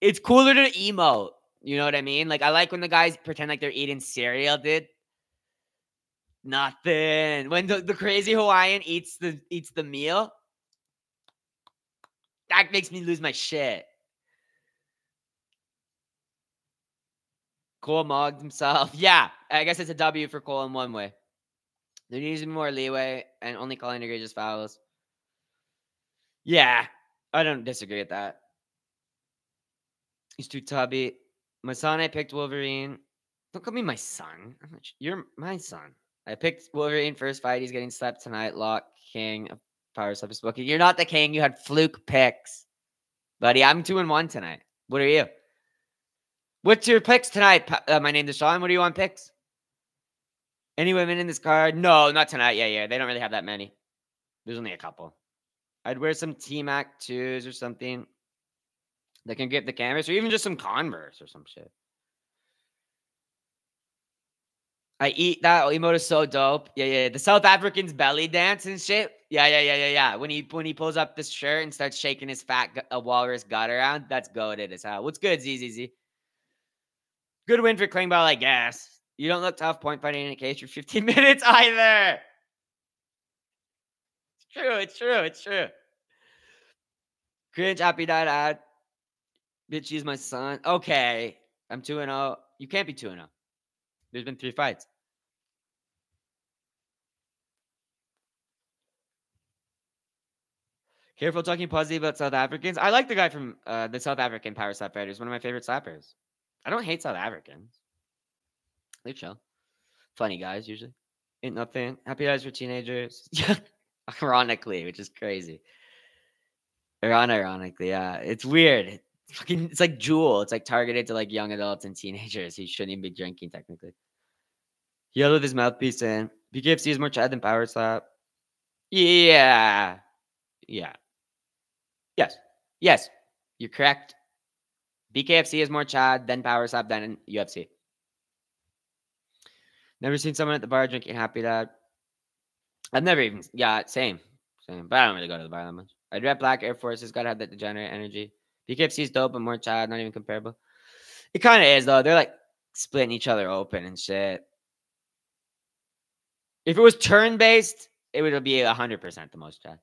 It's cooler to emote. You know what I mean? Like I like when the guys pretend like they're eating cereal, dude. Nothing. When the, the crazy Hawaiian eats the eats the meal, that makes me lose my shit. Cole mogged himself. Yeah, I guess it's a W for Cole in one way. There needs to be more leeway and only calling egregious fouls. Yeah, I don't disagree with that. He's too tubby. My son, I picked Wolverine. Don't call me my son. You're my son. I picked Wolverine first fight. He's getting slapped tonight. Lock King Power Sub Spooky. You're not the king. You had fluke picks. Buddy, I'm two and one tonight. What are you? What's your picks tonight? Uh, my name is Sean. What do you want picks? Any women in this card? No, not tonight. Yeah, yeah. They don't really have that many. There's only a couple. I'd wear some T Mac 2s or something that can get the canvas, or even just some Converse or some shit. I eat that emote is so dope. Yeah, yeah. The South African's belly dance and shit. Yeah, yeah, yeah, yeah, yeah. When he when he pulls up this shirt and starts shaking his fat a uh, walrus gut around, that's goaded as hell. What's good, ZZZ? Good win for Klingbeil, I guess. You don't look tough point fighting in a cage for 15 minutes either. It's true. It's true. It's true. Cringe, happy died ad. Bitch, he's my son. Okay. I'm 2 and 0. You can't be 2 and 0. There's been three fights. Careful talking positive about South Africans. I like the guy from uh, the South African Power Slap Fighters. One of my favorite slappers. I don't hate South Africans. They're chill. Funny guys, usually. Ain't nothing. Happy eyes for teenagers. Ironically, which is crazy. Ironically, yeah. It's weird. It's, fucking, it's like Jewel. It's like targeted to like young adults and teenagers. He shouldn't even be drinking, technically. He with his mouthpiece in. BKFC is more Chad than Power Slap. Yeah. Yeah. Yes. Yes. You're correct. BKFC is more Chad than Power Slap than UFC. Never seen someone at the bar drinking Happy Dad. I've never even, yeah, same. Same. But I don't really go to the bar that much. I'd rep black Air Force. Has Gotta have that degenerate energy. BKFC's dope, but more Chad, not even comparable. It kind of is though. They're like splitting each other open and shit. If it was turn based, it would be hundred percent the most Chad.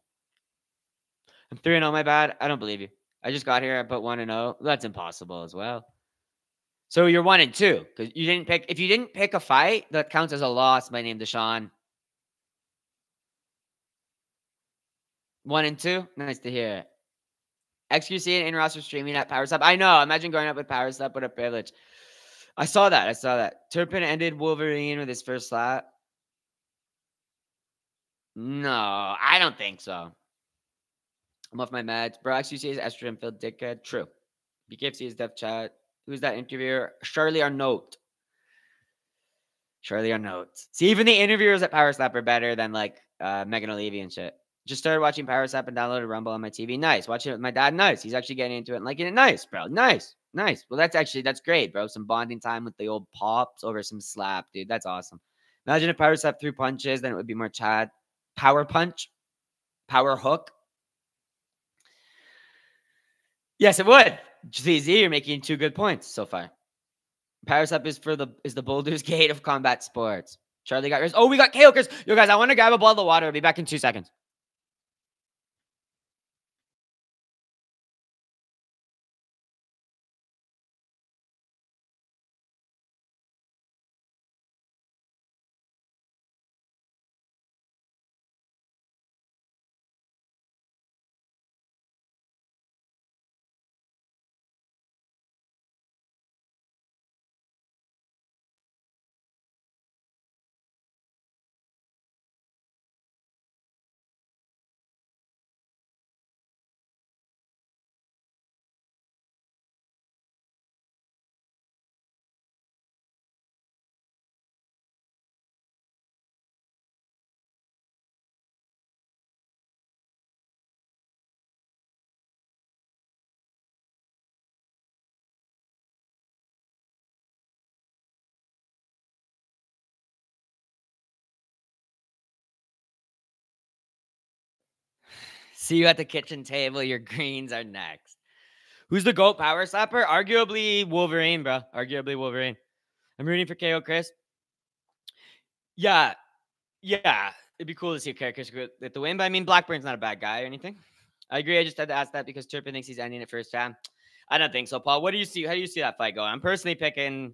I'm three and oh. My bad. I don't believe you. I just got here. I put one and oh. That's impossible as well. So you're one and two because you didn't pick. If you didn't pick a fight, that counts as a loss. My name Deshaun. One and two. Nice to hear. It. XQC and in roster streaming at Power. I know. Imagine growing up with Power. What a privilege. I saw that. I saw that. Turpin ended Wolverine with his first slap. No, I don't think so. I'm off my meds. Bro, XQC is estrogen filled dickhead. True. BKFC is deaf chat. Who's that interviewer? Charlie Arnault. Charlie Arnault. See, even the interviewers at Power Slap are better than like uh, Megan Olivi and shit. Just started watching Power Slap and downloaded Rumble on my TV. Nice. Watching it with my dad. Nice. He's actually getting into it and liking it. Nice, bro. Nice. Nice. Well, that's actually that's great, bro. Some bonding time with the old pops over some slap, dude. That's awesome. Imagine if Power Slap threw punches, then it would be more Chad. Power punch, power hook. Yes, it would. ZZ, you're making two good points so far. Power up is for the is the Baldur's Gate of combat sports. Charlie got yours. Oh, we got KO Chris. Yo, guys, I want to grab a bottle of water. I'll be back in two seconds. See you at the kitchen table. Your greens are next. Who's the GOAT power slapper? Arguably Wolverine, bro. Arguably Wolverine. I'm rooting for KO Chris. Yeah. Yeah. It'd be cool to see KO Chris get the win, but I mean, Blackburn's not a bad guy or anything. I agree. I just had to ask that because Turpin thinks he's ending it first time. I don't think so, Paul. What do you see? How do you see that fight going? I'm personally picking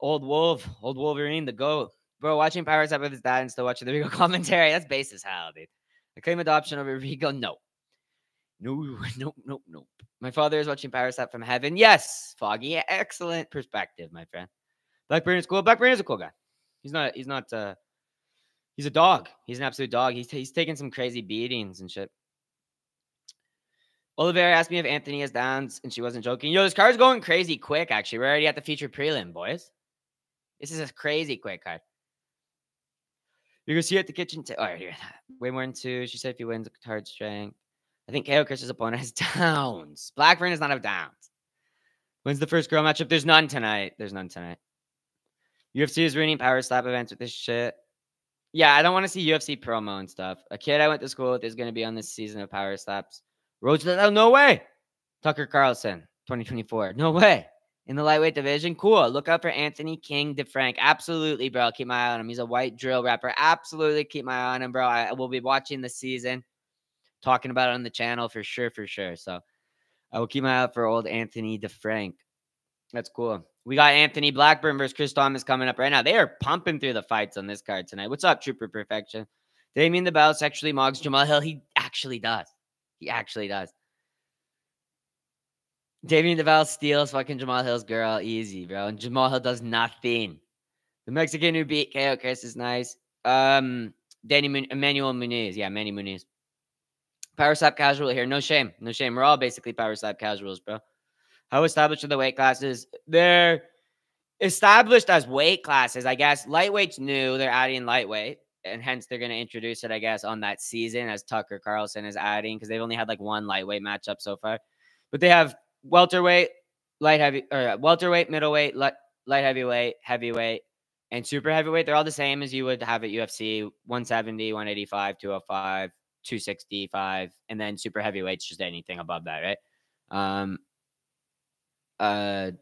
old Wolf, old Wolverine, the GOAT. Bro, watching Power Step with his dad and still watching the Rigo commentary. That's base as hell, dude. I claim adoption over Rigo. No. No, no, no, no. My father is watching Slap from heaven. Yes, Foggy. Excellent perspective, my friend. Blackburn is cool. Blackburn is a cool guy. He's not, he's not, uh, he's a dog. He's an absolute dog. He's, he's taking some crazy beatings and shit. Oliveira asked me if Anthony has downs, and she wasn't joking. Yo, this card's going crazy quick, actually. We're already at the feature prelim, boys. This is a crazy quick card. You're gonna see at the kitchen. T- oh, here. Way more than two. She said if he wins, card strength. I think KO Chris's opponent has downs. Blackburn does not have downs. When's the first girl matchup? There's none tonight. There's none tonight. UFC is ruining power slap events with this shit. Yeah, I don't want to see UFC promo and stuff. A kid I went to school with is going to be on this season of power slaps. Road to the no way. Tucker Carlson, 2024. No way in the lightweight division. Cool. Look out for Anthony King DeFrank. Absolutely, bro. Keep my eye on him. He's a white drill rapper. Absolutely keep my eye on him, bro. I will be watching the season, talking about it on the channel for sure, for sure. So I will keep my eye out for old Anthony DeFrank. That's cool. We got Anthony Blackburn versus Chris Thomas coming up right now. They are pumping through the fights on this card tonight. What's up, Trooper Perfection? Damien DeBell sexually mogs Jamal Hill. He actually does. He actually does. Damien DeBell steals fucking Jamal Hill's girl easy, bro. And Jamal Hill does nothing. The Mexican who beat KO Chris is nice. Um, Danny Mun- Emmanuel Muniz. Yeah, Manny Muniz. Power slap casual here. No shame. No shame. We're all basically power slap casuals, bro. How established are the weight classes? They're established as weight classes, I guess. Lightweight's new. They're adding lightweight. And hence they're going to introduce it, I guess, on that season as Tucker Carlson is adding because they've only had like one lightweight matchup so far. But they have welterweight, light heavy, or uh, welterweight, middleweight, light, light heavyweight, heavyweight, and super heavyweight. They're all the same as you would have at UFC 170, 185, 205, 265, and then super heavyweights just anything above that, right? Um, uh,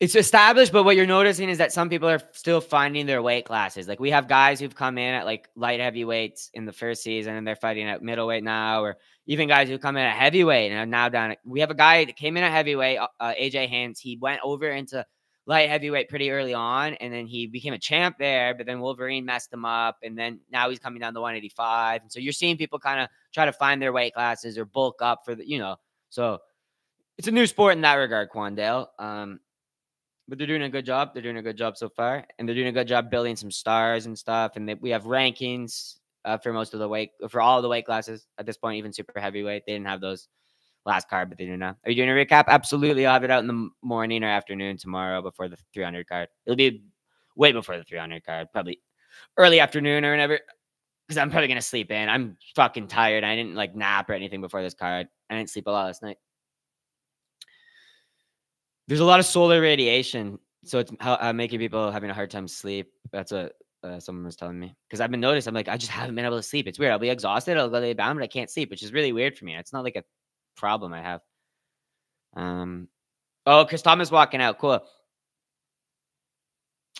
it's established, but what you're noticing is that some people are still finding their weight classes. Like we have guys who've come in at like light heavyweights in the first season and they're fighting at middleweight now, or even guys who come in at heavyweight and are now down. We have a guy that came in at heavyweight, uh, uh AJ Hans. He went over into light heavyweight pretty early on, and then he became a champ there. But then Wolverine messed him up, and then now he's coming down to 185. And so you're seeing people kind of try to find their weight classes or bulk up for the, you know. So it's a new sport in that regard, Quandale. Um, but they're doing a good job. They're doing a good job so far, and they're doing a good job building some stars and stuff. And they, we have rankings uh, for most of the weight for all the weight classes at this point, even super heavyweight. They didn't have those last card, but they do now. Are you doing a recap? Absolutely. I'll have it out in the morning or afternoon tomorrow before the 300 card. It'll be way before the 300 card, probably early afternoon or whatever. Because I'm probably gonna sleep in. I'm fucking tired. I didn't like nap or anything before this card. I didn't sleep a lot last night. There's a lot of solar radiation, so it's how, uh, making people having a hard time sleep. That's what uh, someone was telling me because I've been noticed. I'm like, I just haven't been able to sleep. It's weird. I'll be exhausted. I'll go lay down, but I can't sleep, which is really weird for me. It's not like a problem I have. Um. Oh, Chris Thomas walking out. Cool.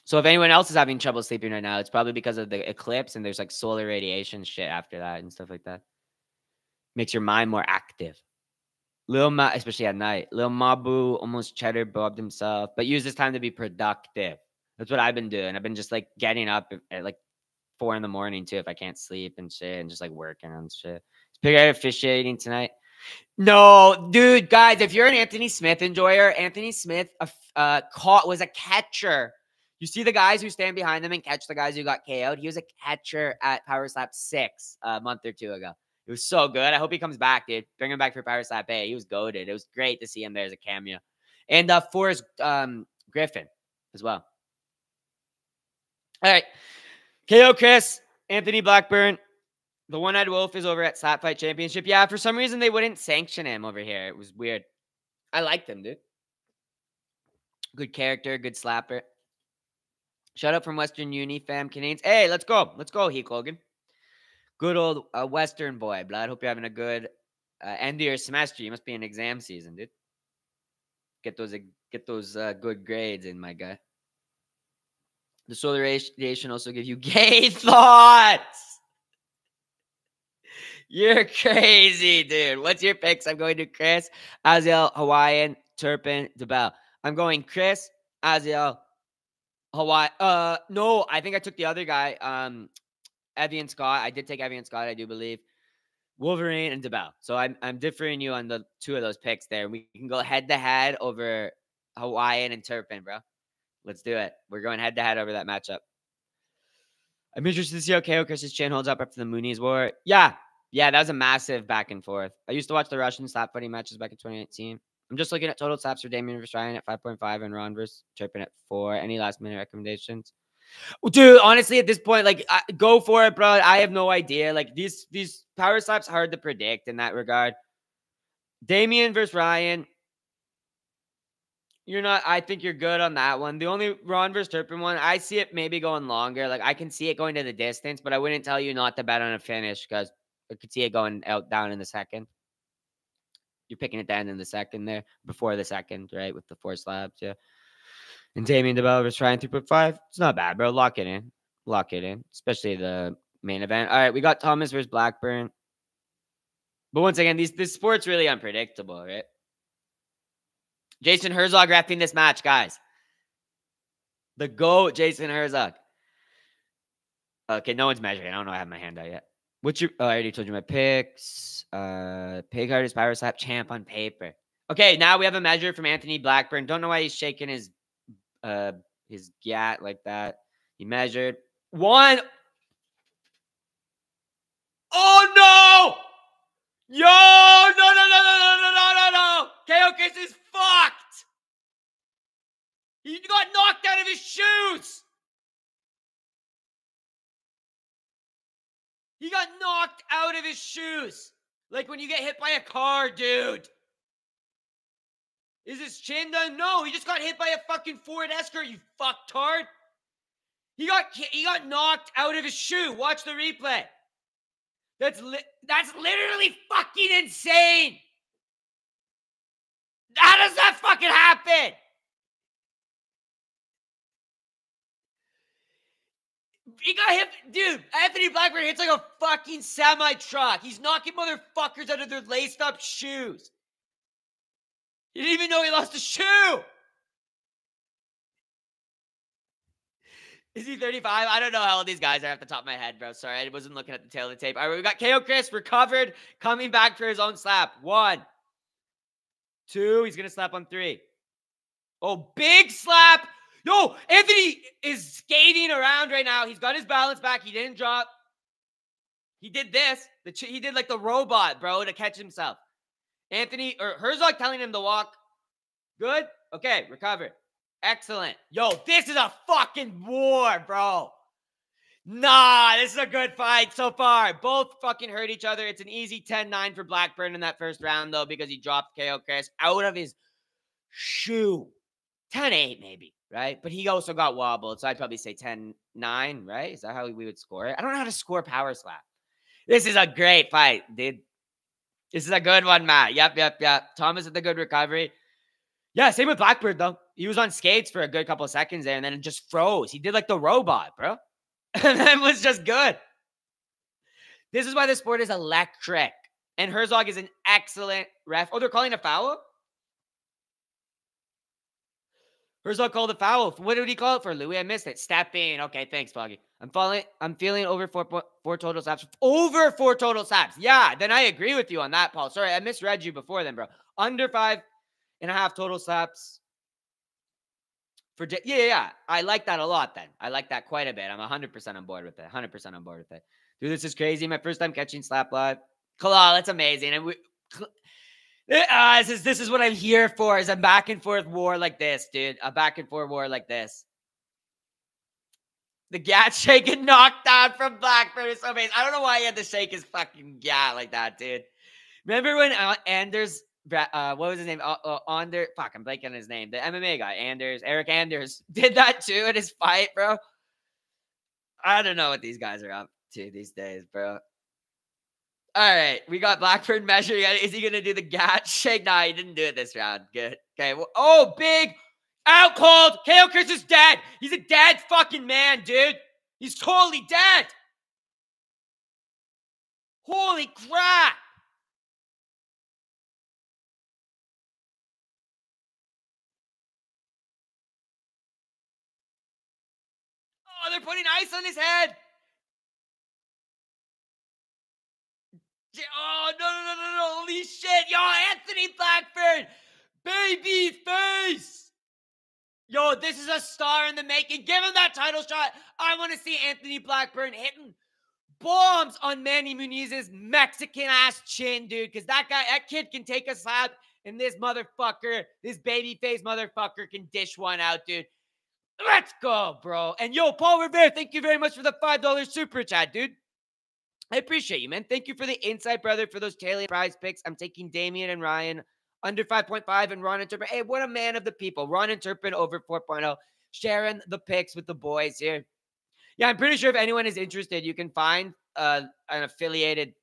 So if anyone else is having trouble sleeping right now, it's probably because of the eclipse and there's like solar radiation shit after that and stuff like that. Makes your mind more active. Lil Ma, especially at night, Lil Mabu almost cheddar bobbed himself, but use this time to be productive. That's what I've been doing. I've been just like getting up at like four in the morning too if I can't sleep and shit, and just like working on shit. Is Big Ed officiating tonight? No, dude, guys, if you're an Anthony Smith enjoyer, Anthony Smith uh, uh, caught was a catcher. You see the guys who stand behind them and catch the guys who got KO'd. He was a catcher at Power Slap Six a month or two ago. It was so good. I hope he comes back, dude. Bring him back for Power Slap A. He was goaded. It was great to see him there as a cameo. And uh, Forrest um, Griffin as well. All right. KO Chris, Anthony Blackburn. The one eyed wolf is over at Slap Fight Championship. Yeah, for some reason they wouldn't sanction him over here. It was weird. I liked him, dude. Good character, good slapper. Shut up from Western Uni, fam. Canadians. Hey, let's go. Let's go, Heath Logan good old uh, Western boy, blood. Hope you're having a good uh, end of your semester. You must be in exam season, dude. Get those get those uh, good grades in, my guy. The solar radiation also give you gay thoughts. You're crazy, dude. What's your picks? I'm going to Chris, Aziel, Hawaiian, Turpin, DeBell. I'm going Chris, Aziel, Hawaii. Uh, no, I think I took the other guy. Um, Evian Scott. I did take Evian Scott, I do believe. Wolverine and DeBell. So I'm I'm differing you on the two of those picks there. We can go head to head over Hawaiian and Turpin, bro. Let's do it. We're going head to head over that matchup. I'm interested to see how KO Chris's chin holds up after the Muniz war. Yeah, yeah, that was a massive back and forth. I used to watch the Russian slap fighting matches back in 2018. I'm just looking at total slaps for Damien versus Ryan at 5.5 and Ron versus Turpin at 4. Any last minute recommendations? Dude, honestly, at this point, like, I, go for it, bro. I have no idea. Like these these power slaps hard to predict in that regard. Damien versus Ryan. You're not. I think you're good on that one. The only Ron versus Turpin one, I see it maybe going longer. Like I can see it going to the distance, but I wouldn't tell you not to bet on a finish because I could see it going out down in the second. You're picking it down in the second there before the second, right? With the four slabs, yeah. And Damien DeBell trying 3.5. It's not bad, bro. Lock it in. Lock it in, especially the main event. All right, we got Thomas versus Blackburn. But once again, these this sport's really unpredictable, right? Jason Herzog wrapping this match, guys. The GOAT, Jason Herzog. Okay, no one's measuring. I don't know. I have my hand out yet. What's your? Oh, I already told you my picks. Uh, card is power slap champ on paper. Okay, now we have a measure from Anthony Blackburn. Don't know why he's shaking his uh his gat like that. He measured one. Oh no! Yo, no, no, no, no, no, no, no, no. Keokis is fucked. He got knocked out of his shoes. He got knocked out of his shoes. Like when you get hit by a car, dude. Is his chin done? No, he just got hit by a fucking Ford Escort, you fucktard. He got he got knocked out of his shoe. Watch the replay. That's li- that's literally fucking insane. How does that fucking happen? He got hit, dude. Anthony Blackburn hits like a fucking semi truck. He's knocking motherfuckers out of their laced up shoes. You didn't even know he lost a shoe. Is he 35? I don't know how old these guys are off the top of my head, bro. Sorry, I wasn't looking at the tail of the tape. All right, we got KO Chris recovered, coming back for his own slap. One, two. He's gonna slap on three. Oh, big slap. No, Anthony is skating around right now. He's got his balance back. He didn't drop. He did this. The he did like the robot, bro, to catch himself. Anthony or Herzog telling him to walk. Good. Okay, recovered. Excellent. Yo, this is a fucking war, bro. Nah, this is a good fight so far. Both fucking hurt each other. It's an easy 10 9 for Blackburn in that first round, though, because he dropped KO Chris out of his shoe. 10 8, maybe, right? But he also got wobbled. So I'd probably say 10 9, right? Is that how we would score it? I don't know how to score power slap. This is a great fight, dude. This is a good one, Matt. Yep, yep, yep. Thomas with the good recovery. Yeah, same with Blackburn though. He was on skates for a good couple of seconds there, and then it just froze. He did like the robot, bro, and then was just good. This is why the sport is electric. And Herzog is an excellent ref. Oh, they're calling a foul. Herzog called a foul. What did he call it for, Louis? I missed it. Step in. Okay, thanks, Foggy. I'm falling. I'm feeling over four four total slaps. Over four total slaps. Yeah, then I agree with you on that, Paul. Sorry, I misread you before then, bro. Under five and a half total slaps. For yeah, yeah, I like that a lot. Then I like that quite a bit. I'm 100 percent on board with it. 100 percent on board with it. Dude, this is crazy. My first time catching slap live. Kalal, that's amazing. And we, uh, this is this is what I'm here for. Is a back and forth war like this, dude. A back and forth war like this. The gat shaking knocked out from Blackburn is so amazing. I don't know why he had to shake his fucking gat like that, dude. Remember when uh, Anders uh, what was his name? Uh, uh, Anders. Fuck, I'm blanking on his name. The MMA guy, Anders, Eric Anders, did that too in his fight, bro. I don't know what these guys are up to these days, bro. All right, we got Blackburn measuring. Is he gonna do the gat shake? Nah, he didn't do it this round. Good. Okay. Well, oh, big out cold. KO Chris is dead. He's a dead fucking man, dude. He's totally dead. Holy crap. Oh, they're putting ice on his head. Oh, no, no, no, no, no. Holy shit. Yo, Anthony Blackburn. Baby face. Yo, this is a star in the making. Give him that title shot. I want to see Anthony Blackburn hitting bombs on Manny Muniz's Mexican ass chin, dude. Because that guy, that kid can take a slap, and this motherfucker, this baby face motherfucker, can dish one out, dude. Let's go, bro. And yo, Paul Rivera, thank you very much for the $5 super chat, dude. I appreciate you, man. Thank you for the insight, brother, for those daily prize picks. I'm taking Damien and Ryan under 5.5 and Ron and Turpin. Hey, what a man of the people. Ron and Turpin over 4.0. Sharing the picks with the boys here. Yeah, I'm pretty sure if anyone is interested, you can find uh, an affiliated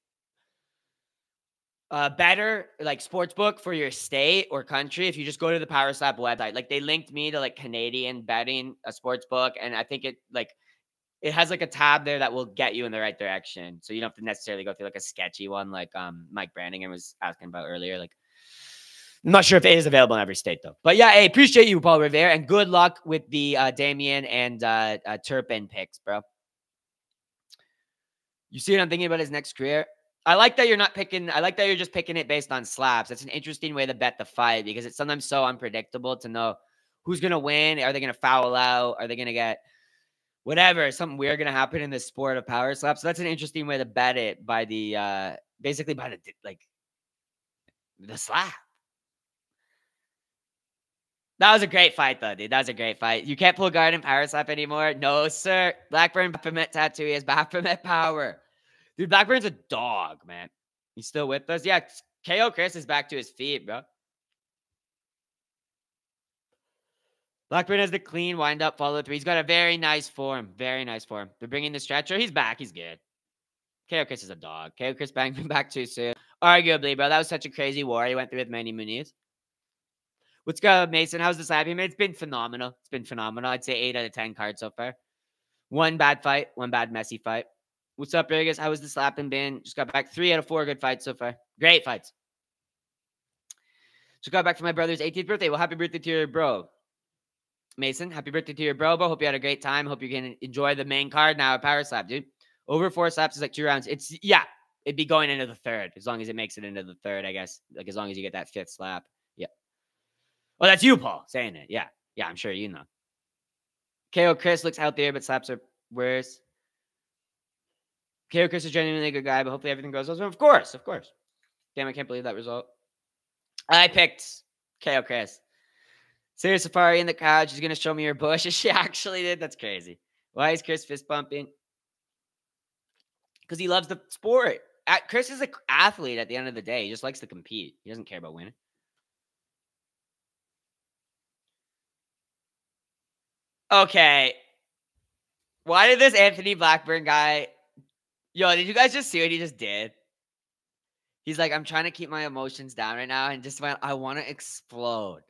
uh, better like sports book for your state or country if you just go to the Power Slap website. Like they linked me to like Canadian betting a sports book, and I think it like it has like a tab there that will get you in the right direction. So you don't have to necessarily go through like a sketchy one like um Mike Brannigan was asking about earlier. Like I'm not sure if it is available in every state though. But yeah, hey, appreciate you, Paul Rivera, and good luck with the uh, Damien and uh, uh, Turpin picks, bro. You see what I'm thinking about his next career? I like that you're not picking. I like that you're just picking it based on slaps. That's an interesting way to bet the fight because it's sometimes so unpredictable to know who's gonna win. Are they gonna foul out? Are they gonna get whatever? Something weird gonna happen in the sport of power slap. So that's an interesting way to bet it by the uh basically by the like the slap. That was a great fight, though, dude. That was a great fight. You can't pull guard in power slap anymore. No, sir. Blackburn Baphomet tattoo. He has Baphomet power. Dude, Blackburn's a dog, man. He's still with us. Yeah, KO Chris is back to his feet, bro. Blackburn has the clean wind up follow through. He's got a very nice form. Very nice form. They're bringing the stretcher. Oh, he's back. He's good. KO Chris is a dog. KO Chris banged him back too soon. Arguably, bro. That was such a crazy war he went through with Manny Muniz. What's good, Mason? How's the slap? It's been phenomenal. It's been phenomenal. I'd say eight out of 10 cards so far. One bad fight, one bad messy fight. What's up, Vegas? How was the slapping been? Just got back three out of four good fights so far. Great fights. Just got back for my brother's 18th birthday. Well, happy birthday to your bro. Mason, happy birthday to your bro, bro. Hope you had a great time. Hope you can enjoy the main card now. A power slap, dude. Over four slaps is like two rounds. It's, yeah, it'd be going into the third as long as it makes it into the third, I guess. Like as long as you get that fifth slap. Well, that's you, Paul, saying it. Yeah. Yeah, I'm sure you know. KO Chris looks healthier, but slaps are worse. KO Chris is genuinely a good guy, but hopefully everything goes well. Of course, of course. Damn, I can't believe that result. I picked KO Chris. Sarah Safari in the crowd. She's gonna show me her bush. She actually did. That's crazy. Why is Chris fist bumping? Because he loves the sport. Chris is an athlete at the end of the day. He just likes to compete. He doesn't care about winning. Okay. Why did this Anthony Blackburn guy? Yo, did you guys just see what he just did? He's like, I'm trying to keep my emotions down right now, and just went, I want to explode,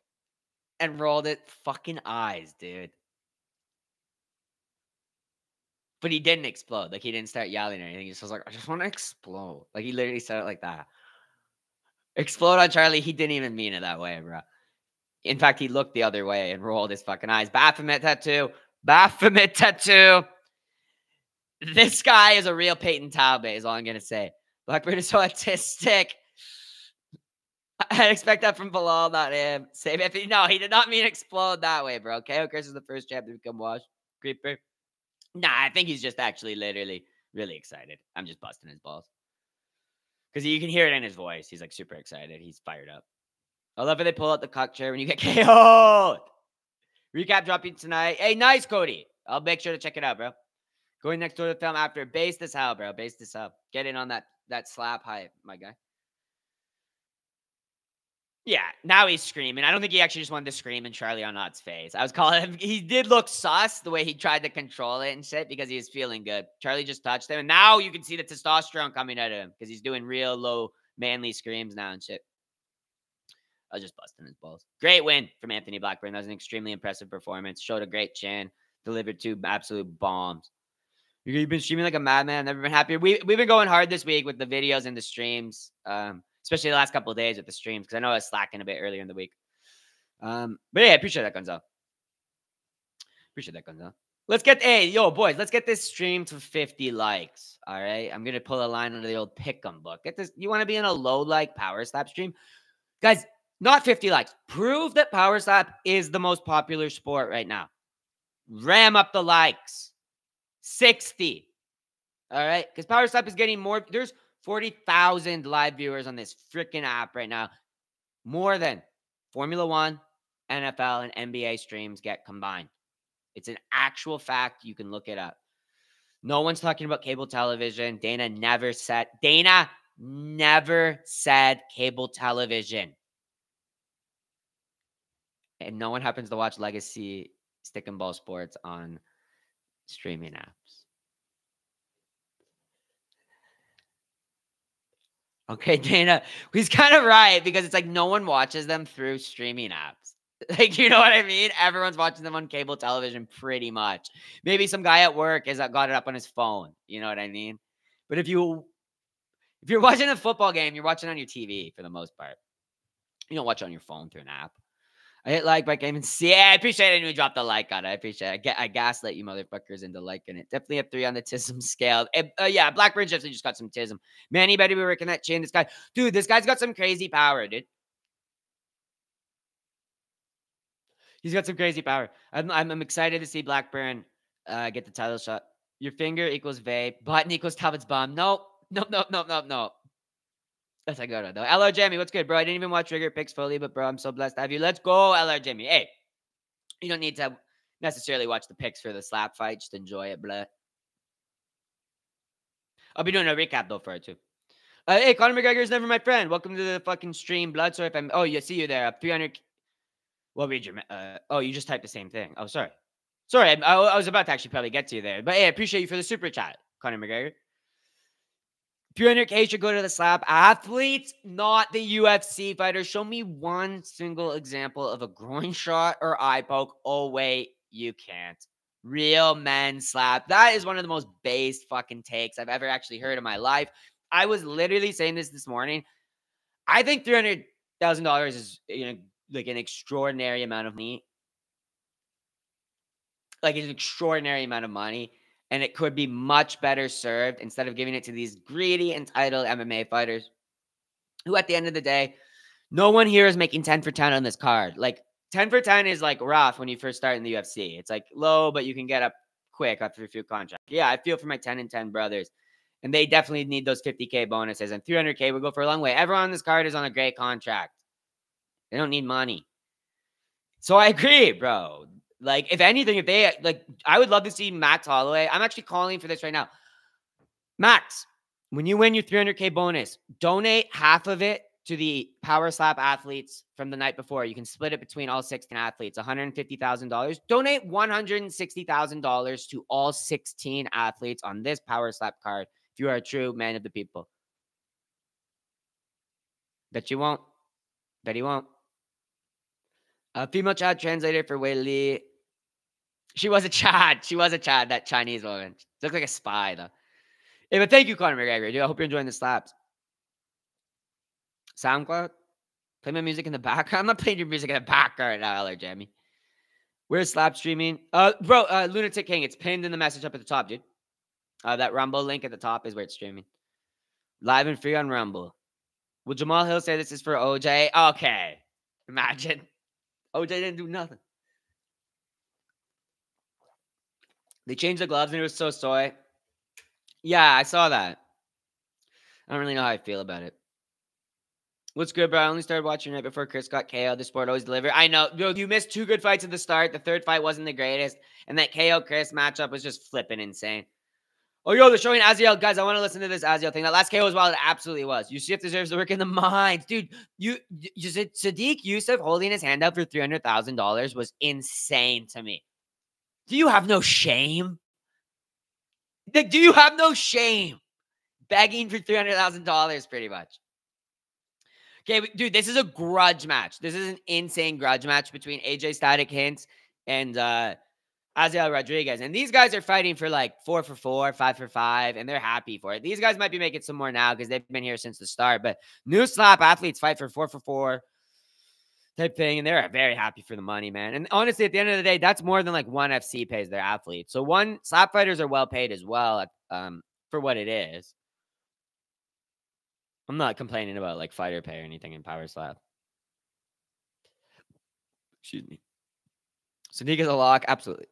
and rolled it fucking eyes, dude. But he didn't explode. Like he didn't start yelling or anything. He just was like, I just want to explode. Like he literally said it like that. Explode on Charlie. He didn't even mean it that way, bro. In fact, he looked the other way and rolled his fucking eyes. Baphomet tattoo. Baphomet tattoo. This guy is a real Payton Talbott, is all I'm going to say. Blackburn is so autistic. I expect that from Bilal, not him. Same if he, no, he did not mean explode that way, bro. KO Chris is the first champ to become Wash Creeper. Nah, I think he's just actually literally really excited. I'm just busting his balls. Because you can hear it in his voice. He's like super excited. He's fired up. I love how they pull out the cock chair when you get KO'd. Recap dropping tonight. Hey, nice, Cody. I'll make sure to check it out, bro. Going next door to film after. Base this hell, bro. Base this up. Get in on that that slap hype, my guy. Yeah, now he's screaming. I don't think he actually just wanted to scream in Charlie Arnott's face. I was calling him. He did look sus the way he tried to control it and shit because he was feeling good. Charlie just touched him, and now you can see the testosterone coming out of him because he's doing real low manly screams now and shit. I was just busting his balls. Great win from Anthony Blackburn. That was an extremely impressive performance. Showed a great chin. Delivered two absolute bombs. You've been streaming like a madman. Never been happier. We we've been going hard this week with the videos and the streams, um, especially the last couple of days with the streams because I know I was slacking a bit earlier in the week. Um, but yeah, appreciate that, Gonzalo. Appreciate that, Gonzalo. Let's get hey yo boys, let's get this stream to 50 likes. All right, I'm gonna pull a line under the old pick'em book. Get this. You want to be in a low like power slap stream, guys? Not 50 likes. Prove that Power Slap is the most popular sport right now. Ram up the likes. 60. All right. Because Power Slap is getting more. There's 40,000 live viewers on this freaking app right now. More than Formula One, NFL, and NBA streams get combined. It's an actual fact. You can look it up. No one's talking about cable television. Dana never said, Dana never said cable television and no one happens to watch Legacy Stick and Ball Sports on streaming apps. Okay, Dana, he's kind of right because it's like no one watches them through streaming apps. Like, you know what I mean? Everyone's watching them on cable television pretty much. Maybe some guy at work has uh, got it up on his phone. You know what I mean? But if you if you're watching a football game, you're watching on your TV for the most part. You don't watch on your phone through an app. I hit like by game and see. Yeah, I appreciate it. You dropped the like on it. I appreciate it. I, get, I gaslight you motherfuckers into liking it. Definitely a three on the tism scale. It, uh, yeah, Blackburn definitely just got some tism. Man, he better be working that chin. This guy, dude, this guy's got some crazy power, dude. He's got some crazy power. I'm, I'm, I'm excited to see Blackburn uh, get the title shot. Your finger equals vape. Button equals Talbott's bomb. Nope. Nope, nope, nope, nope, nope. That's a good one, though. LR Jamie, what's good, bro? I didn't even watch Trigger Picks fully, but, bro, I'm so blessed to have you. Let's go, LR Jamie. Hey, you don't need to necessarily watch the picks for the slap fight. Just enjoy it, bro. I'll be doing a recap, though, for it, too. Uh, hey, Conor McGregor is never my friend. Welcome to the fucking stream, blood. Sorry if I'm. Oh, you see you there. 300. What read your. Uh, oh, you just typed the same thing. Oh, sorry. Sorry, I, I, was about to actually probably get to you there. But hey, I appreciate you for the super chat, Conor McGregor. 300K should go to the slap athletes, not the UFC fighters. Show me one single example of a groin shot or eye poke. Oh, wait, you can't. Real men slap. That is one of the most base fucking takes I've ever actually heard in my life. I was literally saying this this morning. I think $300,000 is you know, like an extraordinary amount of money. Like an extraordinary amount of money and it could be much better served instead of giving it to these greedy, entitled MMA fighters who, at the end of the day, no one here is making 10 for 10 on this card. Like 10 for 10 is like rough when you first start in the UFC. It's like low, but you can get up quick after a few contracts. Yeah, I feel for my 10 and 10 brothers. And they definitely need those 50K bonuses. And 300K would go for a long way. Everyone on this card is on a great contract. They don't need money. So I agree, bro. Like, if anything, if they like, I would love to see Max Holloway. I'm actually calling for this right now. Max, when you win your 300K bonus, donate half of it to the Power Slap athletes from the night before. You can split it between all 16 athletes, $150,000. Donate $160,000 to all 16 athletes on this Power Slap card if you are a true man of the people. Bet you won't. Bet he won't. A female child translator for Wei Li. She was a Chad. She was a Chad, that Chinese woman. She looked like a spy, though. Hey, but thank you, Conor McGregor. Dude, I hope you're enjoying the slaps. SoundCloud? Play my music in the background. I'm not playing your music in the background right now, LR Jamie. Where's slap streaming? Uh, bro, uh, Lunatic King. It's pinned in the message up at the top, dude. Uh, that Rumble link at the top is where it's streaming. Live and free on Rumble. Will Jamahal Hill say this is for OJ? Okay. Imagine. OJ didn't do nothing. They changed the gloves and it was so soy. Yeah, I saw that. I don't really know how I feel about it. What's good, bro? I only started watching right before Chris got KO. The sport always deliver. I know. Yo, you missed two good fights at the start. The third fight wasn't the greatest. And that KO Chris matchup was just flipping insane. Oh, yo, they're showing Aziel. Guys, I want to listen to this Aziel thing. That last KO was wild. It absolutely was. Yusuff deserves the work in the mind. Dude, you, you Sodiq Yusuff holding his hand out for $300,000 was insane to me. Do you have no shame? Do you have no shame? Begging for $300,000 pretty much. Okay, dude, this is a grudge match. This is an insane grudge match between AJ Static Hints and uh Aziel Rodriguez. And these guys are fighting for like four for four, five for five, and they're happy for it. These guys might be making some more now because they've been here since the start. But new slap athletes fight for four for four type thing, and they're very happy for the money, man. And honestly, at the end of the day, that's more than like one FC pays their athletes. So one slap fighters are well paid as well, um, for what it is. I'm not complaining about like fighter pay or anything in Power Slap. Excuse me. Sodiq is a lock. Absolutely.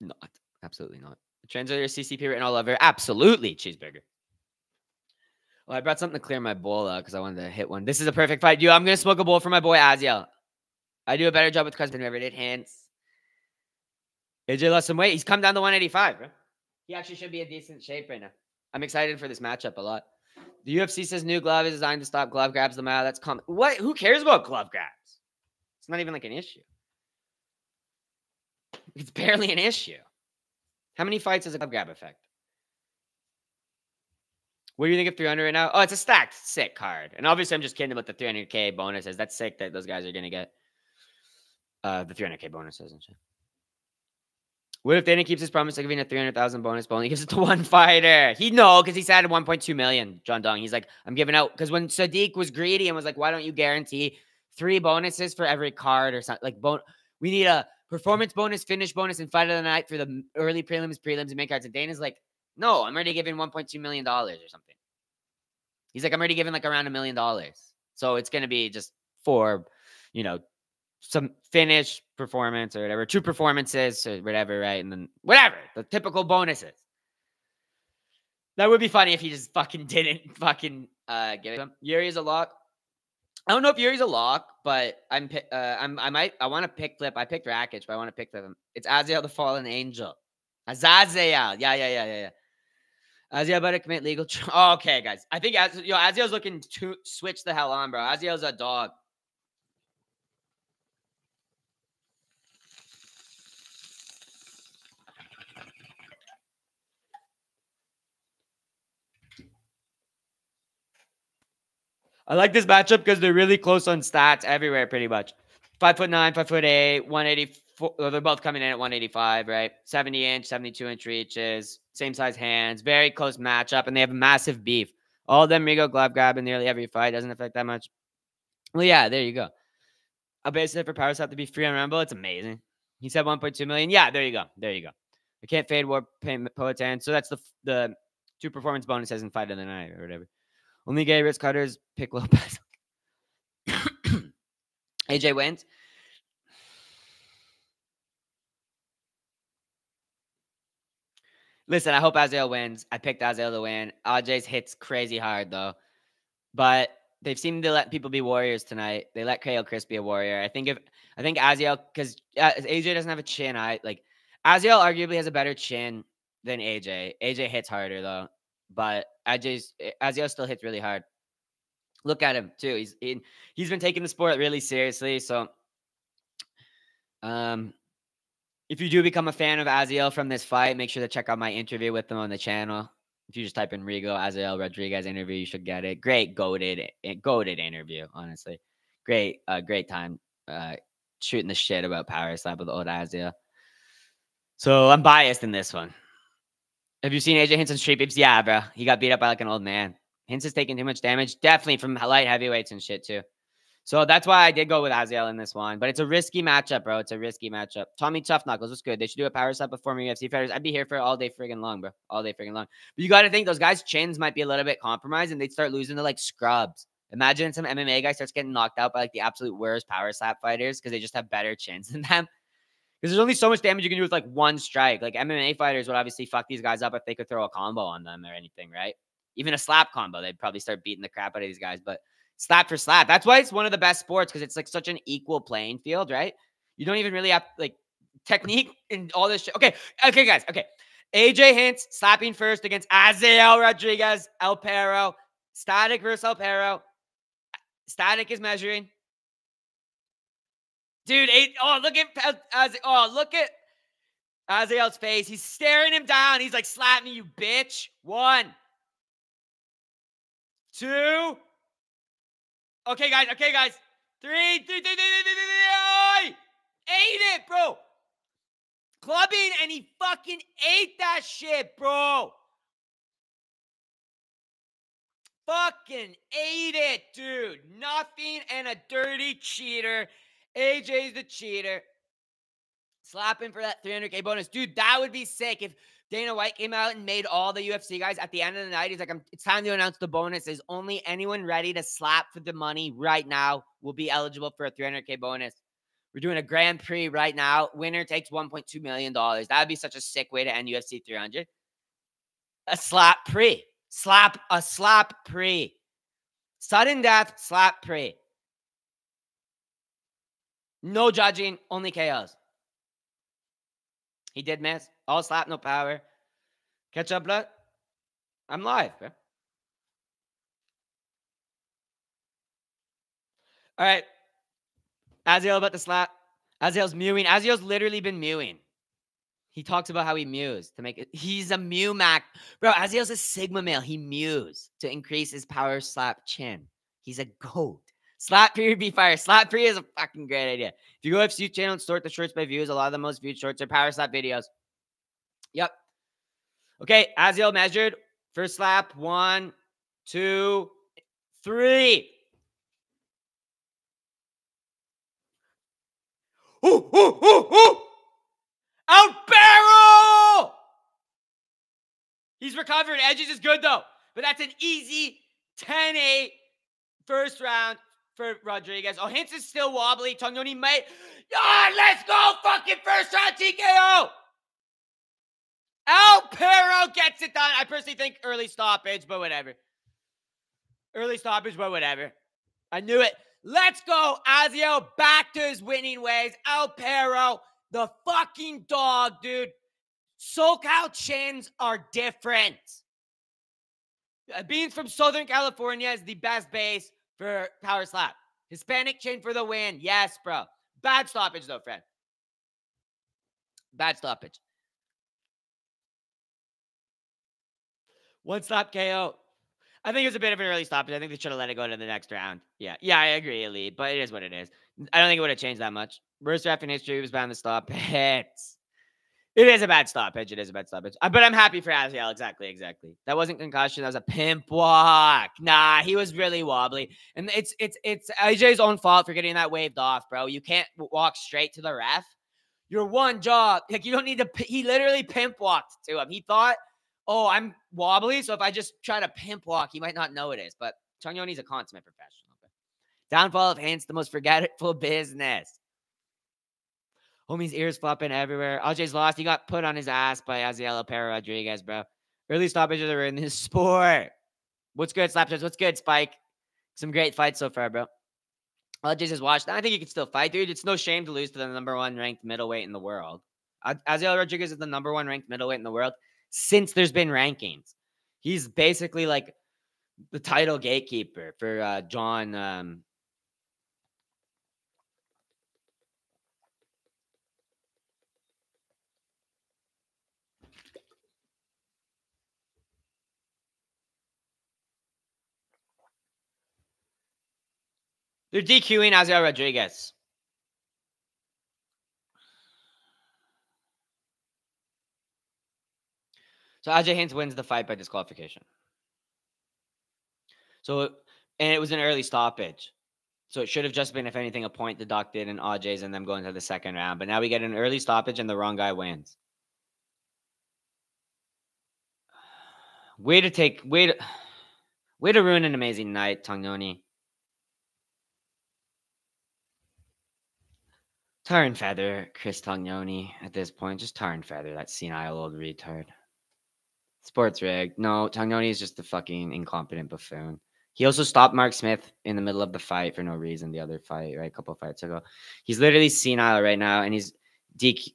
Not. Absolutely not. Translator CCP written all over. Absolutely, cheeseburger. Well, I brought something to clear my bowl out because I wanted to hit one. This is a perfect fight. Dude, I'm going to smoke a bowl for my boy Aziel. I do a better job with cousin than ever did. Hands. AJ lost some weight. He's come down to 185, bro. He actually should be in decent shape right now. I'm excited for this matchup a lot. The UFC says new glove is designed to stop glove grabs. The matter that's common. What? Who cares about glove grabs? It's not even like an issue. It's barely an issue. How many fights does a glove grab affect? What do you think of 300 right now? Oh, it's a stacked sick card. And obviously, I'm just kidding about the 300k bonuses. That's sick that those guys are gonna get uh the 300k bonuses and shit. What if Dana keeps his promise of giving a 300,000 bonus but only gives it to one fighter? He no, because he said 1.2 million. John Dong. He's like, I'm giving out because when Sodiq was greedy and was like, why don't you guarantee three bonuses for every card or something like bon- we need a performance bonus, finish bonus, and fight of the night for the early prelims, prelims, and main cards. And Dana's like, no, I'm already giving 1.2 million dollars or something. He's like, I'm already giving like around a million dollars. So it's gonna be just for, you know, some finish performance or whatever, two performances or whatever, right? And then whatever, the typical bonuses. That would be funny if he just fucking didn't fucking uh get it. Yuri is a lock. I don't know if Yuri's a lock, but I'm uh, I'm I might I want to pick flip. I picked Rakic, but I want to pick them. It's Aziel the Fallen Angel. Azazel. Yeah, yeah, yeah, yeah, yeah. Aziel better commit legal. Oh, okay, guys. I think Az- yo Aziel's looking to switch the hell on, bro. Aziel's a dog. I like this matchup because they're really close on stats everywhere, pretty much. Five foot nine, five foot eight, 184. They're both coming in at 185, right? 70 inch, 72 inch reaches, same size hands, very close matchup, and they have massive beef. All of them Rigo glove grab in nearly every fight. Doesn't affect that much. Well, yeah, there you go. A base for Power Slap to be free on Rumble. It's amazing. He said 1.2 million. Yeah, there you go. There you go. I can't fade war Poatan. So that's the the two performance bonuses in fight of the night or whatever. Only gay wrist cutters, pick Lopez. AJ wins. Listen, I hope Azael wins. I picked Azael to win. RJ's hits crazy hard though, but they've seemed to let people be warriors tonight. They let KO Chris be a warrior. I think if I think Azael because uh, AJ doesn't have a chin. I like Azael arguably has a better chin than AJ. AJ hits harder though, but AJ's Azael still hits really hard. Look at him too. He's in, he's been taking the sport really seriously. So, um, if you do become a fan of Aziel from this fight, make sure to check out my interview with him on the channel. If you just type in Rigo Aziel Rodriguez interview, you should get it. Great, goaded, eh, goaded interview. Honestly, great, uh, great time uh, shooting the shit about power slap with old Aziel. So I'm biased in this one. Have you seen AJ Hinson street beeps? Yeah, bro. He got beat up by like an old man. Hinson's taking too much damage, definitely from light heavyweights and shit too. So that's why I did go with Aziel in this one. But it's a risky matchup, bro. It's a risky matchup. Tommy Tough Knuckles was good. They should do a power slap before me UFC fighters. I'd be here for all day friggin' long, bro. All day friggin' long. But you got to think those guys' chins might be a little bit compromised and they'd start losing to like scrubs. Imagine some MMA guy starts getting knocked out by like the absolute worst power slap fighters because they just have better chins than them. Because there's only so much damage you can do with like one strike. Like MMA fighters would obviously fuck these guys up if they could throw a combo on them or anything, right? Even a slap combo, they'd probably start beating the crap out of these guys. But slap for slap, that's why it's one of the best sports because it's like such an equal playing field, right? You don't even really have like technique and all this shit. Okay, okay, guys. Okay, AJ Hints slapping first against Azael Rodriguez, El Perro. Static versus El Perro. Static is measuring. Dude, eight, oh, look at Az, oh, look at Azael's face. He's staring him down. He's like, slap me, you bitch. One. Two. Okay, guys. Okay, guys. Three, three, three, three, three, three, three, Ate it, bro. Clubbing, and he fucking ate that shit, bro. Fucking ate it, dude. Nothing and a dirty cheater. AJ's the cheater. Slapping for that 300K bonus. Dude, that would be sick if Dana White came out and made all the UFC guys at the end of the night. He's like, it's time to announce the bonus. Is Only anyone ready to slap for the money right now will be eligible for a 300K bonus. We're doing a Grand Prix right now. Winner takes $1.2 million. That would be such a sick way to end UFC 300. A slap pre. Slap, a slap pre. Sudden death, slap pre. No judging, only KOs. He did miss. All slap, no power. Catch up, blood. I'm live, bro. All right. Aziel about the slap. Aziel's mewing. Aziel's literally been mewing. He talks about how he mews to make it. He's a mew mac. Bro, Aziel's a Sigma male. He mews to increase his power slap chin. He's a goat. Slap period be fire. Slap period is a fucking great idea. If you go FC channel and sort the shorts by views, a lot of the most viewed shorts are power slap videos. Yep. Okay, Aziel measured. First slap. One, two, three. Ooh, ooh, ooh, ooh. Out barrel! He's recovered. Edges is good though. But that's an easy 10 8 first round for Rodriguez. Oh, Hintz is still wobbly. Tognoni might. Yeah, let's go. Fucking first round TKO. El Perro gets it done. I personally think early stoppage, but whatever. Early stoppage, but whatever. I knew it. Let's go. Aziel back to his winning ways. El Perro, the fucking dog, dude. SoCal chins are different. Uh, being from Southern California is the best base for power slap. Hispanic chain for the win. Yes, bro. Bad stoppage, though, friend. Bad stoppage. One stop KO. I think it was a bit of an early stoppage. I think they should have let it go to the next round. Yeah, yeah, I agree, Elite, but it is what it is. I don't think it would have changed that much. Worst ref in history was bound to stop it. It is a bad stoppage. It is a bad stoppage. Uh, but I'm happy for Aziel. Exactly, exactly. That wasn't concussion. That was a pimp walk. Nah, he was really wobbly. And it's it's it's AJ's own fault for getting that waved off, bro. You can't walk straight to the ref. Your one job, like you don't need to. He literally pimp walked to him. He thought, oh, I'm wobbly, so if I just try to pimp walk, he might not know it is. But Tognoni's a consummate professional. Downfall of Hands, the most forgetful business. Homie's ears flopping everywhere. Ajay's lost. He got put on his ass by Aziel Perro Rodriguez, bro. Early stoppages are in this sport. What's good, Slapshot? What's good, Spike? Some great fights so far, bro. Ajay's has watched. I think he can still fight, dude. It's no shame to lose to the number one ranked middleweight in the world. Aziel Rodriguez is the number one ranked middleweight in the world since there's been rankings. He's basically like the title gatekeeper for uh, John um, They're DQing Aziel Rodriguez. So Ajay Hints wins the fight by disqualification. So, and it was an early stoppage. So it should have just been, if anything, a point deducted and Ajay's and them going to the second round. But now we get an early stoppage and the wrong guy wins. Way to take, way to, way to ruin an amazing night, Tognoni. Tar and feather Chris Tognoni at this point. Just tar and feather that senile old retard. Sports rig. No, Tognoni is just a fucking incompetent buffoon. He also stopped Mark Smith in the middle of the fight for no reason. The other fight, right? A couple fights ago. He's literally senile right now, and he's DQ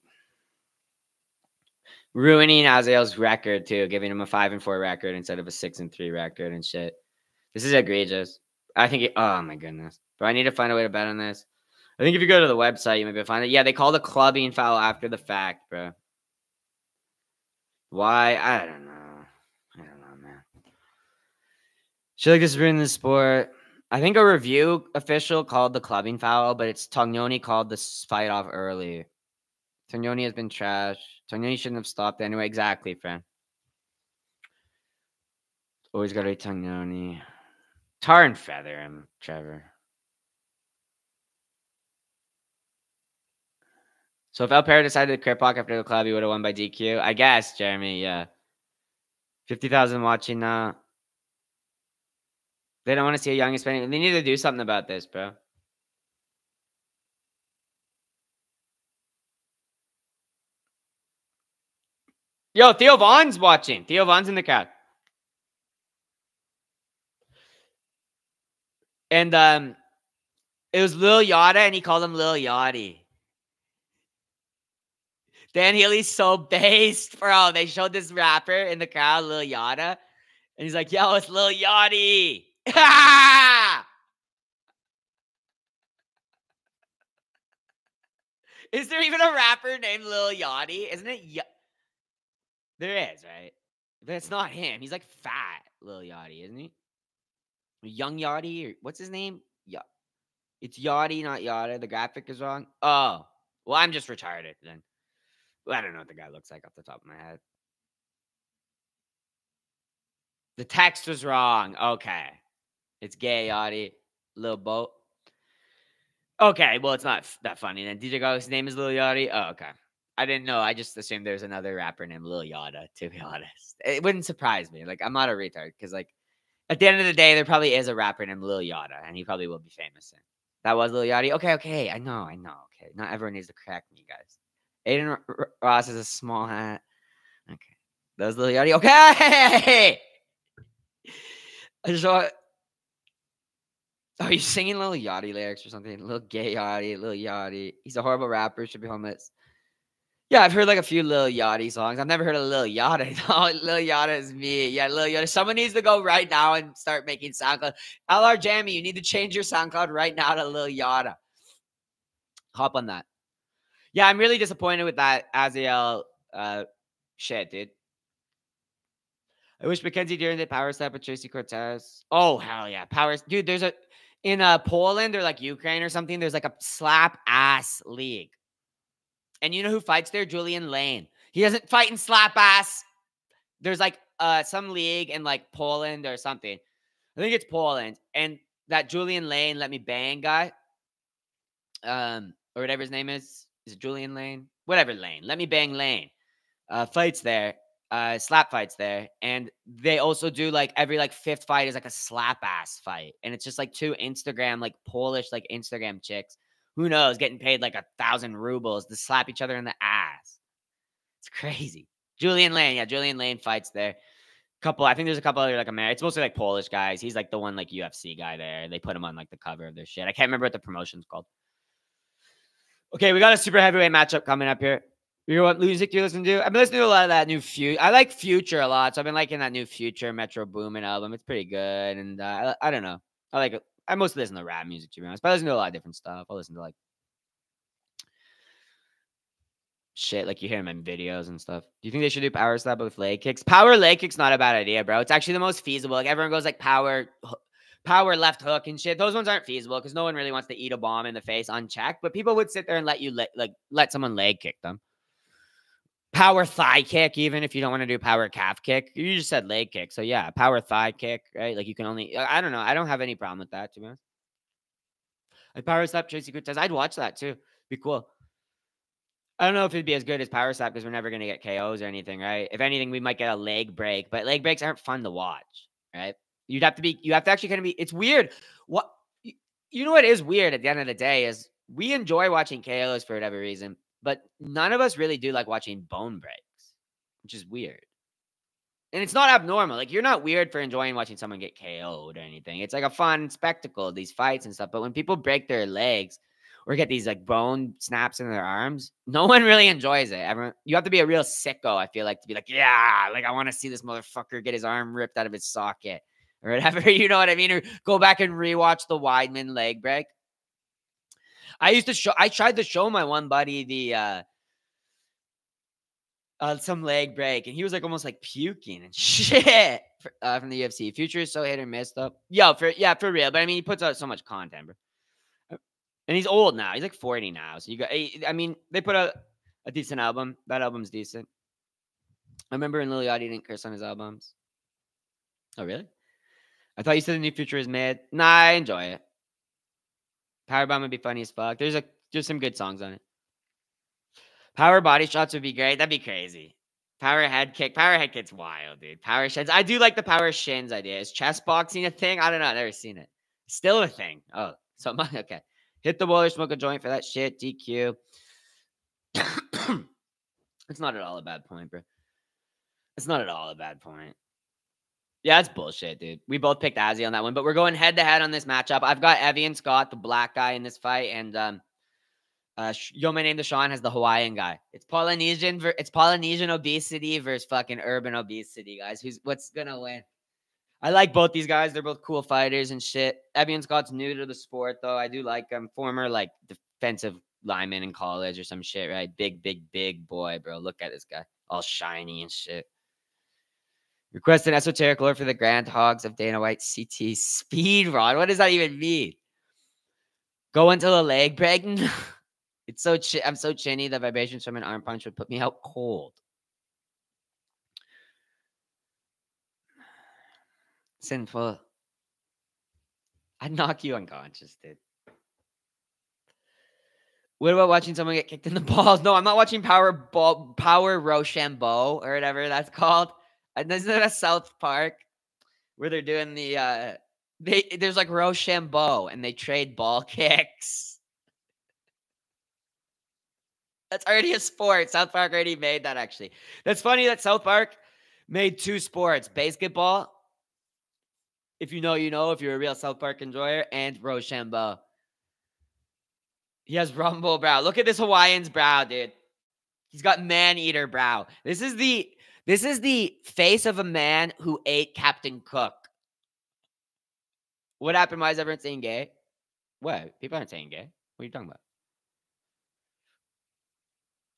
ruining Aziel's record too, giving him a five and four record instead of a six and three record and shit. This is egregious. I think. Oh my goodness. But I need to find a way to bet on this. I think if you go to the website, you maybe find it. Yeah, they call the clubbing foul after the fact, bro. Why? I don't know. I don't know, man. Should like this ruin the sport. I think a review official called the clubbing foul, but it's Tognoni called the fight off early. Tognoni has been trash. Tognoni shouldn't have stopped anyway. Exactly, friend. Always got to be Tognoni. Tar and feather him, Trevor. So if El Perro decided to crip walk after the club, he would have won by DQ. I guess, Jeremy. Yeah. 50,000 watching now. They don't want to see a young Hispanic. They need to do something about this, bro. Yo, Theo Von's watching. Theo Von's in the crowd. And um, it was Lil Yachty, and he called him Lil Yachty. Dan Hellie's so based, bro. They showed this rapper in the crowd, Lil Yachty, and he's like, "Yo, it's Lil Yachty." is there even a rapper named Lil Yachty? Isn't it? Y- there is, right? But it's not him. He's like fat Lil Yachty, isn't he? Young Yachty, or what's his name? Yeah, it's Yachty, not Yada. The graphic is wrong. Oh, well, I'm just retarded then. I don't know what the guy looks like off the top of my head. The text was wrong. Okay. It's gay, Yachty. Lil Boat. Okay, well, it's not that funny then. DJ Garlic's name is Lil Yachty. Oh, okay. I didn't know. I just assumed there's another rapper named Lil Yada, to be honest. It wouldn't surprise me. Like, I'm not a retard because, like, at the end of the day, there probably is a rapper named Lil Yada, and he probably will be famous soon. That was Lil Yachty. Okay, okay. I know, I know. Okay. Not everyone needs to correct me, guys. Adin Ross is a small hat. Okay. That was Lil Yachty. Okay. I just saw Are you singing Lil Yachty lyrics or something? Little gay Yachty, Lil Yachty. He's a horrible rapper. Should be homeless. Yeah, I've heard like a few Lil Yachty songs. I've never heard of Lil Yachty. Oh, Lil Yachty is me. Yeah, Lil Yachty. Someone needs to go right now and start making SoundCloud. LR Jammy, you need to change your SoundCloud right now to Lil Yachty. Hop on that. Yeah, I'm really disappointed with that Aziel uh, shit, dude. I wish Mackenzie Dern did power step with Tracy Cortez. Oh hell yeah, power, dude. There's a in uh Poland or like Ukraine or something. There's like a slap ass league, and you know who fights there? Julian Lane. He doesn't fight in slap ass. There's like uh some league in like Poland or something. I think it's Poland, and that Julian Lane let me bang guy, um, or whatever his name is. Is it Julian Lane? Whatever Lane. Let me bang Lane. Uh, fights there uh, slap fights there, and they also do like every like fifth fight is like a slap ass fight, and it's just like two Instagram like Polish like Instagram chicks. Who knows, getting paid like a thousand rubles to slap each other in the ass. It's crazy. Julian Lane, yeah, Julian Lane fights there. Couple, I think there's a couple other like American. It's mostly like Polish guys. He's like the one like UFC guy there. They put him on like the cover of their shit. I can't remember what the promotion's called. Okay, we got a super heavyweight matchup coming up here. You know what music you listen to? I've been listening to a lot of that new Future. I like Future a lot, so I've been liking that new Future Metro Boomin album. It's pretty good, and uh, I, I don't know. I like it. I mostly listen to rap music to be honest, but I listen to a lot of different stuff. I listen to like shit like you hear them in videos and stuff. Do you think they should do power slap with leg kicks? Power leg kicks not a bad idea, bro. It's actually the most feasible. Like everyone goes like power power left hook and shit. Those ones aren't feasible because no one really wants to eat a bomb in the face unchecked. But people would sit there and let you le- like let someone leg kick them power thigh kick, even if you don't want to do power calf kick. You just said leg kick. So yeah, power thigh kick, right? Like you can only I don't know. I don't have any problem with that, to be honest. I power slap Tracy Cortez. I'd watch that too. Be cool. I don't know if it'd be as good as power slap because we're never gonna get KOs or anything, right? If anything, we might get a leg break, but leg breaks aren't fun to watch, right? You'd have to be you have to actually kind of be it's weird. What you know what is weird at the end of the day is we enjoy watching KOs for whatever reason but none of us really do like watching bone breaks, which is weird. And it's not abnormal. Like you're not weird for enjoying watching someone get KO'd or anything. It's like a fun spectacle, these fights and stuff. But when people break their legs or get these like bone snaps in their arms, no one really enjoys it. Everyone, you have to be a real sicko, I feel like, to be like, yeah, like I want to see this motherfucker get his arm ripped out of his socket or whatever. You know what I mean? Or go back and rewatch the Weidman leg break. I used to show. I tried to show my one buddy the uh, uh some leg break, and he was like almost like puking and shit uh, from the UFC. Future is so hit or miss though. Yo, for yeah, for real. But I mean, he puts out so much content, bro. Uh, and he's old now. He's like forty now. So you got. I mean, they put out a decent album. That album's decent. I remember in Lil Yachty didn't curse on his albums. Oh really? I thought you said the new Future is mad. Nah, I enjoy it. Powerbomb would be funny as fuck. There's a there's some good songs on it. Power body shots would be great. That'd be crazy. Power head kick. Power head kick's wild, dude. Power shins. I do like the power shins idea. Is chest boxing a thing? I don't know. I've never seen it. Still a thing. Oh, so okay. Hit the wall or smoke a joint for that shit. DQ. it's not at all a bad point, bro. It's not at all a bad point. Yeah, it's bullshit, dude. We both picked Azzy on that one, but we're going head to head on this matchup. I've got Evian Scott, the black guy in this fight, and um, uh, Yo, my name Deshaun has the Hawaiian guy. It's Polynesian. It's Polynesian obesity versus fucking urban obesity, guys. Who's what's gonna win? I like both these guys. They're both cool fighters and shit. Evian Scott's new to the sport, though. I do like him. Former like defensive lineman in college or some shit, right? Big, big, big boy, bro. Look at this guy, all shiny and shit. Request an esoteric lore for the Grand Hogs of Dana White CT Speed Rod. What does that even mean? Go into the leg break. it's so I'm so chinny. The vibrations from an arm punch would put me out cold. Sinful. I'd knock you unconscious, dude. What about watching someone get kicked in the balls? No, I'm not watching Power Ball Power Rochambeau or whatever that's called. And isn't that a South Park where they're doing the uh they there's like Rochambeau and they trade ball kicks. That's already a sport. South Park already made that actually. That's funny that South Park made two sports, basketball. If you know, you know, if you're a real South Park enjoyer, and Rochambeau. He has rumble brow. Look at this Hawaiian's brow, dude. He's got man eater brow. This is the this is the face of a man who ate Captain Cook. What happened? Why is everyone saying gay? What? People aren't saying gay. What are you talking about?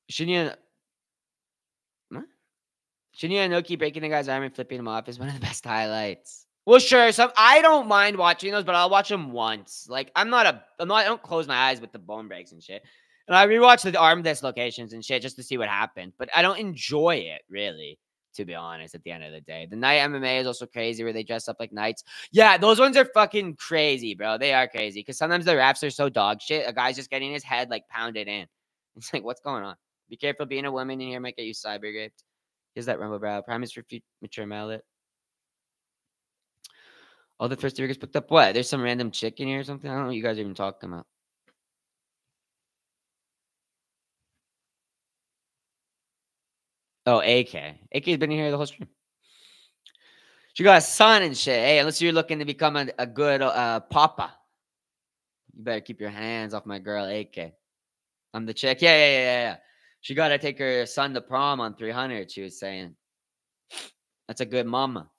You? What? Shinya Aoki breaking the guy's arm and flipping him off is one of the best highlights. Well, sure. Some I don't mind watching those, but I'll watch them once. Like I'm not a I'm not I don't close my eyes with the bone breaks and shit. And I rewatch the arm dislocations and shit just to see what happened. But I don't enjoy it really, to be honest, at the end of the day. The night MMA is also crazy where they dress up like knights. Yeah, those ones are fucking crazy, bro. They are crazy. Cause sometimes the raps are so dog shit. A guy's just getting his head like pounded in. It's like, what's going on? Be careful being a woman in here might get you cyber raped. Here's that rumble brow. Promise for mature mallet. All the thirsty riggers picked up what? There's some random chick in here or something. I don't know what you guys are even talking about. Oh, AK. AK's been here the whole stream. She got a son and shit. Hey, unless you're looking to become a, a good uh, papa, you better keep your hands off my girl, AK. I'm the chick. Yeah, yeah, yeah, yeah. She got to take her son to prom on 300, she was saying. That's a good mama.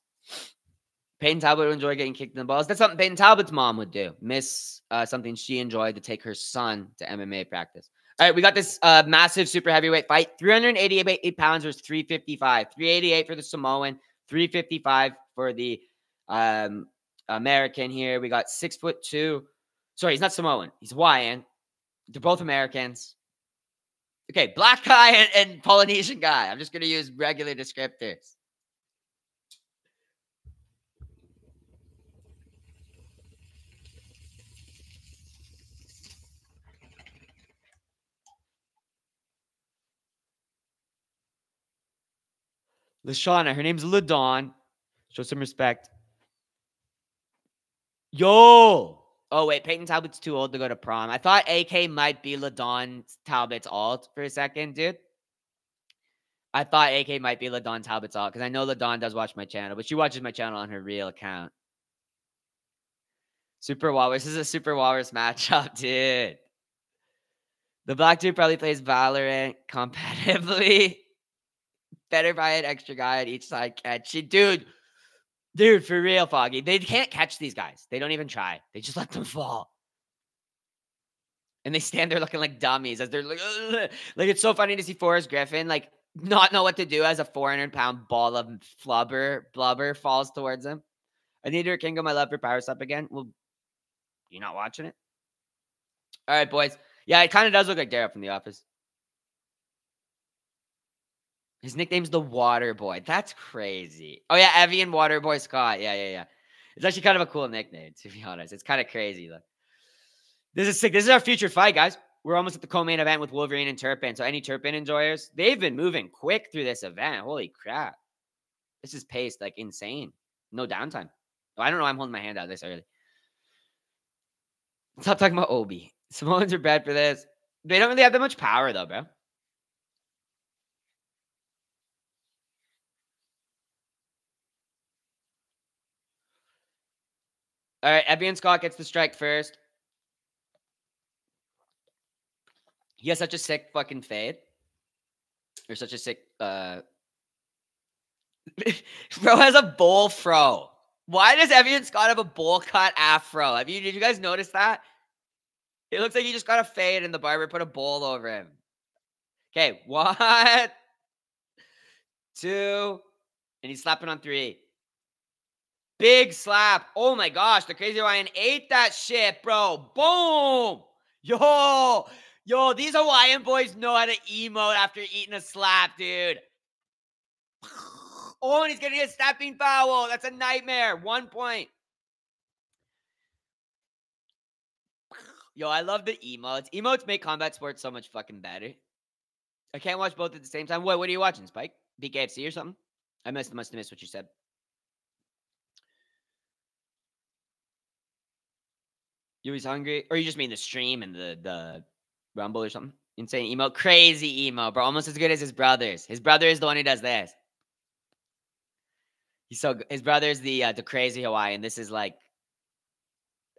Payton Talbott would enjoy getting kicked in the balls. That's something Payton Talbott's mom would do. Miss uh, something she enjoyed to take her son to MMA practice. All right, we got this uh, massive super heavyweight fight. 388 pounds versus 355. 388 for the Samoan, 355 for the um, American here. We got six foot two. Sorry, he's not Samoan. He's Hawaiian. They're both Americans. Okay, black guy and, and Polynesian guy. I'm just going to use regular descriptors. Lashana, her name's Ladon. Show some respect. Yo. Oh, wait. Payton Talbott's too old to go to prom. I thought AK might be Ladon Talbott's alt for a second, dude. I thought AK might be Ladon Talbott's alt because I know Ladon does watch my channel, but she watches my channel on her real account. Super Walrus. This is a Super Walrus matchup, dude. The black dude probably plays Valorant competitively. Better buy an extra guy at each side catch. Dude, dude, for real, Foggy. They can't catch these guys. They don't even try. They just let them fall. And they stand there looking like dummies as they're like, Ugh. like it's so funny to see Forrest Griffin like not know what to do as a 400 pound ball of flubber blubber falls towards him. I need to Kingo my love for power up again. Well, you're not watching it? All right, boys. Yeah, it kind of does look like Daryl from The Office. His nickname's the Water Boy. That's crazy. Oh yeah, Evian Water Boy Scott. Yeah, yeah, yeah. It's actually kind of a cool nickname, to be honest. It's kind of crazy. Look, this is sick. This is our future fight, guys. We're almost at the co-main event with Wolverine and Turpin. So any Turpin enjoyers, they've been moving quick through this event. Holy crap. This is paced like insane. No downtime. Oh, I don't know. I'm holding my hand out this early. Stop talking about Obi. Samoans are bad for this. They don't really have that much power, though, bro. All right, Evian Scott gets the strike first. He has such a sick fucking fade. Or such a sick uh Bro has a bowl fro. Why does Evian Scott have a bowl cut afro? Have you did you guys notice that? It looks like he just got a fade and the barber put a bowl over him. Okay, one, two, and he's slapping on three. Big slap. Oh my gosh, the crazy Hawaiian ate that shit, bro. Boom. Yo, yo, these Hawaiian boys know how to emote after eating a slap, dude. Oh, and he's getting a stepping foul. That's a nightmare. One point. Yo, I love the emotes. Emotes make combat sports so much fucking better. I can't watch both at the same time. What? What are you watching, Spike? BKFC or something? I must must have missed what you said. You was hungry, or you just mean the stream and the the rumble or something? Insane emo, crazy emo, bro. Almost as good as his brothers. His brother is the one who does this. He's so his brother is the uh, the crazy Hawaiian. This is like,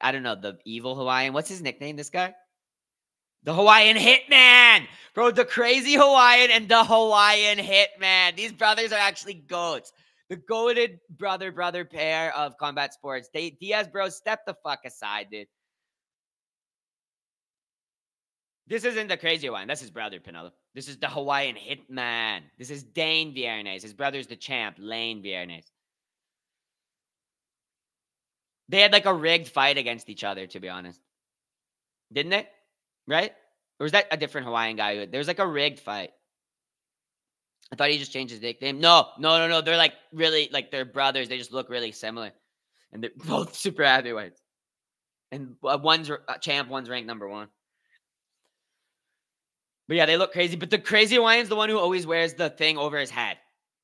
I don't know, the evil Hawaiian. What's his nickname? This guy, the Hawaiian Hitman, bro. The crazy Hawaiian and the Hawaiian Hitman. These brothers are actually goats. The goaded brother brother pair of combat sports. They Diaz, bro, step the fuck aside, dude. This isn't the crazy one. That's his brother, Pinello. This is the Hawaiian hitman. This is Dane Viernes. His brother's the champ, Lane Viernes. They had like a rigged fight against each other, to be honest. Didn't they? Right? Or was that a different Hawaiian guy? There was like a rigged fight. I thought he just changed his nickname. No, no, no, no. They're like really like they're brothers. They just look really similar, and they're both super heavyweights. And uh, one's uh, champ, one's ranked number one. But yeah, they look crazy. But the crazy Hawaiian's the one who always wears the thing over his head.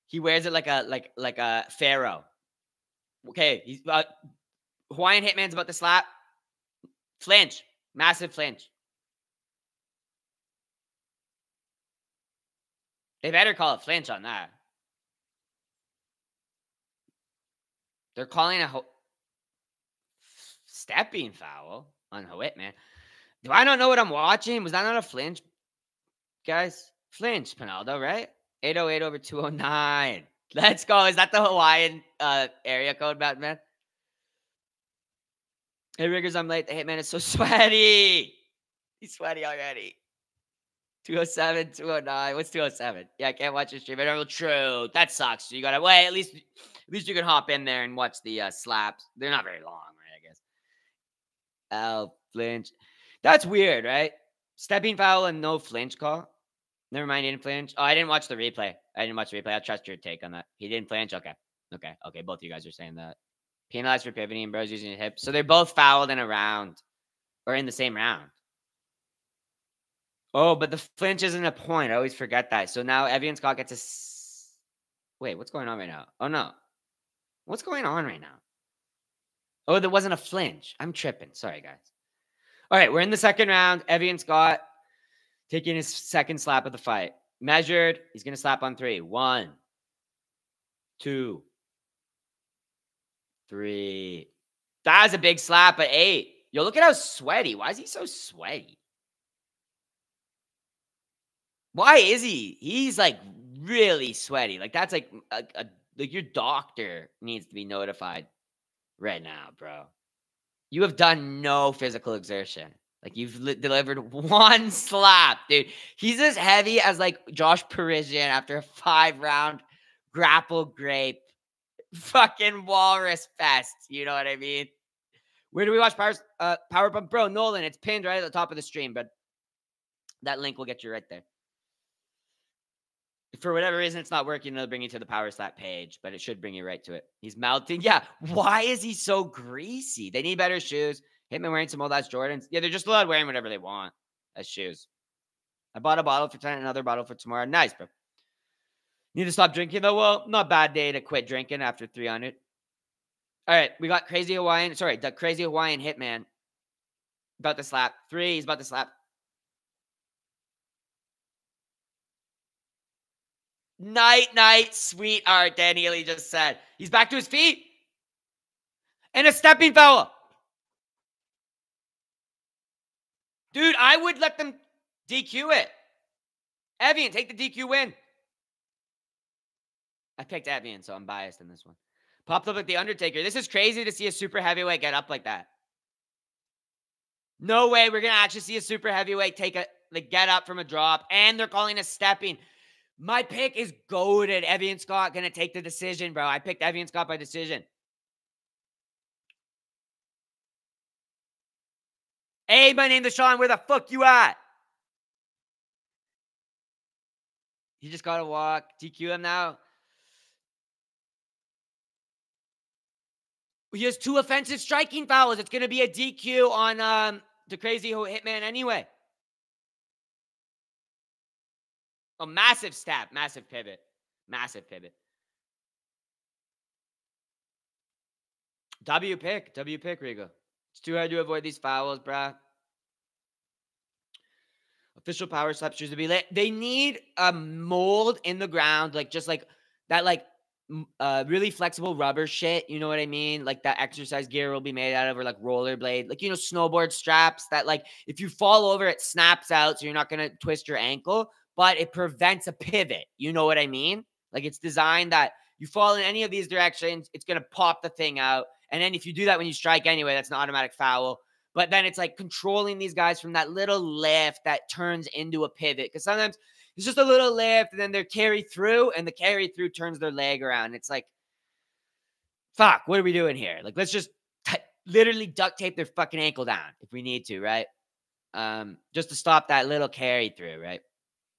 He wears it like a like like a pharaoh. Okay, he's uh, Hawaiian Hitman's about to slap. Flinch, massive flinch. They better call a flinch on that. They're calling a ho- stepping foul on Hitman. Do I not know what I'm watching? Was that not a flinch? Guys, flinch, Pinaldo, right? 808 over 209. Let's go. Is that the Hawaiian uh, area code, Batman? Hey, Riggers, I'm late. The Hitman is so sweaty. He's sweaty already. 207, 209. What's 207? Yeah, I can't watch the stream. I true. That sucks. You gotta wait. At least, at least you can hop in there and watch the uh, slaps. They're not very long, right? I guess. Oh, flinch. That's weird, right? Stepping foul and no flinch call. Never mind, he didn't flinch. Oh, I didn't watch the replay. I didn't watch the replay. I trust your take on that. He didn't flinch. Okay, okay, okay. Both of you guys are saying that. Penalized for pivoting, bros using his hip. So they're both fouled in a round, or in the same round. Oh, but the flinch isn't a point. I always forget that. So now Evian Scott gets a. S- Wait, what's going on right now? Oh no, what's going on right now? Oh, there wasn't a flinch. I'm tripping. Sorry, guys. All right, we're in the second round. Evian Scott taking his second slap of the fight. Measured. He's gonna slap on three. One, two, three. That was a big slap at eight. Yo, look at how sweaty. Why is he so sweaty? Why is he? He's like really sweaty. Like that's like a, a like your doctor needs to be notified right now, bro. You have done no physical exertion. Like you've li- delivered one slap, dude. He's as heavy as like Josh Parisian after a five round grapple grape fucking walrus fest. You know what I mean? Where do we watch Power uh, Power Pump? Bro, Nolan, it's pinned right at the top of the stream, but that link will get you right there for whatever reason it's not working, it'll bring you to the power slap page, but it should bring you right to it. He's melting. Yeah. Why is he so greasy? They need better shoes. Hitman wearing some old ass Jordans. Yeah, they're just allowed wearing whatever they want as shoes. I bought a bottle for tonight, another bottle for tomorrow. Nice, bro. Need to stop drinking though. Well, not bad day to quit drinking after 300. All right, we got crazy Hawaiian. Sorry, the crazy Hawaiian hitman about to slap. Three, he's about to slap. Night, night, sweetheart, Dan Hellie just said. He's back to his feet. And a stepping foul. Dude, I would let them DQ it. Evian, take the DQ win. I picked Evian, so I'm biased in this one. Popped up like The Undertaker. This is crazy to see a super heavyweight get up like that. No way we're going to actually see a super heavyweight take a like get up from a drop. And they're calling a stepping. My pick is goaded. Evian Scott gonna take the decision, bro. I picked Evian Scott by decision. Hey, my name is Sean. Where the fuck you at? He just gotta walk. DQ him now. He has two offensive striking fouls. It's gonna be a DQ on um the crazy hitman anyway. A massive stab, massive pivot, massive pivot. W pick, W pick, Rigo. It's too hard to avoid these fouls, bruh. Official power slap shoes to be lit. They need a mold in the ground, like just like that, like uh really flexible rubber shit. You know what I mean? Like that exercise gear will be made out of, or like rollerblade, like you know, snowboard straps that like if you fall over, it snaps out, so you're not gonna twist your ankle but it prevents a pivot. You know what I mean? Like it's designed that you fall in any of these directions, it's going to pop the thing out. And then if you do that when you strike anyway, that's an automatic foul. But then it's like controlling these guys from that little lift that turns into a pivot. Because sometimes it's just a little lift and then they're carried through, and the carry through turns their leg around. It's like, fuck, what are we doing here? Like, let's just literally duct tape their fucking ankle down if we need to, right? Um, just to stop that little carry through, right?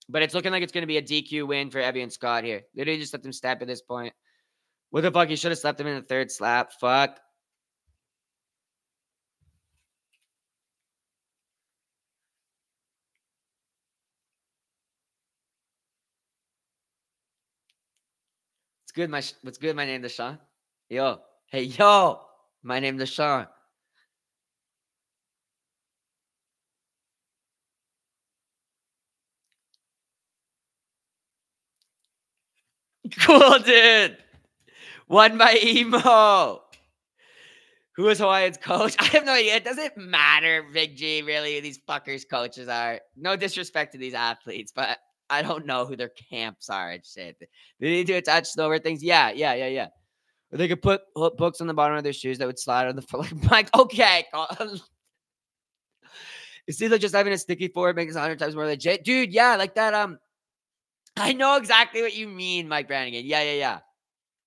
But it's looking like it's going to be a DQ win for Evian Scott here. Literally just let them step at this point. What the fuck? You should have slept him in the third slap. Fuck. Good. My what's good? My name is Sean. Yo, hey, yo. My name is Sean. Cool, dude. Won by emo. Who is Hawaiian's coach? I have no idea. It doesn't matter, Big G, really, who these fuckers coaches are. No disrespect to these athletes, but I don't know who their camps are and shit. They need to attach snowboard things. Yeah, yeah, yeah, yeah. Or they could put books on the bottom of their shoes that would slide on the floor. Like, okay. it seems like just having a sticky forward makes it 100 times more legit. Dude, yeah, like that. Um, I know exactly what you mean, Mike Brannigan. Yeah, yeah, yeah.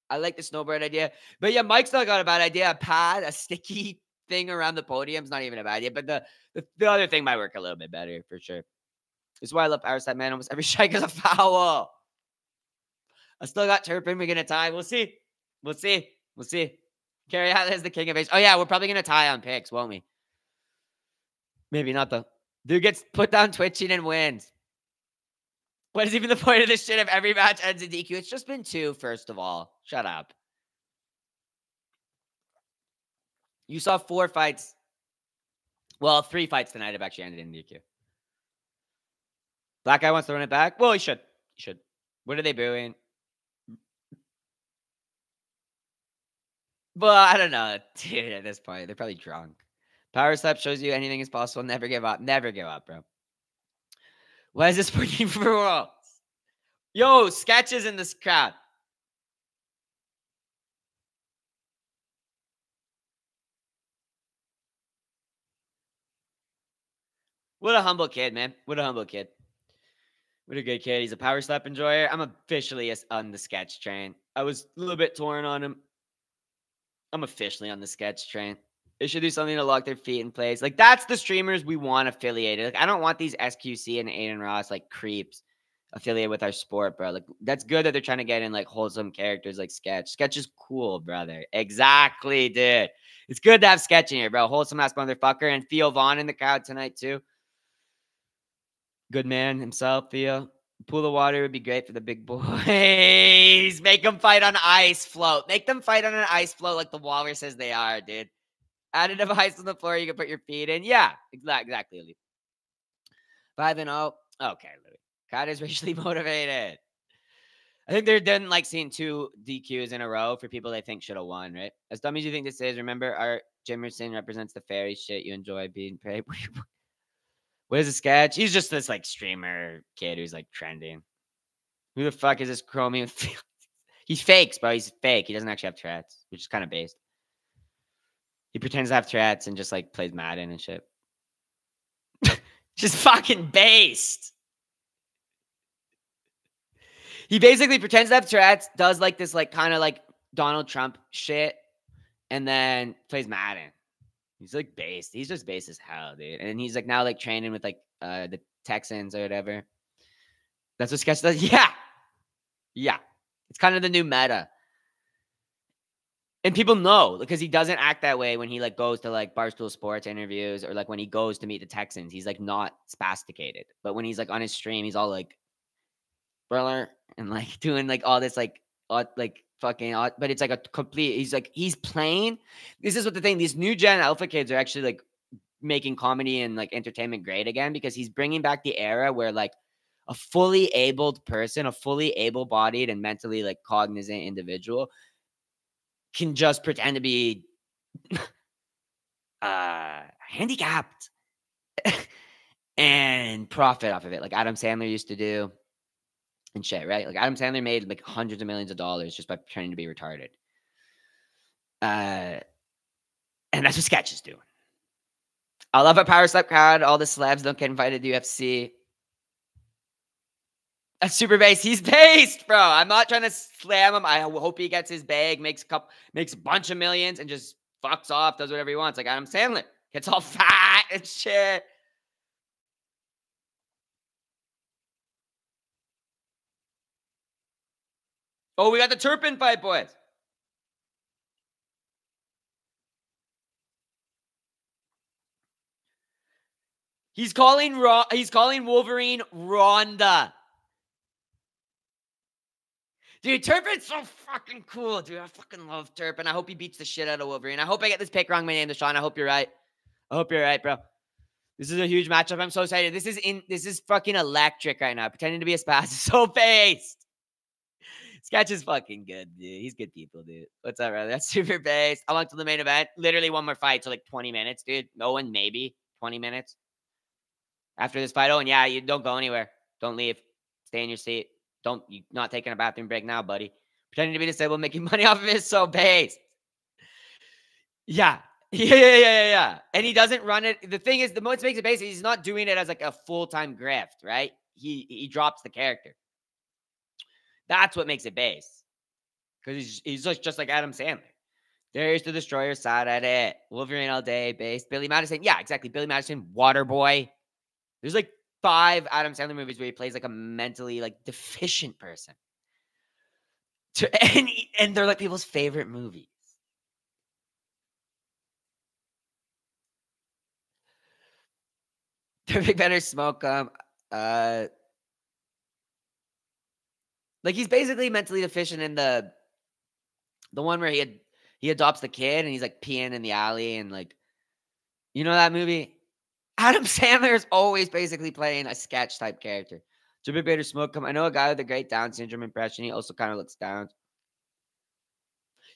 I like the snowboard idea. But yeah, Mike's not got a bad idea. A pad, a sticky thing around the podium is not even a bad idea. But the, the, the other thing might work a little bit better for sure. This is why I love step, man. Almost every strike is a foul. I still got Turpin. We're gonna tie. We'll see. We'll see. We'll see. Kerry Hatley is the king of ace. Oh yeah, we're probably gonna tie on picks, won't we? Maybe not though. Dude gets put down twitching and wins. What is even the point of this shit if every match ends in DQ? It's just been two, first of all. Shut up. You saw four fights. Well, three fights tonight have actually ended in DQ. Black guy wants to run it back. Well, he should. He should. What are they booing? Well, I don't know, dude. At this point, they're probably drunk. Power slap shows you anything is possible. Never give up. Never give up, bro. Why is this working for worlds? Yo, sketches in this crowd. What a humble kid, man. What a humble kid. What a good kid. He's a power slap enjoyer. I'm officially on the sketch train. I was a little bit torn on him. I'm officially on the sketch train. They should do something to lock their feet in place. Like that's the streamers we want affiliated. Like I don't want these xQc and Adin Ross like creeps affiliated with our sport, bro. Like that's good that they're trying to get in like wholesome characters like Sketch. Sketch is cool, brother. Exactly, dude. It's good to have Sketch in here, bro. Wholesome ass motherfucker, and Theo Von in the crowd tonight too. Good man himself, Theo. Pool of water would be great for the big boys. Make them fight on ice float. Make them fight on an ice float like the walruses they are, dude. Add a device on the floor you can put your feet in. Yeah, exactly, Louis. Five and oh. Okay, Louis. God is racially motivated. I think they're done like seeing two DQs in a row for people they think should have won, right? As dumb as you think this is, remember our Jimerson represents the fairy shit you enjoy being paid. What is a sketch? He's just this like streamer kid who's like trending. Who the fuck is this Chromium? He's fakes, bro. He's fake. He doesn't actually have Tourette's, which is kind of based. He pretends to have Tourette's and just like plays Madden and shit. just fucking based. He basically pretends to have Tourette's, does like this like kind of like Donald Trump shit, and then plays Madden. He's like based. He's just based as hell, dude. And he's like now like training with like uh the Texans or whatever. That's what Sketch does. Yeah. Yeah. It's kind of the new meta. And people know because he doesn't act that way when he like goes to like Barstool Sports interviews or like when he goes to meet the Texans. He's like not spasticated. But when he's like on his stream, he's all like, brother, and like doing like all this like like fucking but it's like a complete he's like he's playing. This is what the thing these new gen alpha kids are actually like making comedy and like entertainment great again because he's bringing back the era where like a fully abled person a fully able-bodied and mentally like cognizant individual can just pretend to be uh handicapped and profit off of it like Adam Sandler used to do and shit, right? Like Adam Sandler made like hundreds of millions of dollars just by pretending to be retarded. Uh and that's what Sketch is doing. I love a power slap crowd. All the celebs don't get invited to UFC. A super base. He's based, bro. I'm not trying to slam him. I hope he gets his bag, makes a couple, makes a bunch of millions, and just fucks off, does whatever he wants. Like Adam Sandler gets all fat and shit. Oh, we got the Turpin fight, boys. He's calling Ro- he's calling Wolverine Ronda. Dude, Turpin's so fucking cool, dude. I fucking love Turpin. I hope he beats the shit out of Wolverine. I hope I get this pick wrong. My name is Sean. I hope you're right. I hope you're right, bro. This is a huge matchup. I'm so excited. This is in this is fucking electric right now. Pretending to be a spaz is so based. Sketch is fucking good, dude. He's good people, dude. What's up, brother? That's super base. I want to the main event. Literally one more fight, so like 20 minutes, dude. No one, maybe 20 minutes after this fight. Oh, and yeah, you don't go anywhere. Don't leave. Stay in your seat. Don't you not taking a bathroom break now, buddy. Pretending to be disabled, making money off of it. so base. Yeah. Yeah, yeah, yeah, yeah, yeah. And he doesn't run it. The thing is, the most makes it basic. He's not doing it as like a full time grift, right? He he drops the character. That's what makes it base. Because he's he's just, just like Adam Sandler. There's the destroyer side at it. Wolverine all day, base. Billy Madison. Yeah, exactly. Billy Madison, Waterboy. There's like five Adam Sandler movies where he plays like a mentally like deficient person. To and and they're like people's favorite movies. Big better smoke um uh like he's basically mentally deficient in the the one where he had he adopts the kid and he's like peeing in the alley and like you know that movie Adam Sandler is always basically playing a sketch type character. Jimmy Bader Smoke come. I know a guy with a great Down syndrome impression. He also kind of looks down.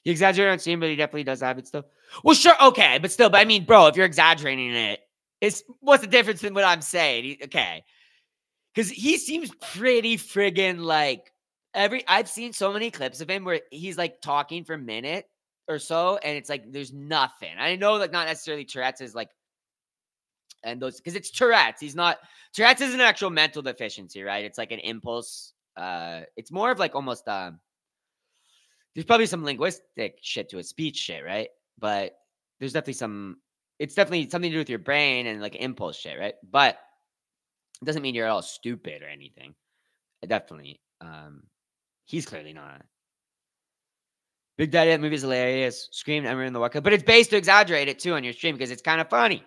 He exaggerated on scene, but he definitely does have it still. Well, sure, okay, but still, but I mean, bro, if you're exaggerating it, it's what's the difference in what I'm saying? He, okay, because he seems pretty friggin' like every. I've seen so many clips of him where he's like talking for a minute or so, and it's like there's nothing. I know, like not necessarily Tourette's is like and those because it's Tourette's. He's not Tourette's is an actual mental deficiency, right? It's like an impulse. Uh, it's more of like almost um. There's probably some linguistic shit to a speech shit, right? But there's definitely some. It's definitely something to do with your brain and like impulse shit, right? But it doesn't mean you're all stupid or anything. Definitely. Um, he's clearly not. Big Daddy, that movie is hilarious. Scream, Emma in the Walker. But it's based to exaggerate it too on your stream because it's kind of funny.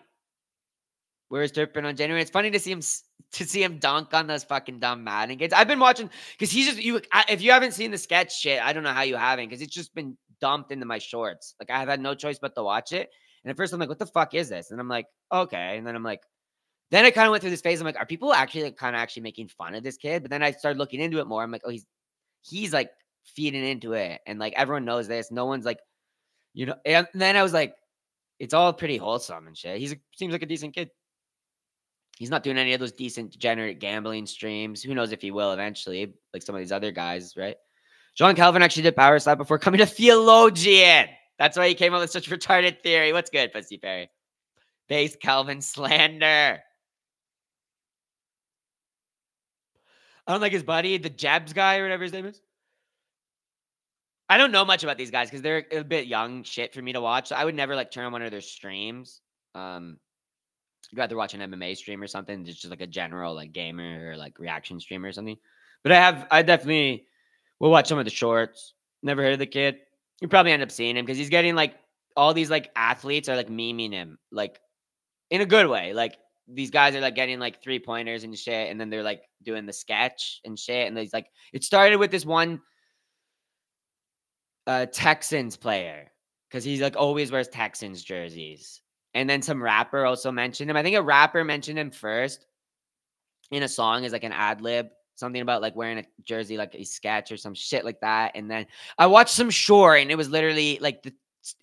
Where's Turpin on January? It's funny to see him to see him dunk on those fucking dumb Madden kids. I've been watching because he's just you. If you haven't seen the sketch shit, I don't know how you haven't because it's just been dumped into my shorts. Like I've had no choice but to watch it. And at first I'm like, what the fuck is this? And I'm like, okay. And then I'm like, then I kind of went through this phase. I'm like, are people actually like, kind of actually making fun of this kid? But then I started looking into it more. I'm like, oh, he's he's like feeding into it, and like everyone knows this. No one's like, you know. And then I was like, it's all pretty wholesome and shit. He seems like a decent kid. He's not doing any of those decent degenerate gambling streams. Who knows if he will eventually, like some of these other guys, right? John Calvin actually did power slap before coming to theologian. That's why he came up with such retarded theory. What's good, Pussy Perry? Base Calvin slander. I don't like his buddy, the Jabs guy or whatever his name is. I don't know much about these guys because they're a bit young shit for me to watch. So I would never like turn on one of their streams. Um, I'd rather watch an MMA stream or something, just, just like a general like gamer or like reaction stream or something. But I have, I definitely will watch some of the shorts. Never heard of the kid. You probably end up seeing him because he's getting like all these like athletes are like memeing him, like in a good way. Like these guys are like getting like three pointers and shit, and then they're like doing the sketch and shit. And he's like, it started with this one uh Texans player because he's like always wears Texans jerseys and then some rapper also mentioned him. I think a rapper mentioned him first in a song as like an ad lib, something about like wearing a jersey, like a sketch or some shit like that. And then I watched some short, and it was literally like the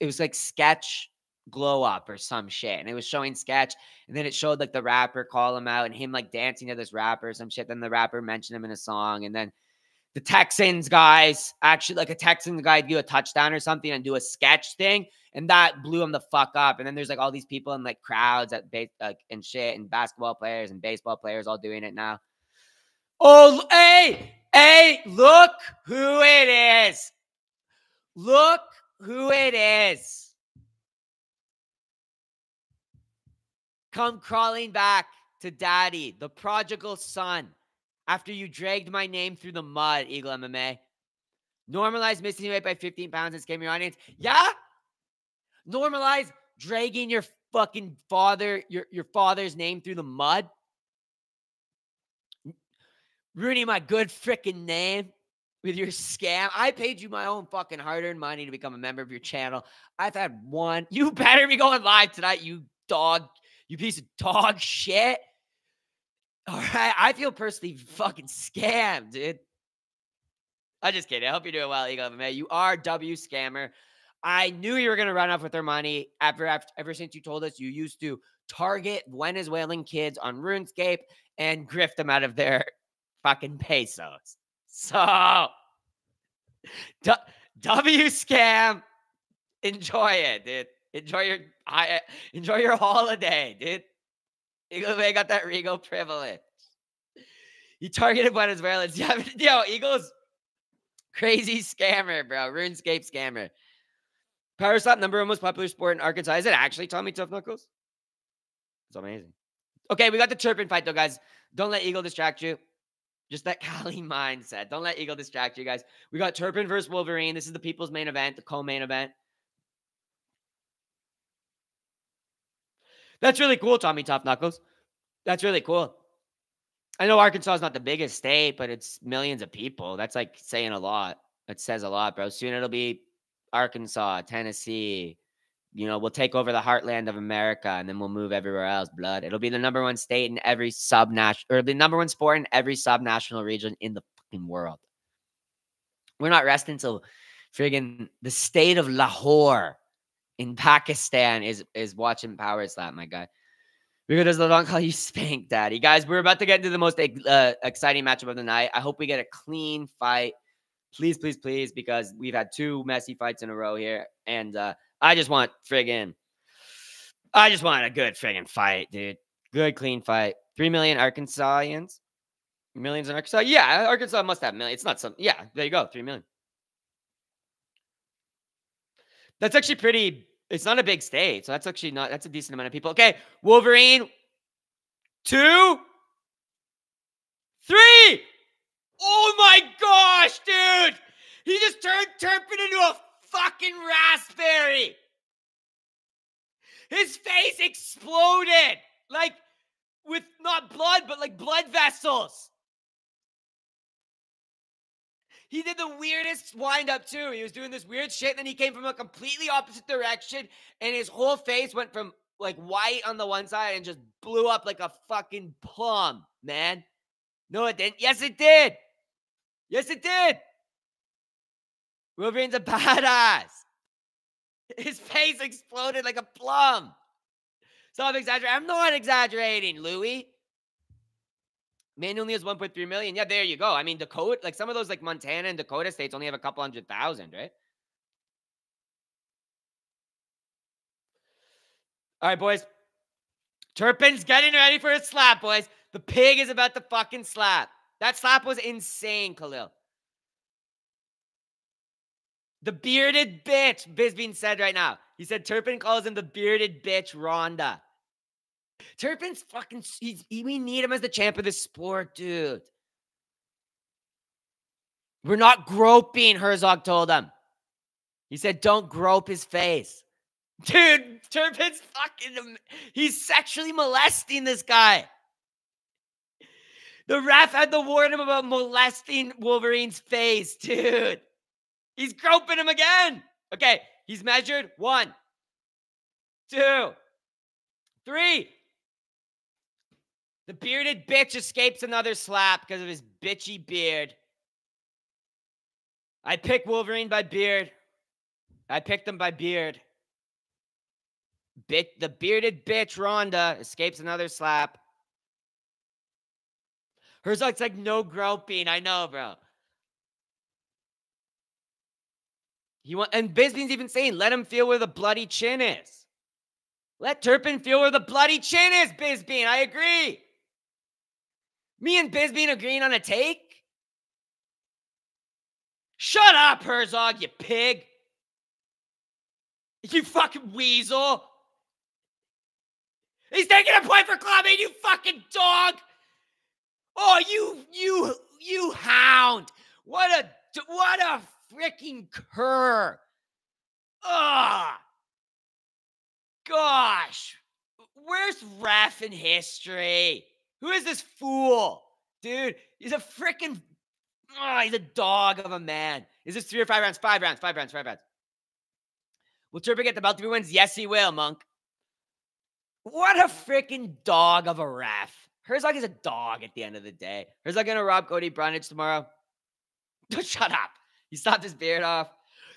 it was like sketch glow up or some shit. And it was showing sketch. And then it showed like the rapper call him out and him like dancing to this rapper or some shit. Then the rapper mentioned him in a song. And then the Texans guys actually like a Texans guy do a touchdown or something and do a sketch thing, and that blew him the fuck up. And then there's like all these people in like crowds at base like and shit, and basketball players and baseball players all doing it now. Oh, hey, hey, look who it is! Look who it is! Come crawling back to daddy, the prodigal son after you dragged my name through the mud, Eagle MMA. Normalize missing weight by 15 pounds and scam your audience. Yeah. Normalize dragging your fucking father, your, your father's name through the mud. Ruining my good freaking name with your scam. I paid you my own fucking hard earned money to become a member of your channel. I've had one. You better be going live tonight, you dog, you piece of dog shit. All right. I feel personally fucking scammed, dude. I'm just kidding. I hope you're doing well, Eagle MMA. You are W scammer. I knew you were going to run off with their money ever, after ever since you told us you used to target Venezuelan kids on RuneScape and grift them out of their fucking pesos. So, W scam. Enjoy it, dude. Enjoy your I eh, enjoy your holiday, dude. Eagle they got that Regal privilege. He targeted Venezuelans. Yeah, yo, Eagles, crazy scammer, bro. RuneScape scammer. Power slap number one most popular sport in Arkansas. Is it actually Tommy Tough Knuckles? It's amazing. Okay, we got the Turpin fight though, guys. Don't let Eagle distract you. Just that Cali mindset. Don't let Eagle distract you, guys. We got Turpin versus Wolverine. This is the people's main event, the co-main event. That's really cool, Tommy Tough Knuckles. That's really cool. I know Arkansas is not the biggest state, but it's millions of people. That's like saying a lot. It says a lot, bro. Soon it'll be Arkansas, Tennessee. You know, we'll take over the heartland of America and then we'll move everywhere else. Blood. It'll be the number one state in every subnational or the number one sport in every subnational region in the fucking world. We're not resting until friggin' the state of Lahore in Pakistan is is watching Power Slap, my guy. Because they don't call you Spank Daddy. Guys, we're about to get into the most uh, exciting matchup of the night. I hope we get a clean fight. Please, please, please, because we've had two messy fights in a row here. And uh, I just want friggin' I just want a good friggin' fight, dude. Good, clean fight. Three million Arkansasians. Millions in Arkansas? Yeah, Arkansas must have millions. It's not some. Yeah, there you go. Three million. That's actually pretty. It's not a big state, so that's actually not. That's a decent amount of people. Okay, Wolverine. Two, three. Oh my gosh, dude! He just turned Turpin into a fucking raspberry. His face exploded like with not blood, but like blood vessels. He did the weirdest wind up too. He was doing this weird shit. And then he came from a completely opposite direction, and his whole face went from like white on the one side and just blew up like a fucking plum, man. No, it didn't. Yes, it did. Yes, it did. Wolverine's a badass. His face exploded like a plum. I'm exaggerating. I'm not exaggerating, Louis. Man only has 1.3 million. Yeah, there you go. I mean, Dakota, like some of those, like Montana and Dakota states only have a couple hundred thousand, right? All right, boys. Turpin's getting ready for a slap, boys. The pig is about to fucking slap. That slap was insane, Khalil. The bearded bitch, Bisping said right now. He said Turpin calls him the bearded bitch Ronda. Turpin's fucking. He, we need him as the champ of the sport, dude. We're not groping, Herzog told him. He said, don't grope his face. Dude, Turpin's fucking. He's sexually molesting this guy. The ref had to warn him about molesting Wolverine's face, dude. He's groping him again. Okay, he's measured one, two, three. The bearded bitch escapes another slap because of his bitchy beard. I pick Wolverine by beard. I picked him by beard. Bit the bearded bitch Rhonda escapes another slap. Herzog's like no groping. I know, bro. He want and Bisping's even saying, let him feel where the bloody chin is. Let Turpin feel where the bloody chin is, Bisping. I agree. Me and Bisping agreeing on a take? Shut up, Herzog, you pig. You fucking weasel. He's taking a point for clubbing, you fucking dog. Oh, you, you, you hound. What a, what a freaking cur. Ah. Gosh. Where's ref in history? Who is this fool? Dude, he's a freaking, oh, ah, he's a dog of a man. Is this three or five rounds? Five rounds, five rounds, five rounds. Will Turpin get the belt if he wins? Yes, he will, Monk. What a freaking dog of a ref. Herzog is a dog at the end of the day. Herzog gonna rob Cody Brundage tomorrow. Shut up. He stopped his beard off.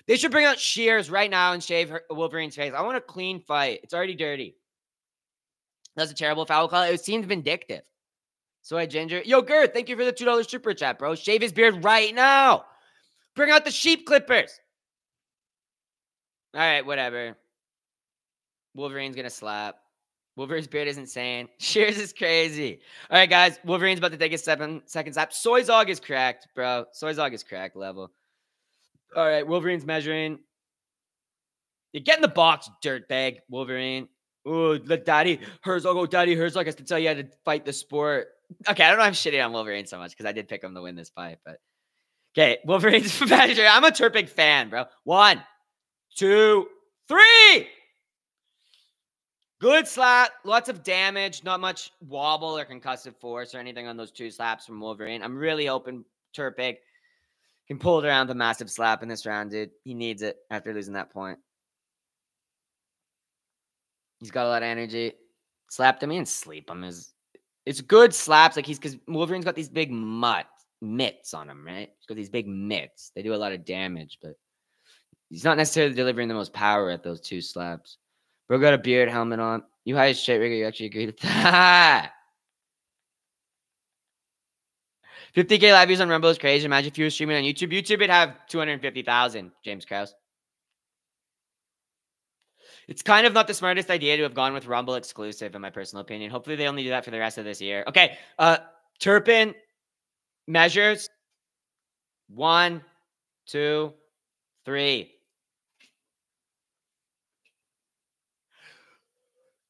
They should bring out shears right now and shave Wolverine's face. I want a clean fight. It's already dirty. That's a terrible foul call. It seems vindictive. So I ginger. Yo, Gert, thank you for the $2 super chat, bro. Shave his beard right now. Bring out the sheep clippers. All right, whatever. Wolverine's gonna slap. Wolverine's beard is insane. Shears is crazy. All right, guys. Wolverine's about to take a seven second slap. Soyzog is cracked, bro. Soyzog is cracked level. All right, Wolverine's measuring. You get in the box, dirtbag, Wolverine. Oh, let Daddy Herzog, oh, Daddy Herzog has to tell you how to fight the sport. Okay, I don't know I'm shitting on Wolverine so much because I did pick him to win this fight, but okay, Wolverine's manager. I'm a Turpin fan, bro. One, two, three. Good slap, lots of damage, not much wobble or concussive force or anything on those two slaps from Wolverine. I'm really hoping Turpin can pull it around the massive slap in this round, dude. He needs it after losing that point. He's got a lot of energy. Slapped him and sleep him is it's good slaps. Like he's because Wolverine's got these big mutt mitts on him, right? He's got these big mitts. They do a lot of damage, but he's not necessarily delivering the most power at those two slaps. Bro got a beard helmet on. You high as shit, Rigger. You actually agreed with that. 50k live views on Rumble is crazy. Imagine if you were streaming on YouTube. YouTube would have 250,000, James Krause. It's kind of not the smartest idea to have gone with Rumble exclusive, in my personal opinion. Hopefully, they only do that for the rest of this year. Okay. Uh Turpin measures. One, two, three.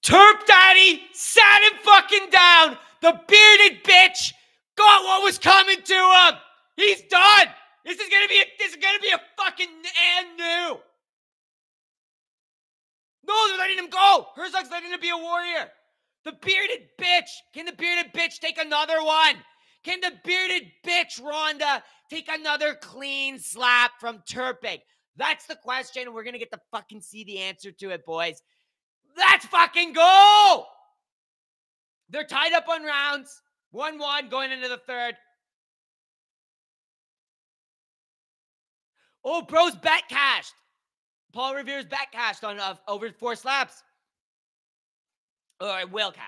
Turp Daddy sat him fucking down. The bearded bitch got what was coming to him. He's done. This is gonna be a, this is gonna be a fucking and new. No, they're letting him go. Herzog's letting him be a warrior. The bearded bitch. Can the bearded bitch take another one? Can the bearded bitch Ronda take another clean slap from Turpin? That's the question. We're gonna get to fucking see the answer to it, boys. Let's fucking go. They're tied up on rounds. 1 1 going into the third. Oh, bro's bet cashed. Paul Revere's back cashed on uh, over four slaps. All right, will cash.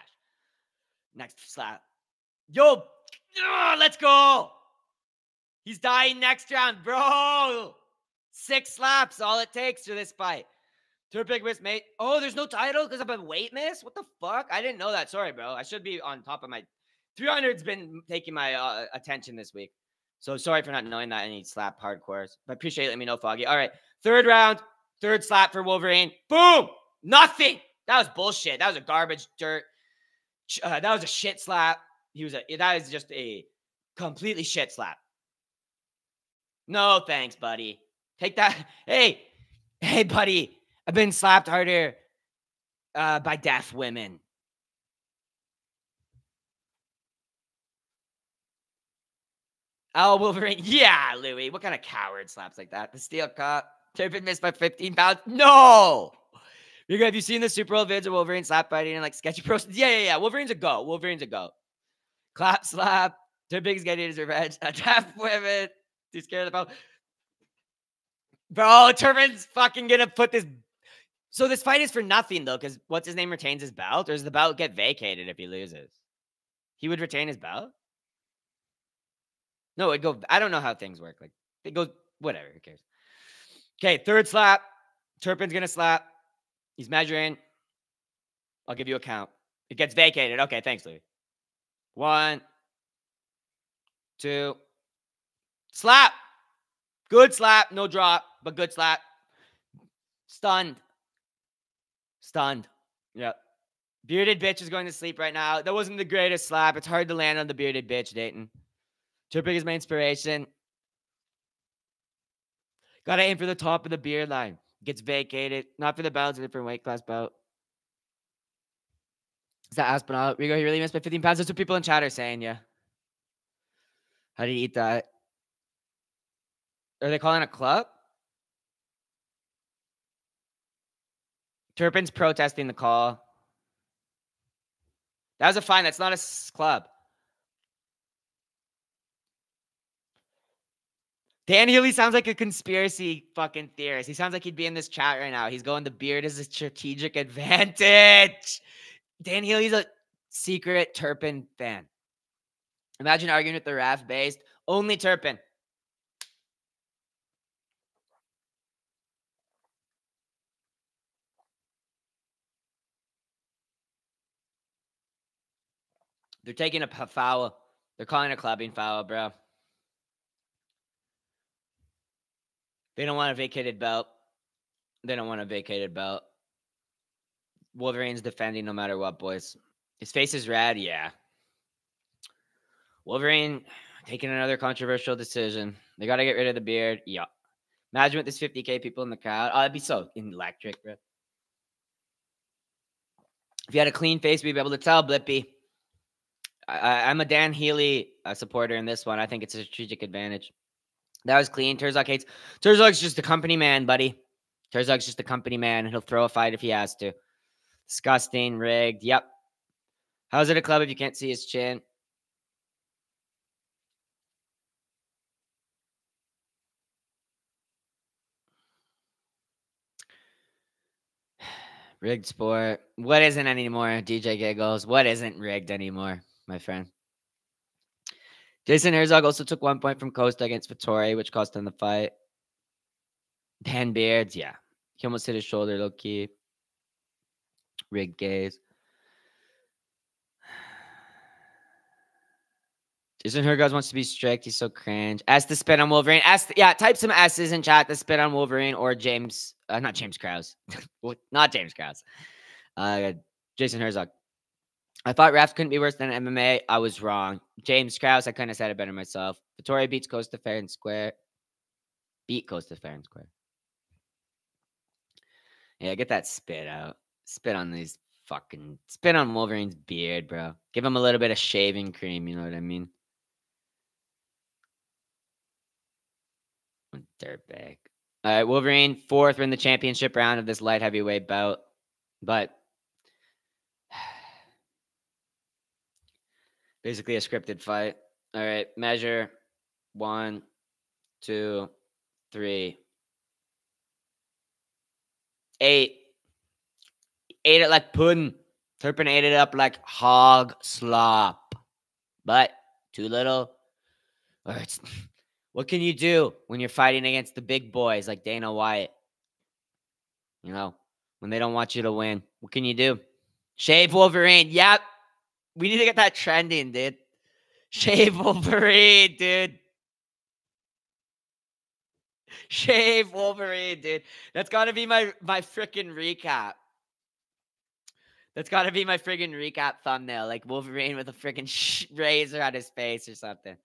Next slap. Yo, oh, let's go. He's dying next round, bro. Six slaps, all it takes for this fight. Turpin miss, mate. Oh, there's no title because of a weight miss? What the fuck? I didn't know that. Sorry, bro. I should be on top of my 300's been taking my uh, attention this week. So sorry for not knowing that. any slap hardcores. But appreciate it. Let me know, Foggy. All right. Third round, third slap for Wolverine. Boom. Nothing. That was bullshit. That was a garbage dirt. Uh, that was a shit slap. He was a, that is just a completely shit slap. No thanks, buddy. Take that. Hey, hey, buddy. I've been slapped harder uh, by deaf women. Oh, Wolverine. Yeah, Louis. What kind of coward slaps like that? The steel cup. Turpin missed by 15 pounds. No. You have you seen the Super Bowl vids of Wolverine slap fighting and like sketchy pros? Yeah, yeah, yeah. Wolverine's a go. Wolverine's a go. Clap, slap. Turpin's getting his revenge. A deaf women. Too scared of the ball. Bro, Turpin's fucking gonna put this. So this fight is for nothing though, because what's his name retains his belt, or does the belt get vacated if he loses? He would retain his belt. No, it go. I don't know how things work. Like it goes. Whatever. Who cares? Okay, third slap. Turpin's gonna slap. He's measuring. I'll give you a count. It gets vacated. Okay, thanks, Louis. One, two, slap. Good slap. No drop, but good slap. Stunned. Stunned. Yep. Bearded bitch is going to sleep right now. That wasn't the greatest slap. It's hard to land on the bearded bitch, Dayton. Turpin is my inspiration. Gotta aim for the top of the beard line. Gets vacated. Not for the it's a different weight class belt. Is that Aspinall? Rigo, he really missed by 15 pounds. That's what people in chat are saying, yeah. How did he eat that? Are they calling a club? Turpin's protesting the call. That was a fine. That's not a club. Dan Hellie sounds like a conspiracy fucking theorist. He sounds like he'd be in this chat right now. He's going, the beard is a strategic advantage. Dan Hellie's a secret Turpin fan. Imagine arguing with the ref based. Only Turpin. They're taking a foul. They're calling a clubbing foul, bro. They don't want a vacated belt. They don't want a vacated belt. Wolverine's defending no matter what, boys. His face is red. Yeah. Wolverine taking another controversial decision. They got to get rid of the beard. Yeah. Imagine with this 50K people in the crowd. Oh, it'd be so electric, bro. If you had a clean face, we'd be able to tell, Blippy. I, am a Dan Hellie uh, supporter in this one. I think it's a strategic advantage. That was clean. Herzog hates. Herzog's just a company man, buddy. Herzog's just a company man. He'll throw a fight if he has to. Disgusting, rigged. Yep. How's it a club if you can't see his chin? Rigged sport. What isn't anymore? DJ Giggles. What isn't rigged anymore? my friend. Jason Herzog also took one point from Costa against Vettori, which cost him the fight. Dan Beards, yeah. He almost hit his shoulder, low key. Rig gaze. Jason Herzog wants to be strict. He's so cringe. Ask the spin on Wolverine. S, yeah, type some S's in chat The spin on Wolverine or James, uh, not James Krause. not James Krause. Uh, Jason Herzog. I thought refs couldn't be worse than MMA. I was wrong. James Krause, I couldn't have said it better myself. Vettori beats Costa fair and square. Beat Costa fair and square. Yeah, get that spit out. Spit on these fucking spit on Wolverine's beard, bro. Give him a little bit of shaving cream, you know what I mean? Dirtbag. All right, Wolverine, fourth. We're in the championship round of this light heavyweight bout. But basically a scripted fight. All right, measure one, two, three, eight. Ate it like pudding. Turpin ate it up like hog slop. But too little. Or it's what can you do when you're fighting against the big boys like Dana White? You know, when they don't want you to win. What can you do? Shave Wolverine. Yep. We need to get that trending, dude. Shave Wolverine, dude. Shave Wolverine, dude. That's got to be my my freaking recap. That's got to be my friggin' recap thumbnail, like Wolverine with a freaking razor on his face or something.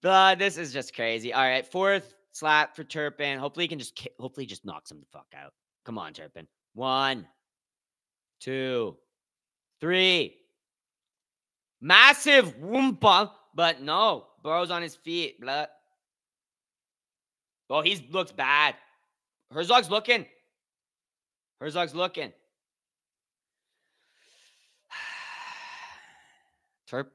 But this is just crazy. All right, fourth slap for Turpin. Hopefully, he can just hopefully just knocks him the fuck out. Come on, Turpin. One, two, three. Massive whoompa, but no, Burrow's on his feet. Blood. Oh, he looks bad. Herzog's looking. Herzog's looking. Turp.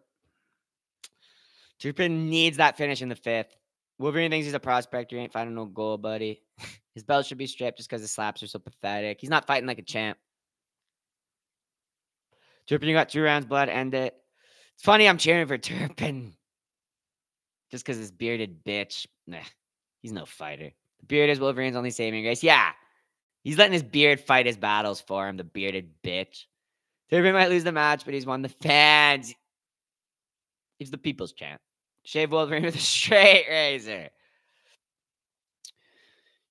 Turpin needs that finish in the fifth. Wolverine thinks he's a prospect. You ain't finding no goal, buddy. His belt should be stripped just because his slaps are so pathetic. He's not fighting like a champ. Turpin, you got two rounds, blood. End it. It's funny I'm cheering for Turpin just because his bearded bitch. Nah, he's no fighter. The beard is Wolverine's only saving grace. Yeah. He's letting his beard fight his battles for him, the bearded bitch. Turpin might lose the match, but he's won the fans. He's the people's champ. Shave Wolverine with a straight razor.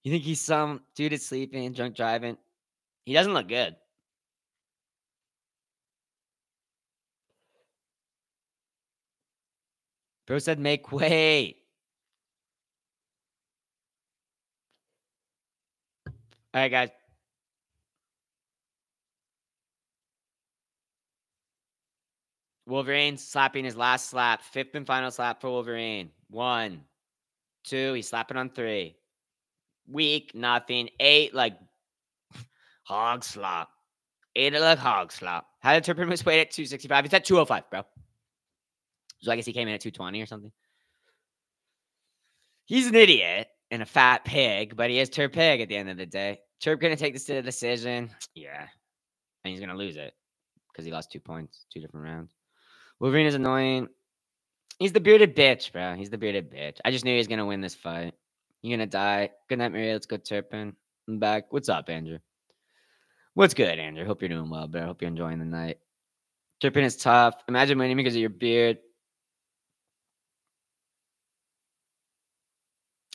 You think he's some dude is sleeping, drunk driving? He doesn't look good. Bro said make way. All right, guys. Wolverine slapping his last slap, fifth and final slap for Wolverine. One, two, he's slapping on three. Weak, nothing. Eight, like hog slap. Eight, like hog slap. How did Turpin was weight at 265? It's at 205, bro. So I guess he came in at 220 or something. He's an idiot and a fat pig, but he is Turp Pig at the end of the day. Turp gonna take this to the decision. Yeah. And he's gonna lose it because he lost two points, two different rounds. Wolverine is annoying. He's the bearded bitch, bro. He's the bearded bitch. I just knew he was gonna win this fight. You're gonna die. Good night, Maria. Let's go Turpin. I'm back. What's up, Andrew? What's good, Andrew? Hope you're doing well, bro. Hope you're enjoying the night. Turpin is tough. Imagine winning because of your beard.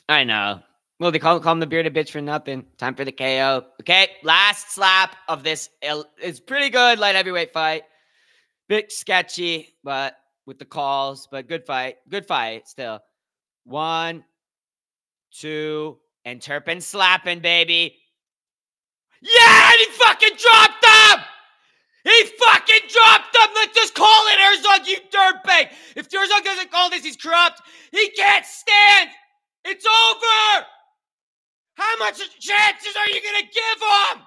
I know. Well, they call, call him the bearded bitch for nothing. Time for the KO. Okay, last slap of this. It's pretty good light heavyweight fight. Bit sketchy, but with the calls, but good fight. Good fight still. One, two, and Turpin slapping, baby. Yeah, and he fucking dropped him! He fucking dropped him! Let's just call it Herzog, you dirtbag! If Herzog doesn't call this, he's corrupt. He can't stand! It's over! How much chances are you gonna give him?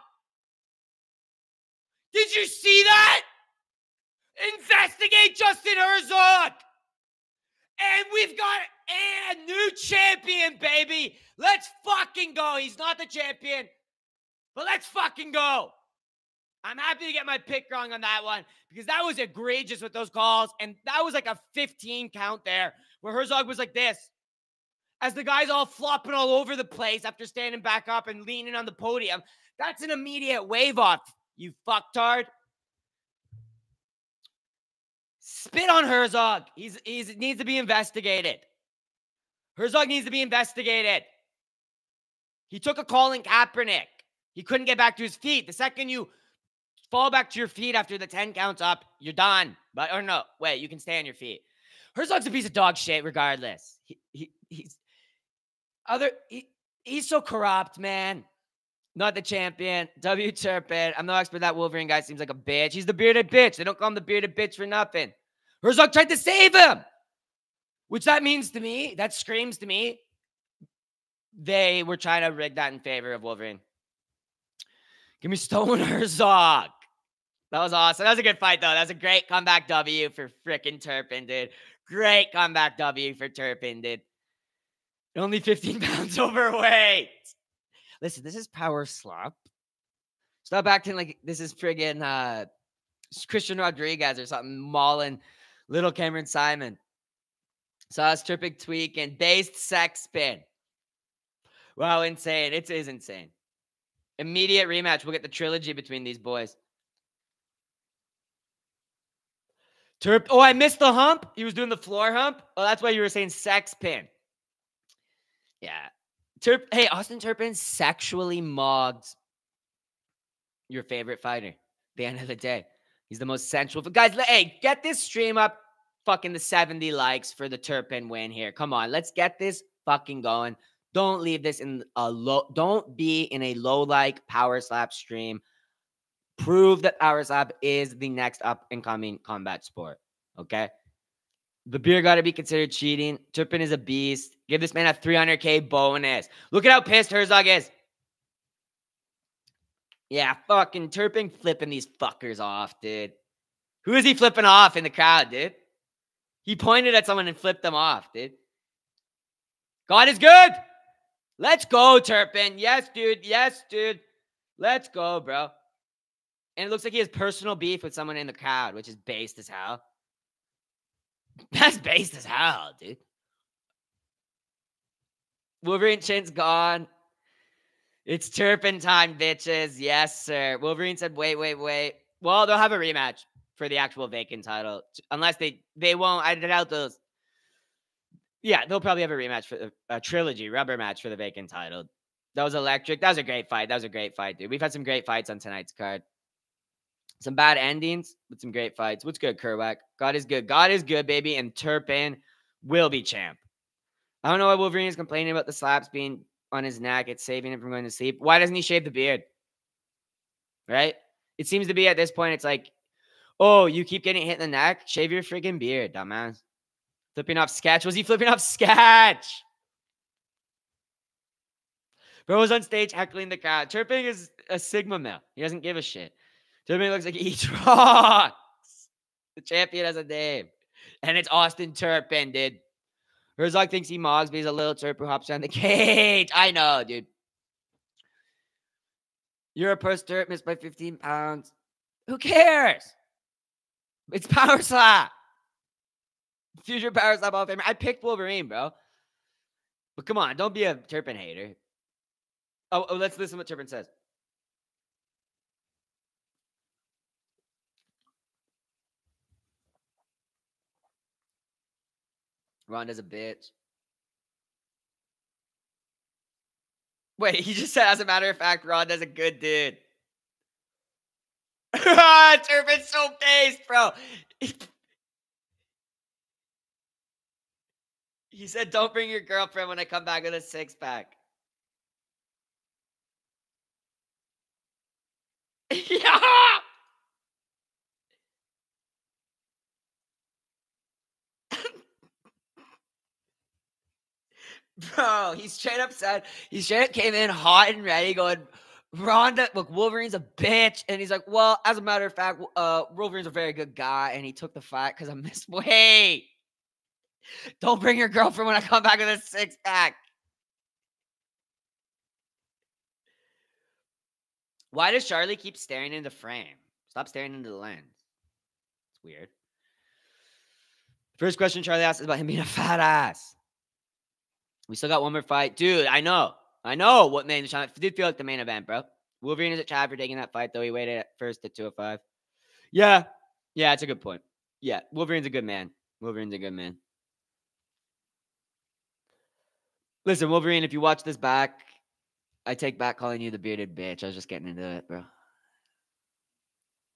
Did you see that? Investigate Justin Herzog! And we've got a new champion, baby. Let's fucking go. He's not the champion, but let's fucking go. I'm happy to get my pick wrong on that one because that was egregious with those calls. And that was like a 15 count there where Herzog was like this as the guys all flopping all over the place after standing back up and leaning on the podium. That's an immediate wave off, you fucktard. Spit on Herzog. He's he's needs to be investigated. Herzog needs to be investigated. He took a call in Kaepernick. He couldn't get back to his feet. The second you fall back to your feet after the 10 counts up, you're done. But or no, wait, you can stay on your feet. Herzog's a piece of dog shit regardless. He, he he's other he, he's so corrupt, man. Not the champion. W Turpin. I'm no expert. That Wolverine guy seems like a bitch. He's the bearded bitch. They don't call him the bearded bitch for nothing. Herzog tried to save him. Which that means to me, that screams to me, they were trying to rig that in favor of Wolverine. Give me Stone Herzog. That was awesome. That was a good fight, though. That was a great comeback W for freaking Turpin, dude. Great comeback W for Turpin, dude. Only 15 pounds overweight. Listen, this is power slop. Stop acting like this is friggin' uh, Christian Rodriguez or something, mauling little Cameron Saaiman. Sauce tripping tweak and based sex spin. Wow, insane. It is insane. Immediate rematch. We'll get the trilogy between these boys. Turp. Oh, I missed the hump. He was doing the floor hump. Oh, that's why you were saying sex pin. Yeah. Turp. Hey, Austin Turpin sexually mogged your favorite fighter. the end of the day, he's the most sensual. But guys, hey, get this stream up. Fucking the 70 likes for the Turpin win here. Come on, let's get this fucking going. Don't leave this in a low. Don't be in a low like power slap stream. Prove that power slap is the next up and coming combat sport. Okay. The beer got to be considered cheating. Turpin is a beast. Give this man a 300k bonus. Look at how pissed Herzog is. Yeah, fucking Turpin flipping these fuckers off, dude. Who is he flipping off in the crowd, dude? He pointed at someone and flipped them off, dude. God is good. Let's go, Turpin. Yes, dude. Yes, dude. Let's go, bro. And it looks like he has personal beef with someone in the crowd, which is based as hell. That's based as hell, dude. Wolverine chin's gone. It's turpentine, bitches. Yes, sir. Wolverine said, wait, wait, wait. Well, they'll have a rematch for the actual vacant title. Unless they they won't. I doubt those. Yeah, they'll probably have a rematch for the a trilogy rubber match for the vacant title. That was electric. That was a great fight. That was a great fight, dude. We've had some great fights on tonight's card. Some bad endings, but some great fights. What's good, Kerwak? God is good. God is good, baby. And Turpin will be champ. I don't know why Wolverine is complaining about the slaps being on his neck. It's saving him from going to sleep. Why doesn't he shave the beard? Right? It seems to be at this point, it's like, oh, you keep getting hit in the neck. Shave your freaking beard, dumbass. Flipping off sketch. Was he flipping off sketch? Bro was on stage heckling the crowd. Turpin is a Sigma male. He doesn't give a shit. Turpin looks like he eats rocks. The champion has a name. And it's Austin Turpin, dude. Herzog thinks he mogs, but he's a little turp who hops around the cage. I know, dude. You're a purse turp, missed by 15 pounds. Who cares? It's Power Slap. Future Power Slap of. I picked Wolverine, bro. But come on, don't be a Turpin hater. Oh, oh let's listen to what Turpin says. Ronda's a bitch. Wait, he just said, as a matter of fact, Ronda's a good dude. Turpin's so based, bro. he said, don't bring your girlfriend when I come back with a six pack. yeah! Bro, he's straight up said, he straight up came in hot and ready, going, Ronda, look, Wolverine's a bitch. And he's like, well, as a matter of fact, uh, Wolverine's a very good guy. And he took the fight because I missed. Wait, don't bring your girlfriend when I come back with a six pack. Why does Charlie keep staring into the frame? Stop staring into the lens. It's weird. First question Charlie asked is about him being a fat ass. We still got one more fight. Dude, I know. I know what main event. Did feel like the main event, bro. Wolverine is at Chad for taking that fight, though. He waited at first at 205. Yeah. Yeah, it's a good point. Yeah, Wolverine's a good man. Wolverine's a good man. Listen, Wolverine, if you watch this back, I take back calling you the bearded bitch. I was just getting into it, bro.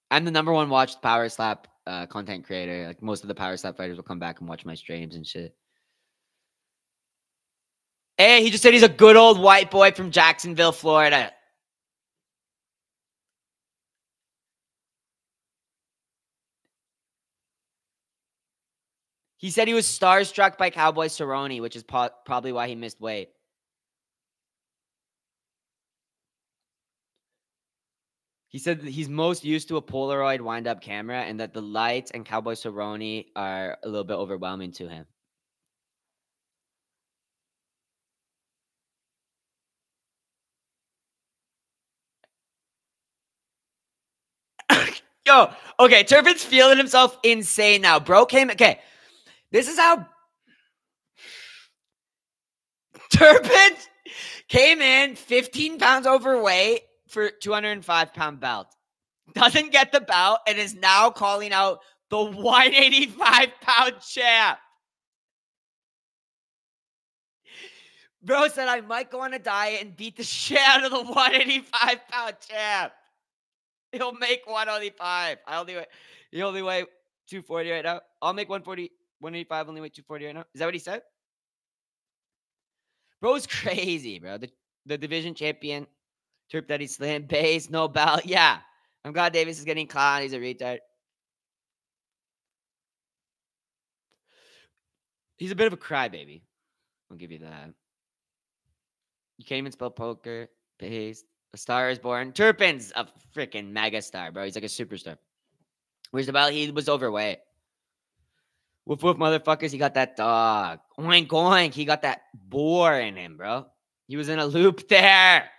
I'm the number one watched power slap uh, content creator. Like most of the power slap fighters will come back and watch my streams and shit. Hey, he just said he's a good old white boy from Jacksonville, Florida. He said he was starstruck by Cowboy Cerrone, which is probably why he missed weight. He said he's most used to a Polaroid wind up camera and that the lights and Cowboy Cerrone are a little bit overwhelming to him. Yo, okay, Turpin's feeling himself insane now. Bro came. Okay, this is how Turpin came in 15 pounds overweight for 205 pound belt. Doesn't get the belt and is now calling out the 185 pound champ. Bro said I might go on a diet and beat the shit out of the 185 pound champ. He'll make 185. I only weigh, he only weigh 240 right now. I'll make 140, 185, only weigh 240 right now. Is that what he said? Bro's crazy, bro. The, the division champion, Turp Daddy Slim, base, no belt. Yeah. I'm glad Davis is getting caught. He's a retard. He's a bit of a crybaby. I'll give you that. You can't even spell poker, paste. A Star is Born. Turpin's a freaking mega star, bro. He's like a superstar. Where's the belt? He was overweight. Woof woof, motherfuckers. He got that dog. Oink oink. He got that boar in him, bro. He was in a loop there.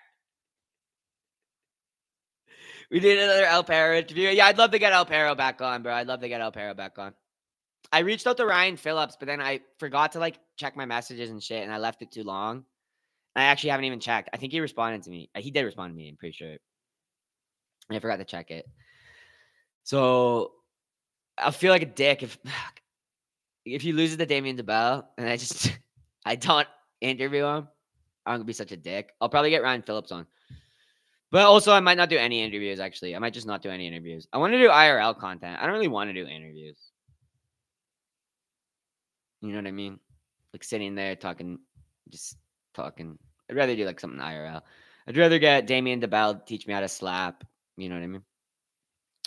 We did another El Perro interview. Yeah, I'd love to get El Perro back on, bro. I'd love to get El Perro back on. I reached out to Ryan Phillips, but then I forgot to like check my messages and shit, and I left it too long. I actually haven't even checked. I think he responded to me. Uh, He did respond to me. I'm pretty sure. I forgot to check it. So I feel like a dick if if he loses to Damien DeBell and I just I don't interview him. I'm gonna be such a dick. I'll probably get Ryan Phillips on. But also I might not do any interviews actually. I might just not do any interviews. I want to do IRL content. I don't really want to do interviews. You know what I mean? Like sitting there talking, just talking. I'd rather do like something IRL. I'd rather get Damien DeBell teach me how to slap. You know what I mean?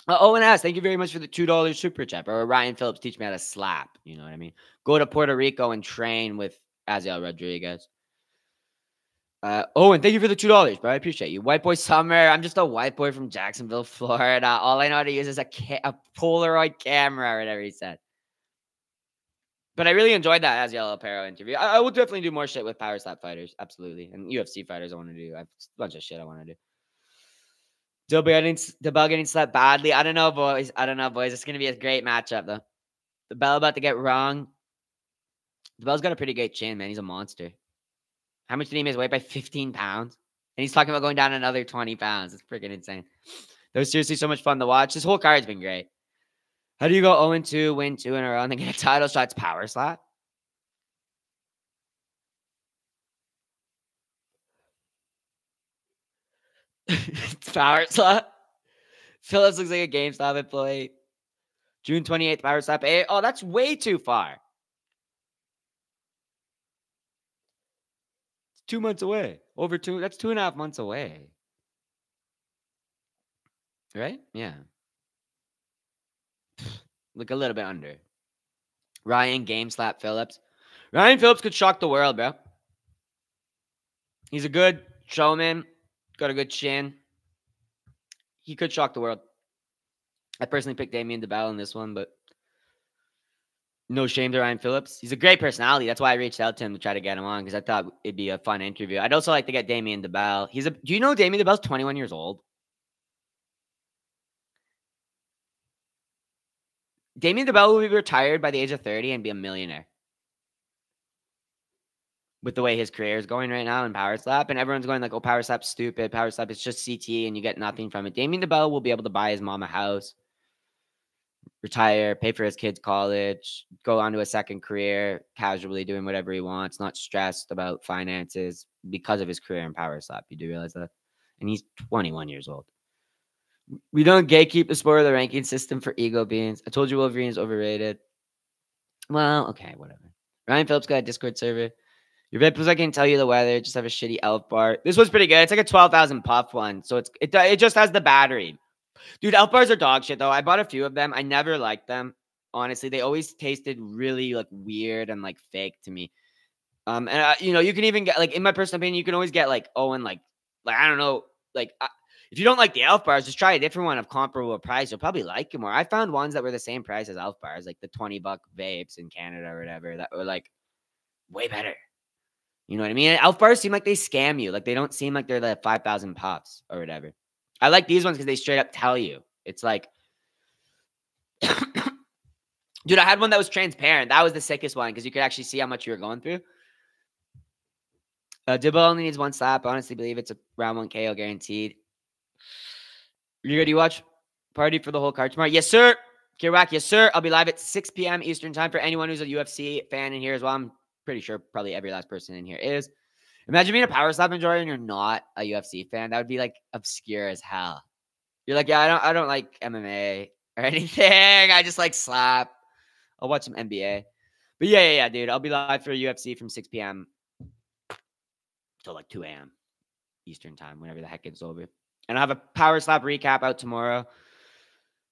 Uh, Owen S, thank you very much for the two dollars super chat. Or Ryan Phillips teach me how to slap. You know what I mean? Go to Puerto Rico and train with Aziel Rodriguez. Uh, Owen, thank you for the two dollars, bro. I appreciate you. White boy summer. I'm just a white boy from Jacksonville, Florida. All I know how to use is a ca- a Polaroid camera, or whatever he said. But I really enjoyed that Aziel Aparo interview. I, I will definitely do more shit with power slap fighters, absolutely, and UFC fighters. I want to do. A bunch of shit I want to do. Dilbert getting DeBell getting slapped badly. I don't know, boys. I don't know, boys. It's gonna be a great matchup though. The Bell about to get wrong. The bell's got a pretty great chin, man. He's a monster. How much did he miss weight by 15 pounds? And he's talking about going down another 20 pounds. It's freaking insane. That was seriously so much fun to watch. This whole card's been great. How do you go 0 2, win two in a row, and then get a title shot's power slap? Power slap. Phillips looks like a GameStop employee. June 28th, power slap. A. Oh, that's way too far. It's two months away. Over two. That's two and a half months away. Right? Yeah. Look a little bit under. Ryan game slap Phillips. Ryan Phillips could shock the world, bro. He's a good showman, got a good chin. He could shock the world. I personally picked Damien DeBell in this one, but no shame to Ryan Phillips. He's a great personality. That's why I reached out to him to try to get him on because I thought it'd be a fun interview. I'd also like to get Damien DeBell. He's a. Do you know Damien DeBell's 21 years old? Damien DeBell will be retired by the age of 30 and be a millionaire. With the way his career is going right now in Power Slap, and everyone's going like, "Oh, Power Slap's stupid. Power Slap is just CT, and you get nothing from it." Damien DeBell will be able to buy his mom a house, retire, pay for his kids' college, go on to a second career, casually doing whatever he wants, not stressed about finances because of his career in Power Slap. You do realize that? And he's 21 years old. We don't gatekeep the sport of the ranking system for ego beings. I told you Wolverine is overrated. Well, okay, whatever. Ryan Phillips got a Discord server. Your vet was I can tell you the weather. Just have a shitty elf bar. This was pretty good. It's like a twelve thousand puff one, so it's it it just has the battery. Dude, elf bars are dog shit though. I bought a few of them. I never liked them. Honestly, they always tasted really like weird and like fake to me. Um, and uh, you know, you can even get like in my personal opinion, you can always get like oh, and like like I don't know, like if you don't like the elf bars, just try a different one of comparable price. You'll probably like it more. I found ones that were the same price as elf bars, like the twenty buck vapes in Canada or whatever, that were like way better. You know what I mean? Elf bars seem like they scam you. Like they don't seem like they're the 5,000 pops or whatever. I like these ones because they straight up tell you. It's like, dude, I had one that was transparent. That was the sickest one because you could actually see how much you were going through. Uh, Dibble only needs one slap. I honestly believe it's a round one KO guaranteed. You ready to watch party for the whole card tomorrow? Yes, sir. Kirak, yes, sir. I'll be live at 6 p.m. Eastern time for anyone who's a UFC fan in here as well. I'm pretty sure probably every last person in here is. Imagine being a power slap enjoyer and you're not a UFC fan. That would be like obscure as hell. You're like, yeah, I don't, I don't like MMA or anything. I just like slap. I'll watch some NBA. But yeah, yeah, yeah, dude. I'll be live for UFC from 6 p.m. till like 2 a.m. Eastern time, whenever the heck it's over. And I have a power slap recap out tomorrow.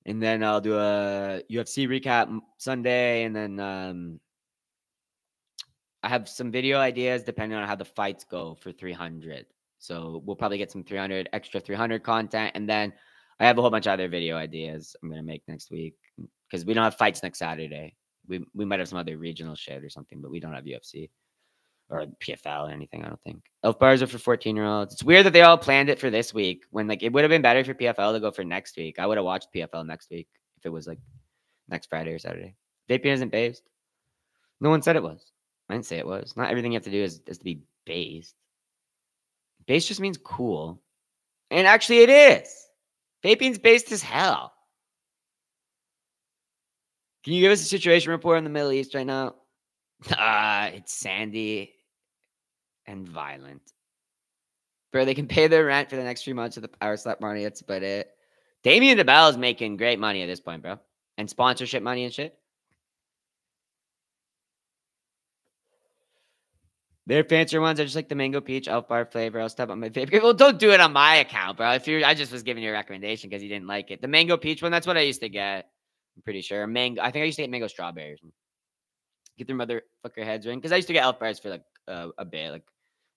And then I'll do a UFC recap Sunday. And then um, I have some video ideas depending on how the fights go for 300. So we'll probably get some 300 extra 300 content. And then I have a whole bunch of other video ideas I'm going to make next week because we don't have fights next Saturday. We, we might have some other regional shit or something, but we don't have UFC or PFL or anything. I don't think. Elf bars are for 14 year olds. It's weird that they all planned it for this week when like it would have been better for PFL to go for next week. I would have watched PFL next week if it was like next Friday or Saturday. Vaping isn't based. No one said it was. I didn't say it was. Not everything you have to do is, is to be based. Base just means cool. And actually, it is. Vaping's based as hell. Can you give us a situation report in the Middle East right now? Uh, it's sandy and violent. Bro, they can pay their rent for the next few months of the power slap money. That's about it. Damien DeBell is making great money at this point, bro. And sponsorship money and shit. Their fancier ones are just like the mango peach elf bar flavor. I'll step on my favorite. Well, don't do it on my account, bro. If you, I just was giving you a recommendation because you didn't like it. The mango peach one, that's what I used to get. I'm pretty sure. Mango. I think I used to get mango strawberries. Get their motherfucker heads ring because I used to get elf bars for like uh, a bit, like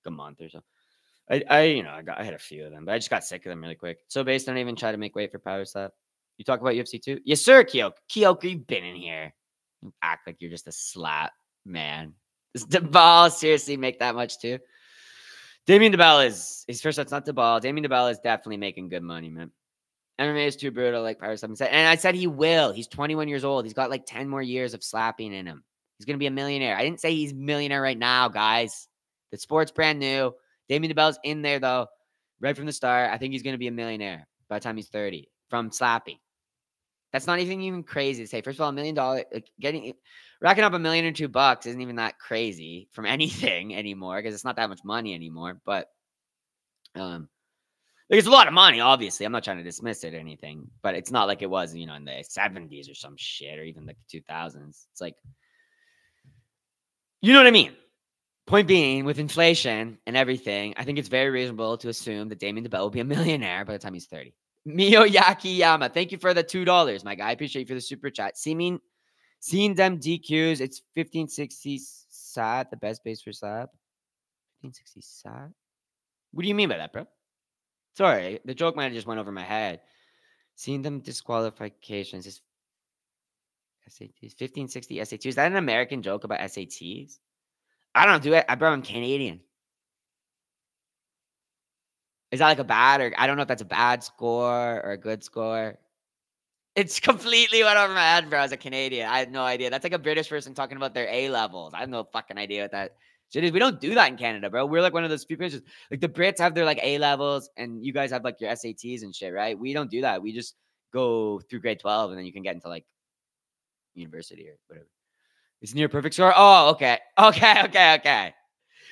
a month or so. I, I, you know, I got, I had a few of them, but I just got sick of them really quick. So based on even try to make weight for power slap. You talk about UFC too? Yes, sir, Kyoka. Kyoka, you've been in here. You act like you're just a slap man. Does DeBall seriously make that much too? Damien DeBell is his first. That's not DeBall. Damien DeBell is definitely making good money, man. MMA is too brutal, like Power Slap said. And I said he will. He's 21 years old. He's got like 10 more years of slapping in him. He's gonna be a millionaire. I didn't say he's a millionaire right now, guys. The sport's brand new. Damien DeBell's in there though, right from the start. I think he's gonna be a millionaire by the time he's 30 from slapping. That's not even even crazy to say. First of all, a million dollar like getting racking up a million or two bucks isn't even that crazy from anything anymore because it's not that much money anymore. But um, like it's a lot of money. Obviously, I'm not trying to dismiss it or anything, but it's not like it was, you know, in the 70s or some shit or even the 2000s. It's like, you know what I mean. Point being, with inflation and everything, I think it's very reasonable to assume that Damien DeBell will be a millionaire by the time he's 30. Miyoyaki Yama, thank you for the $2, my guy. I appreciate you for the super chat. Seeming Seeing them DQs, it's 1560 SAT, the best base for slap. 1560 SAT? What do you mean by that, bro? Sorry, the joke might have just went over my head. Seeing them disqualifications is SATs. 1560 SATs. Is that an American joke about SATs? I don't do it. I bro, I'm Canadian. Is that like a bad or I don't know if that's a bad score or a good score? It's completely went over my head, bro. As a Canadian, I had no idea. That's like a British person talking about their A levels. I have no fucking idea what that shit is. We don't do that in Canada, bro. We're like one of those people. Just like the Brits have their like A levels, and you guys have like your SATs and shit, right? We don't do that. We just go through grade twelve, and then you can get into like university or whatever. It's near perfect score. Oh, okay, okay, okay, okay.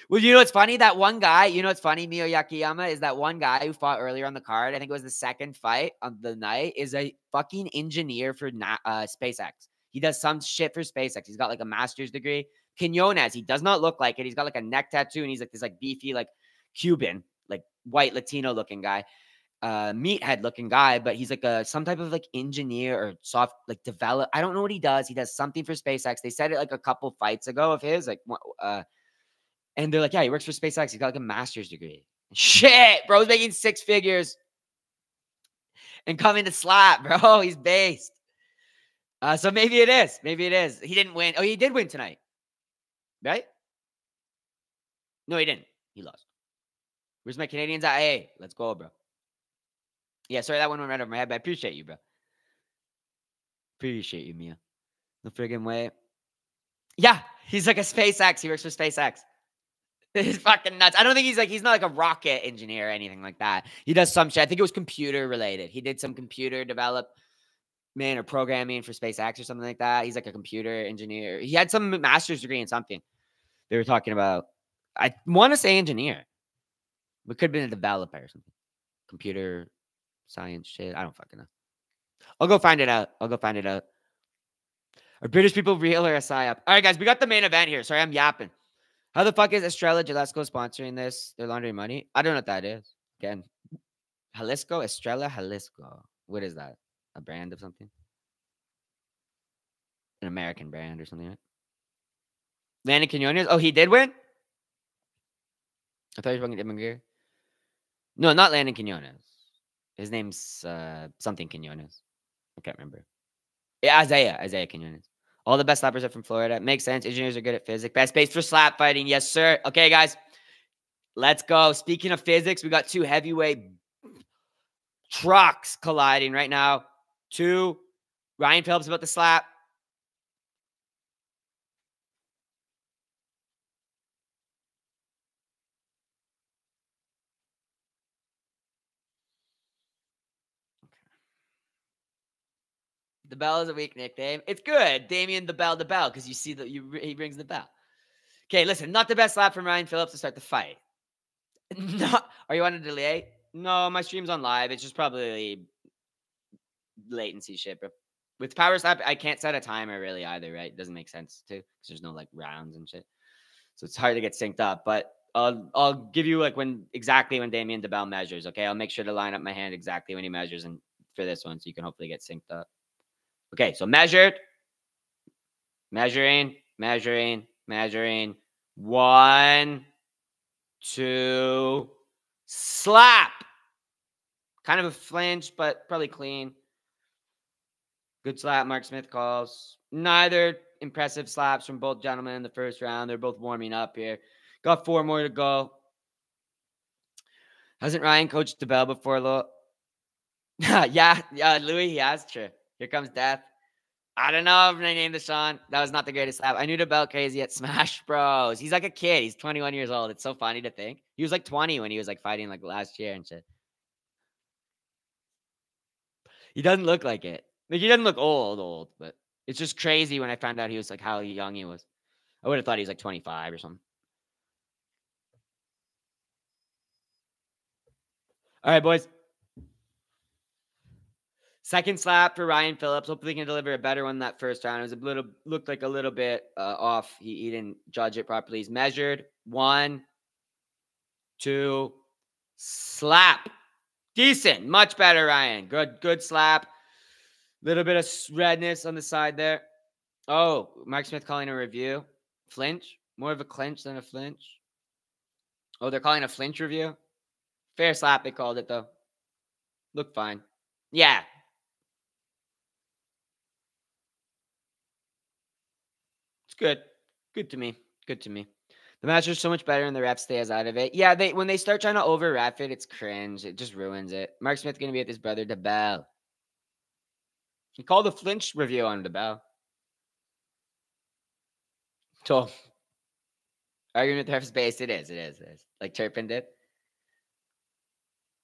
Well, you know what's funny? That one guy, you know what's funny, Mio Yakiyama, is that one guy who fought earlier on the card. I think it was the second fight of the night. Is a fucking engineer for uh, SpaceX. He does some shit for SpaceX. He's got like a master's degree. Quinones, he does not look like it. He's got like a neck tattoo, and he's like this like beefy, like Cuban, like white Latino looking guy, uh, meathead looking guy. But he's like a some type of like engineer or soft like develop. I don't know what he does. He does something for SpaceX. They said it like a couple fights ago of his, like uh and they're like, yeah, he works for SpaceX. He's got like a master's degree. Shit, bro's making six figures and coming to slap, bro. He's based. Uh, so maybe it is. Maybe it is. He didn't win. Oh, he did win tonight. Right? No, he didn't. He lost. Where's my Canadians at? Hey, let's go, bro. Yeah, sorry, that one went right over my head, but I appreciate you, bro. Appreciate you, Mia. No friggin' way. Yeah, he's like a SpaceX. He works for SpaceX. He's fucking nuts. I don't think he's like he's not like a rocket engineer or anything like that. He does some shit. I think it was computer related. He did some computer development or programming for SpaceX or something like that. He's like a computer engineer. He had some master's degree in something. They were talking about. I want to say engineer. It could have been a developer or something. Computer science shit. I don't fucking know. I'll go find it out. I'll go find it out. Are British people real or a psyop? All right, guys, we got the main event here. Sorry, I'm yapping. How the fuck is Estrella Jalisco sponsoring this? They're laundering money. I don't know what that is. Again, Jalisco, Estrella Jalisco. What is that? A brand of something? An American brand or something, right? Landon Quinones. Oh, he did win? I thought he was fucking Demagir. No, not Landon Quinones. His name's uh, something Quinones. I can't remember. Yeah, Isaiah. Isaiah Quinones. All the best slappers are from Florida. Makes sense. Engineers are good at physics. Best base for slap fighting. Yes, sir. Okay, guys. Let's go. Speaking of physics, we got two heavyweight trucks colliding right now. Two. Ryan Phillips about to slap. DeBell is a weak nickname. It's good. Damien the Bell, the Bell, because you see that you he rings the bell. Okay, listen, not the best slap from Ryan Phillips to start the fight. Not, are you on a delay? No, my stream's on live. It's just probably latency shit. With power slap, I can't set a timer really either, right? It doesn't make sense to because there's no like rounds and shit. So it's hard to get synced up. But I'll I'll give you like when exactly when Damien DeBell measures. Okay, I'll make sure to line up my hand exactly when he measures and for this one, so you can hopefully get synced up. Okay, so measured, measuring, measuring, measuring. One, two, slap. Kind of a flinch, but probably clean. Good slap, Mark Smith calls. Neither impressive slaps from both gentlemen in the first round. They're both warming up here. Got four more to go. Hasn't Ryan coached DeBell before, Lo? yeah, yeah, Louis, he has. True. Here comes death. I don't know if they named the Sean. That was not the greatest slap. I knew DeBell crazy at Smash Bros. He's like a kid. He's 21 years old. It's so funny to think. He was like 20 when he was like fighting like last year and shit. He doesn't look like it. Like he doesn't look old, old, but it's just crazy when I found out he was like how young he was. I would have thought he was like 25 or something. All right, boys. Second slap for Ryan Phillips. Hopefully, he can deliver a better one that first round. It was a little looked like a little bit uh, off. He, he didn't judge it properly. He's measured. One, two, slap. Decent, much better, Ryan. Good, good slap. Little bit of redness on the side there. Oh, Mark Smith calling a review. Flinch. More of a clinch than a flinch. Oh, they're calling a flinch review. Fair slap, they called it though. Look fine. Yeah, good. Good to me. Good to me. The match is so much better and the ref stays out of it. Yeah, they when they start trying to over ref it, it's cringe. It just ruins it. Mark Smith gonna be at his brother DeBell. He called a flinch review on DeBell. So argument with the ref's based. It is, it is, it is. Like Turpin did.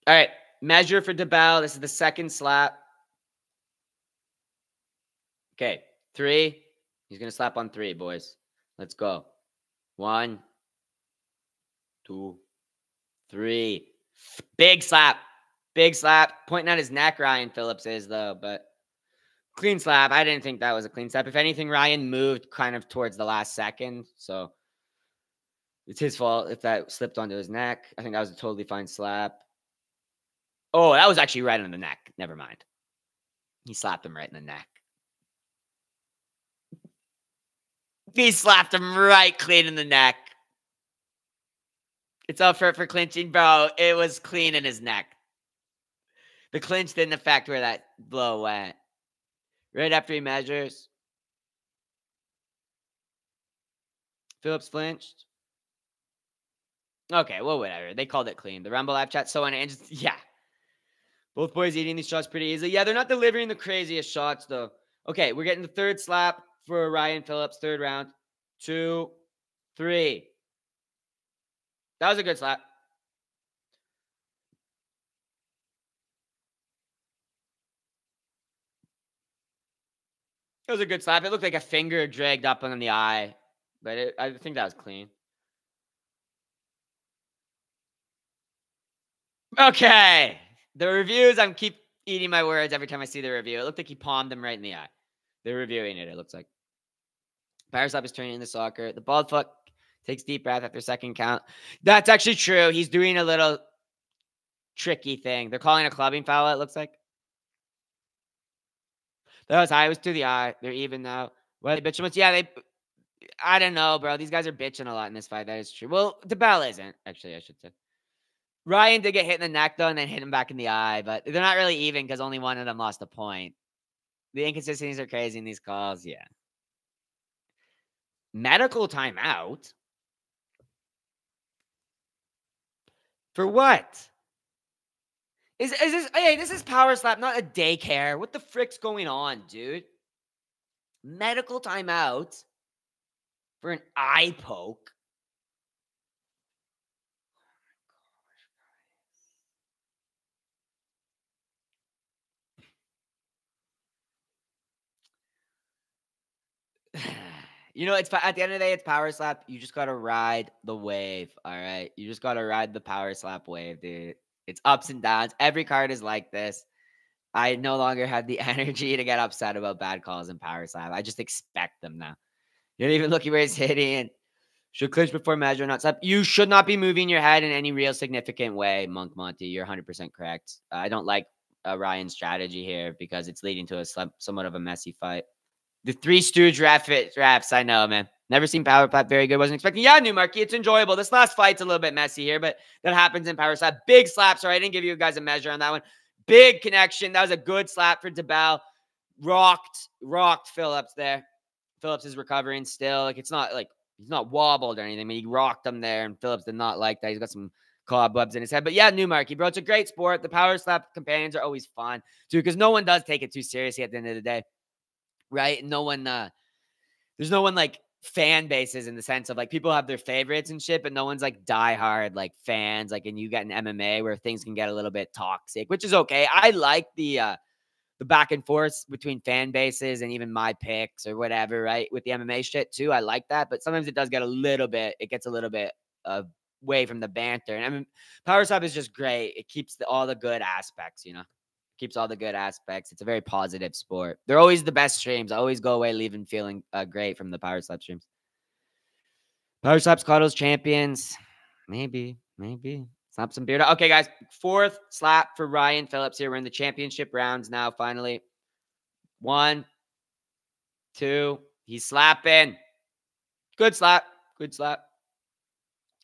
All right. Measure for DeBell. This is the second slap. Okay. Three, He's going to slap on three, boys. Let's go. One, two, three. Big slap. Big slap. Pointing at his neck, Ryan Phillips is, though, but clean slap. I didn't think that was a clean slap. If anything, Ryan moved kind of towards the last second. So it's his fault if that slipped onto his neck. I think that was a totally fine slap. Oh, that was actually right on the neck. Never mind. He slapped him right in the neck. He slapped him right clean in the neck. It's all for for clinching, bro. It was clean in his neck. The clinch didn't affect where that blow went. Right after he measures. Phillips flinched. Okay, well, whatever. They called it clean. The Rumble live chat, so on and just yeah. Both boys eating these shots pretty easily. Yeah, they're not delivering the craziest shots though. Okay, we're getting the third slap for Ryan Phillips, third round. Two, three. That was a good slap. It was a good slap. It looked like a finger dragged up on the eye, but it, I think that was clean. Okay. The reviews, I'm keep eating my words every time I see the review. It looked like he palmed him right in the eye. They're reviewing it, it looks like. Powerslap is turning into soccer. The bald fuck takes deep breath after second count. That's actually true. He's doing a little tricky thing. They're calling a clubbing foul, it looks like. That was high. It was to the eye. They're even now. Well, they bitching much. Yeah, they. I don't know, bro. These guys are bitching a lot in this fight. That is true. Well, DeBell isn't, actually, I should say. Ryan did get hit in the neck, though, and then hit him back in the eye, but they're not really even because only one of them lost a point. The inconsistencies are crazy in these calls. Yeah. Medical timeout? For what? Is, is this, hey, this is power slap, not a daycare. What the frick's going on, dude? Medical timeout for an eye poke. You know, it's at the end of the day, it's power slap. You just gotta ride the wave. All right. You just gotta ride the power slap wave, dude. It's ups and downs. Every card is like this. I no longer have the energy to get upset about bad calls and power slap. I just expect them now. You're not even looking where he's hitting. Should clinch before measure, not step. You should not be moving your head in any real significant way, Monk Monty. You're 100% correct. I don't like uh, Ryan's strategy here because it's leading to a somewhat of a messy fight. The three stooge rap raps, I know, man. Never seen power slap very good. Wasn't expecting. Yeah, new marquee. It's enjoyable. This last fight's a little bit messy here, but that happens in power slap. Big slap. Sorry, I didn't give you guys a measure on that one. Big connection. That was a good slap for DeBell. Rocked, rocked Phillips there. Phillips is recovering still. Like it's not like he's not wobbled or anything. I mean, he rocked him there, and Phillips did not like that. He's got some cobwebs in his head. But yeah, new marquee, bro. It's a great sport. The power slap companions are always fun too, because no one does take it too seriously at the end of the day. Right? No one uh there's no one like fan bases in the sense of like people have their favorites and shit, but no one's like diehard like fans. Like, and you get an MMA where things can get a little bit toxic, which is okay. I like the uh the back and forth between fan bases and even my picks or whatever, right? With the MMA shit too. I like that, but sometimes it does get a little bit, it gets a little bit away from the banter. And I mean, Power Slap is just great. It keeps the, all the good aspects, you know, keeps all the good aspects. It's a very positive sport. They're always the best streams. I always go away leaving feeling uh, great from the Power Slap streams. Power Slaps Cuddles champions. Maybe, maybe. Slap some beard. Okay, guys. Fourth slap for Ryan Phillips here. We're in the championship rounds now, finally. One, two. He's slapping. Good slap. Good slap.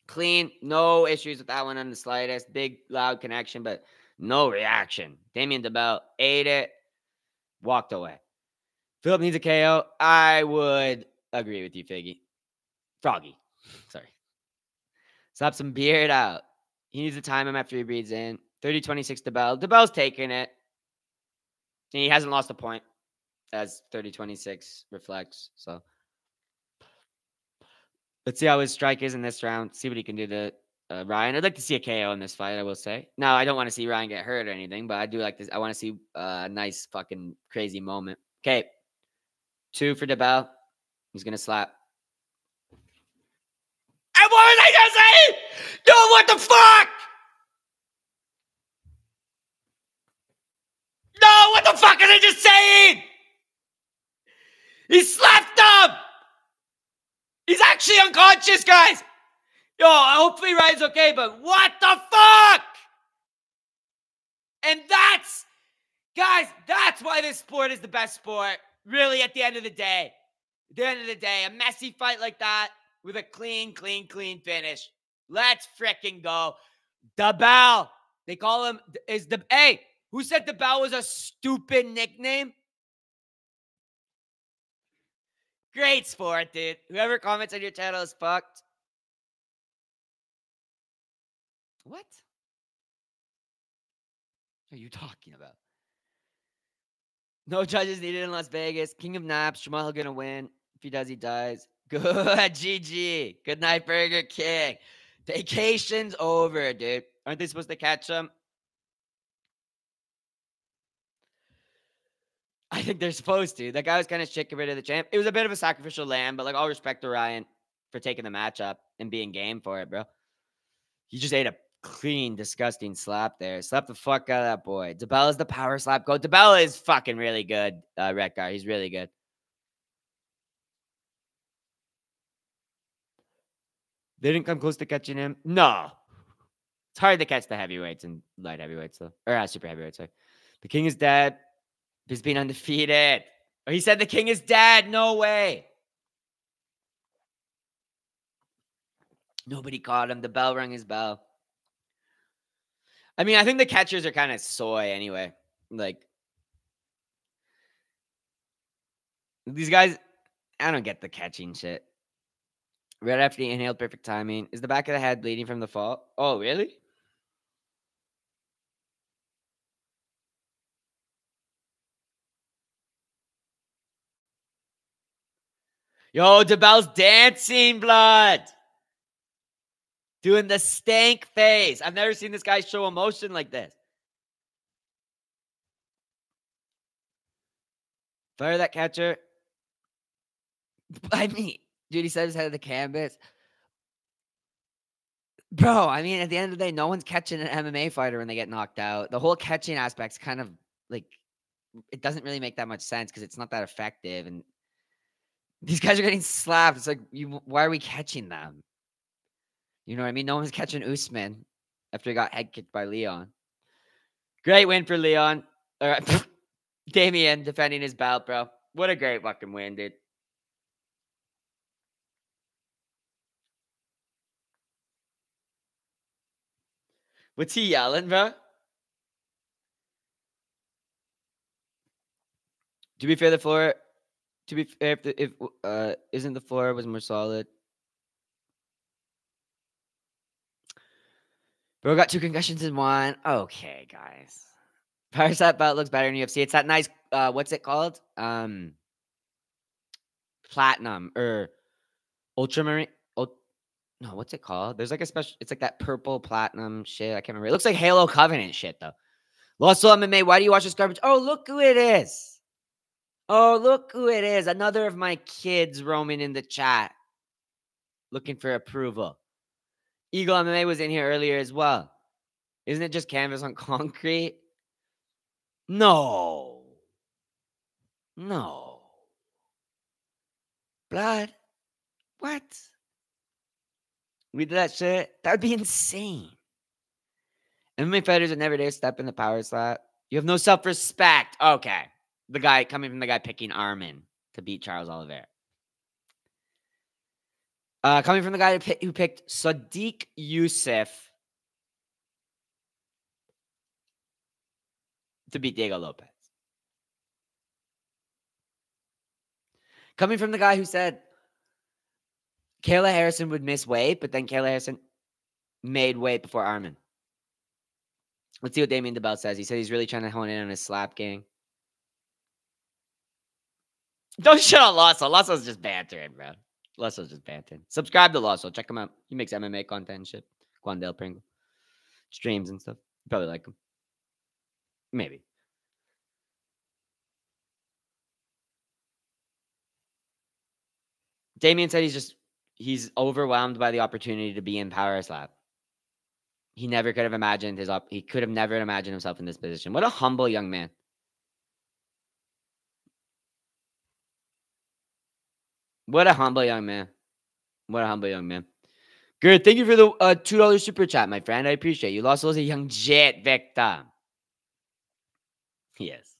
Clean. No issues with that one on the slightest. Big, loud connection, but no reaction. Damien DeBell ate it, walked away. Philip needs a KO. I would agree with you, Figgy. Froggy. Sorry. Slap some beard out. He needs to time him after he breathes in. 30 26 DeBell. DeBell's taking it. And he hasn't lost a point as 30 26 reflects. So let's see how his strike is in this round. See what he can do to uh, Ryan. I'd like to see a KO in this fight, I will say. Now, I don't want to see Ryan get hurt or anything, but I do like this. I want to see uh, a nice fucking crazy moment. Okay. Two for DeBell. He's to slap. And what was I to say? What the fuck? No, what the fuck are they just saying? He slapped him. He's actually unconscious, guys. Yo, hopefully Ryan's okay, but what the fuck? And that's, guys, that's why this sport is the best sport, really, at the end of the day. At the end of the day, a messy fight like that with a clean, clean, clean finish. Let's freaking go. DeBell. They call him is the hey, who said DeBell was a stupid nickname? Great sport, dude. Whoever comments on your channel is fucked. What? Are you talking about? No judges needed in Las Vegas. King of Naps. Jamahal gonna win. If he does, he dies. Good. GG. Good night, Burger King. Vacation's over, dude. Aren't they supposed to catch him? I think they're supposed to. That guy was kind of shit compared to the champ. It was a bit of a sacrificial lamb, but like all respect to Ryan for taking the matchup and being game for it, bro. He just ate a clean, disgusting slap there. Slap the fuck out of that boy. DeBell is the power slap go. DeBell is fucking really good, uh, Retgar. He's really good. They didn't come close to catching him. No. It's hard to catch the heavyweights and light heavyweights, though. Or uh, super heavyweights, sorry. The king is dead. He's been undefeated. Or he said the king is dead. No way. Nobody caught him. The bell rang his bell. I mean, I think the catchers are kind of soy anyway. Like, these guys, I don't get the catching shit. Right after he inhaled, perfect timing. Is the back of the head bleeding from the fall? Oh, really? Yo, DeBell's dancing blood. Doing the stank face. I've never seen this guy show emotion like this. Fire that catcher. I mean, dude, he said his head of the canvas. Bro, I mean, at the end of the day, no one's catching an MMA fighter when they get knocked out. The whole catching aspect's kind of like it doesn't really make that much sense because it's not that effective. And these guys are getting slapped. It's like, you, why are we catching them? You know what I mean? No one's catching Usman after he got head kicked by Leon. Great win for Leon. All right. Damien defending his belt, bro. What a great fucking win, dude. What's he yelling, bro? To be fair, the floor. To be fair, if, the, if uh isn't the floor was more solid. Bro got two concussions in one. Okay, guys. Slap belt looks better in UFC. It's that nice. Uh, what's it called? Um, platinum or ultramarine. Ult- no, what's it called? There's like a special. It's like that purple platinum shit. I can't remember. It looks like Halo Covenant shit though. Lost Soul MMA. Why do you watch this garbage? Oh, look who it is. Oh, look who it is. Another of my kids roaming in the chat, looking for approval. Eagle MMA was in here earlier as well. Isn't it just canvas on concrete? No. No. Blood? What? We did that shit? That would be insane. MMA fighters would never dare step in the power slap. You have no self respect. Okay. The guy coming from the guy picking Arman to beat Charles Oliveira. Uh, coming from the guy who, picked Sodiq Yusuff to beat Diego Lopes. Coming from the guy who said Kayla Harrison would miss weight, but then Kayla Harrison made weight before Arman. Let's see what Damien DeBell says. He said he's really trying to hone in on his slap gang. Don't shut on Lasso. Lasso's just bantering, bro. Lasso's just bantering. Subscribe to Lasso. Check him out. He makes MMA content and shit. Quandale Pringle. Streams and stuff. You probably like him. Maybe. Damien said he's just he's overwhelmed by the opportunity to be in power slap. He never could have imagined his op- he could have never imagined himself in this position. What a humble young man. What a humble young man. What a humble young man. Good. Thank you for the uh, $2 super chat, my friend. I appreciate you. Lost was a young jet, Vector. Yes.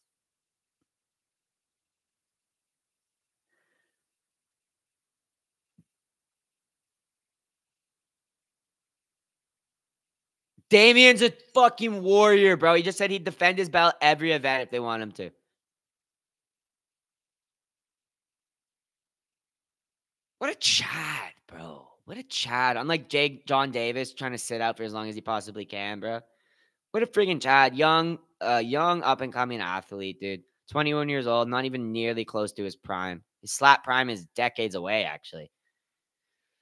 Damien's a fucking warrior, bro. He just said he'd defend his belt every event if they want him to. What a Chad, bro. What a Chad. Unlike Jake John Davis trying to sit out for as long as he possibly can, bro. What a friggin' Chad. Young, uh, young up and coming athlete, dude. 21 years old, not even nearly close to his prime. His slap prime is decades away, actually.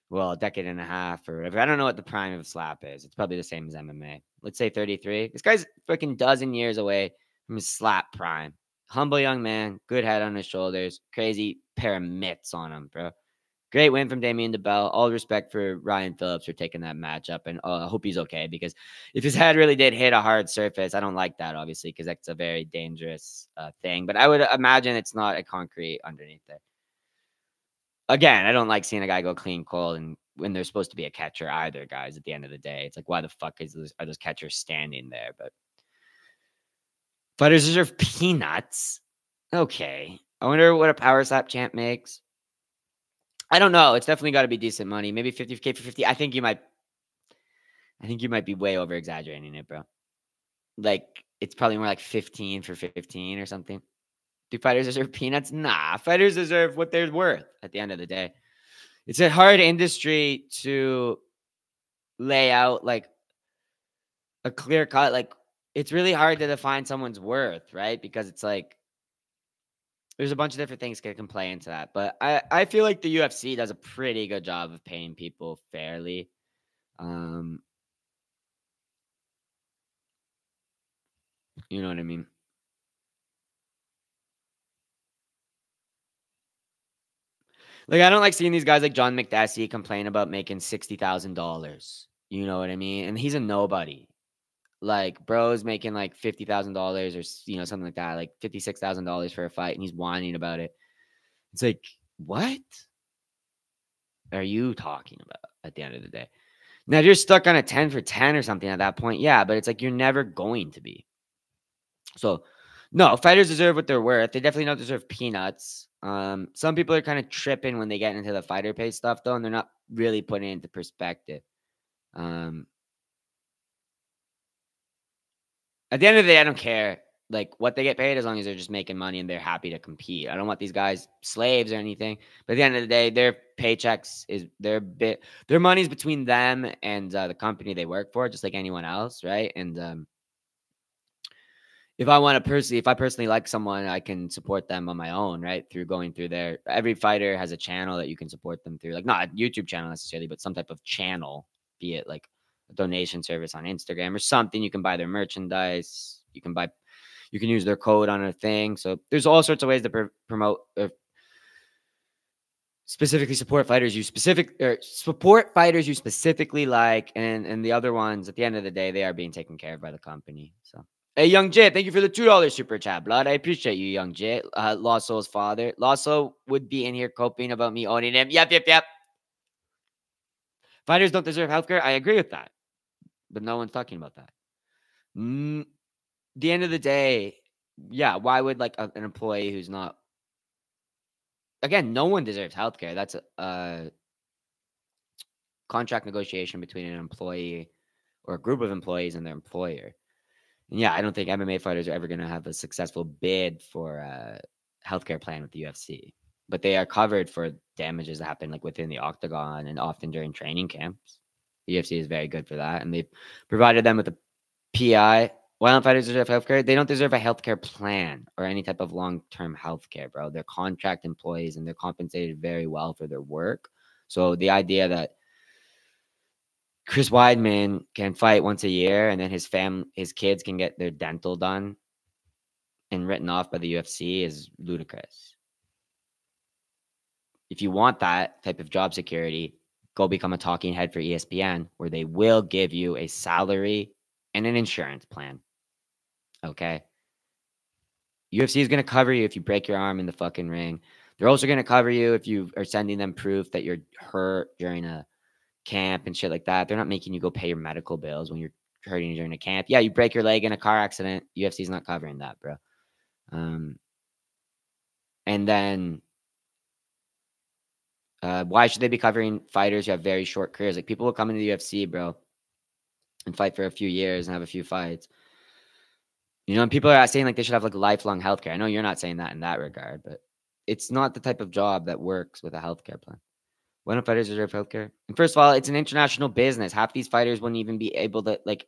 Well, a decade and a half or whatever. I don't know what the prime of slap is. It's probably the same as MMA. Let's say 33. This guy's freaking dozen years away from his slap prime. Humble young man, good head on his shoulders, crazy pair of mitts on him, bro. Great win from Damien DeBell. All respect for Ryan Phillips for taking that matchup, and uh, I hope he's okay because if his head really did hit a hard surface, I don't like that obviously because that's a very dangerous uh, thing. But I would imagine it's not a concrete underneath there. Again, I don't like seeing a guy go clean cold and when they're supposed to be a catcher either, guys. At the end of the day, it's like why the fuck is those, are those catchers standing there? But fighters deserve peanuts. Okay, I wonder what a power slap champ makes. I don't know. It's definitely got to be decent money. Maybe 50k for 50. I think you might I think you might be way over exaggerating it, bro. Like it's probably more like 15 for 15 or something. Do fighters deserve peanuts? Nah, fighters deserve what they're worth at the end of the day. It's a hard industry to lay out like a clear cut like it's really hard to define someone's worth, right? Because it's like there's a bunch of different things that can play into that. But I, I feel like the UFC does a pretty good job of paying people fairly. Um, you know what I mean? Like I don't like seeing these guys like John Makdessi complain about making sixty thousand dollars. You know what I mean? And he's a nobody. Like bro's making like fifty thousand dollars or you know something like that, like fifty six thousand dollars for a fight, and he's whining about it. It's like what are you talking about at the end of the day? Now if you're stuck on a ten for ten or something at that point, yeah, but it's like you're never going to be. So no, fighters deserve what they're worth. They definitely don't deserve peanuts. Um, some people are kind of tripping when they get into the fighter pay stuff, though, and they're not really putting it into perspective. Um, at the end of the day, I don't care like what they get paid as long as they're just making money and they're happy to compete. I don't want these guys slaves or anything. But at the end of the day, their paychecks is their bit their money's between them and uh, the company they work for, just like anyone else, right? And um, if I want to personally, if I personally like someone, I can support them on my own, right? Through going through their every fighter has a channel that you can support them through, like not a YouTube channel necessarily, but some type of channel, be it like donation service on Instagram or something. You can buy their merchandise. You can buy, you can use their code on a thing. So there's all sorts of ways to pr- promote or specifically support fighters you specific or support fighters you specifically like, and and the other ones at the end of the day they are being taken care of by the company. So. Hey, Young Jit, thank you for the $2 super chat, blood. I appreciate you, Young Jit. Uh, Lost Soul's father. Lost Soul would be in here coping about me owning him. Yep, yep, yep. Fighters don't deserve healthcare. I agree with that. But no one's talking about that. Mm, the end of the day, yeah, why would like a, an employee who's not again, no one deserves healthcare. That's a, a contract negotiation between an employee or a group of employees and their employer. And yeah, I don't think MMA fighters are ever going to have a successful bid for a healthcare plan with the UFC, but they are covered for damages that happen like within the octagon and often during training camps. The UFC is very good for that, and they've provided them with a PI. Violent fighters deserve healthcare. They don't deserve a healthcare plan or any type of long-term healthcare, bro. They're contract employees and they're compensated very well for their work. So the idea that Chris Weidman can fight once a year, and then his fam, his kids can get their dental done and written off by the UFC is ludicrous. If you want that type of job security, go become a talking head for ESPN, where they will give you a salary and an insurance plan. Okay. UFC is going to cover you if you break your arm in the fucking ring. They're also going to cover you if you are sending them proof that you're hurt during a camp and shit like that. They're not making you go pay your medical bills when you're hurting during a camp. Yeah, you break your leg in a car accident. UFC's not covering that, bro. Um, and then uh, why should they be covering fighters who have very short careers? Like people will come into the UFC, bro, and fight for a few years and have a few fights. You know, and people are saying like they should have like lifelong healthcare. I know you're not saying that in that regard, but it's not the type of job that works with a healthcare plan. When do fighters deserve healthcare? And first of all, it's an international business. Half these fighters wouldn't even be able to like.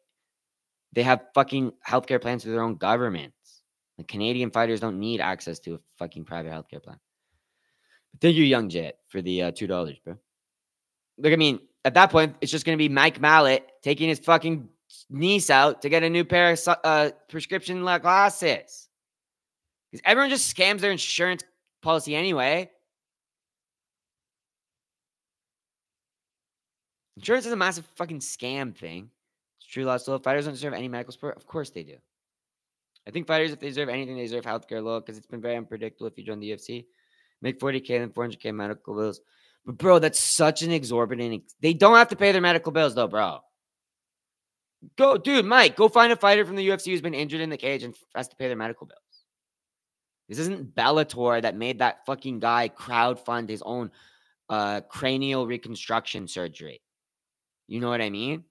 They have fucking healthcare plans through their own governments. The Canadian fighters don't need access to a fucking private healthcare plan. Thank you, Young Jet, for the uh, two dollars, bro. Look, I mean, at that point, it's just gonna be Mike Mallet taking his fucking niece out to get a new pair of uh, prescription glasses. Because everyone just scams their insurance policy anyway. Insurance is a massive fucking scam thing. It's true, lots of fighters don't deserve any medical support. Of course they do. I think fighters, if they deserve anything, they deserve healthcare law because it's been very unpredictable if you join the UFC. Make 40K and 400K medical bills. But, bro, that's such an exorbitant. They don't have to pay their medical bills, though, bro. Go, dude, Mike, go find a fighter from the UFC who's been injured in the cage and has to pay their medical bills. This isn't Bellator that made that fucking guy crowd fund his own uh, cranial reconstruction surgery. You know what I mean?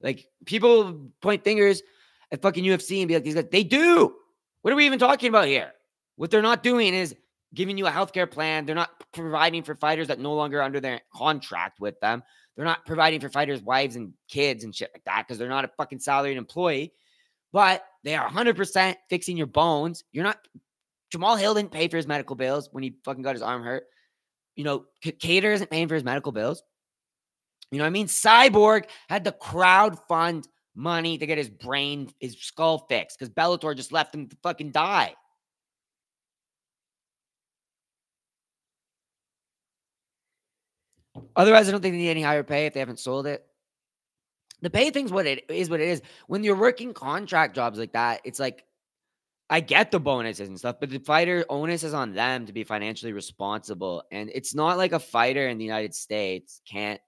Like people point fingers at fucking UFC and be like, these guys, they do. What are we even talking about here? What they're not doing is giving you a healthcare plan. They're not providing for fighters that no longer under their contract with them. They're not providing for fighters' wives and kids and shit like that because they're not a fucking salaried employee. But they are 100% fixing your bones. You're not. Jamahal Hill didn't pay for his medical bills when he fucking got his arm hurt. You know, Kattar isn't paying for his medical bills. You know what I mean? Cyborg had to crowd fund money to get his brain, his skull fixed because Bellator just left him to fucking die. Otherwise, I don't think they need any higher pay if they haven't sold it. The pay thing's what it is, what it is. When you're working contract jobs like that, it's like I get the bonuses and stuff, but the fighter onus is on them to be financially responsible. And it's not like a fighter in the United States can't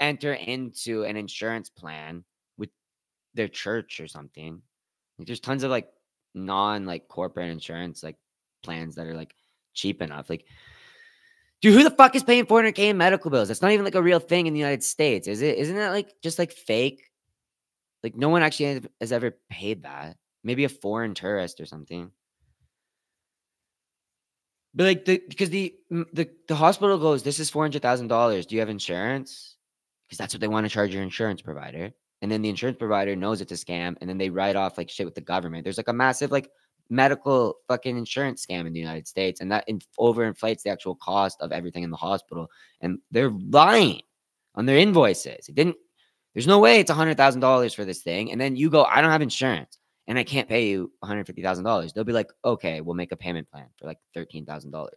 enter into an insurance plan with their church or something. Like there's tons of like non like corporate insurance like plans that are like cheap enough. Like, dude, who the fuck is paying 400k in medical bills? That's not even like a real thing in the United States, is it? Isn't that like just like fake? Like no one actually has ever paid that maybe a foreign tourist or something. But like the because the the the hospital goes, this is four hundred thousand dollars. Do you have insurance? Because that's what they want to charge your insurance provider. And then the insurance provider knows it's a scam, and then they write off like shit with the government. There's like a massive like medical fucking insurance scam in the United States, and that in, overinflates the actual cost of everything in the hospital. And they're lying on their invoices. It didn't. There's no way it's a hundred thousand dollars for this thing, and then you go, I don't have insurance and I can't pay you $150,000. They'll be like, okay, we'll make a payment plan for like $13,000.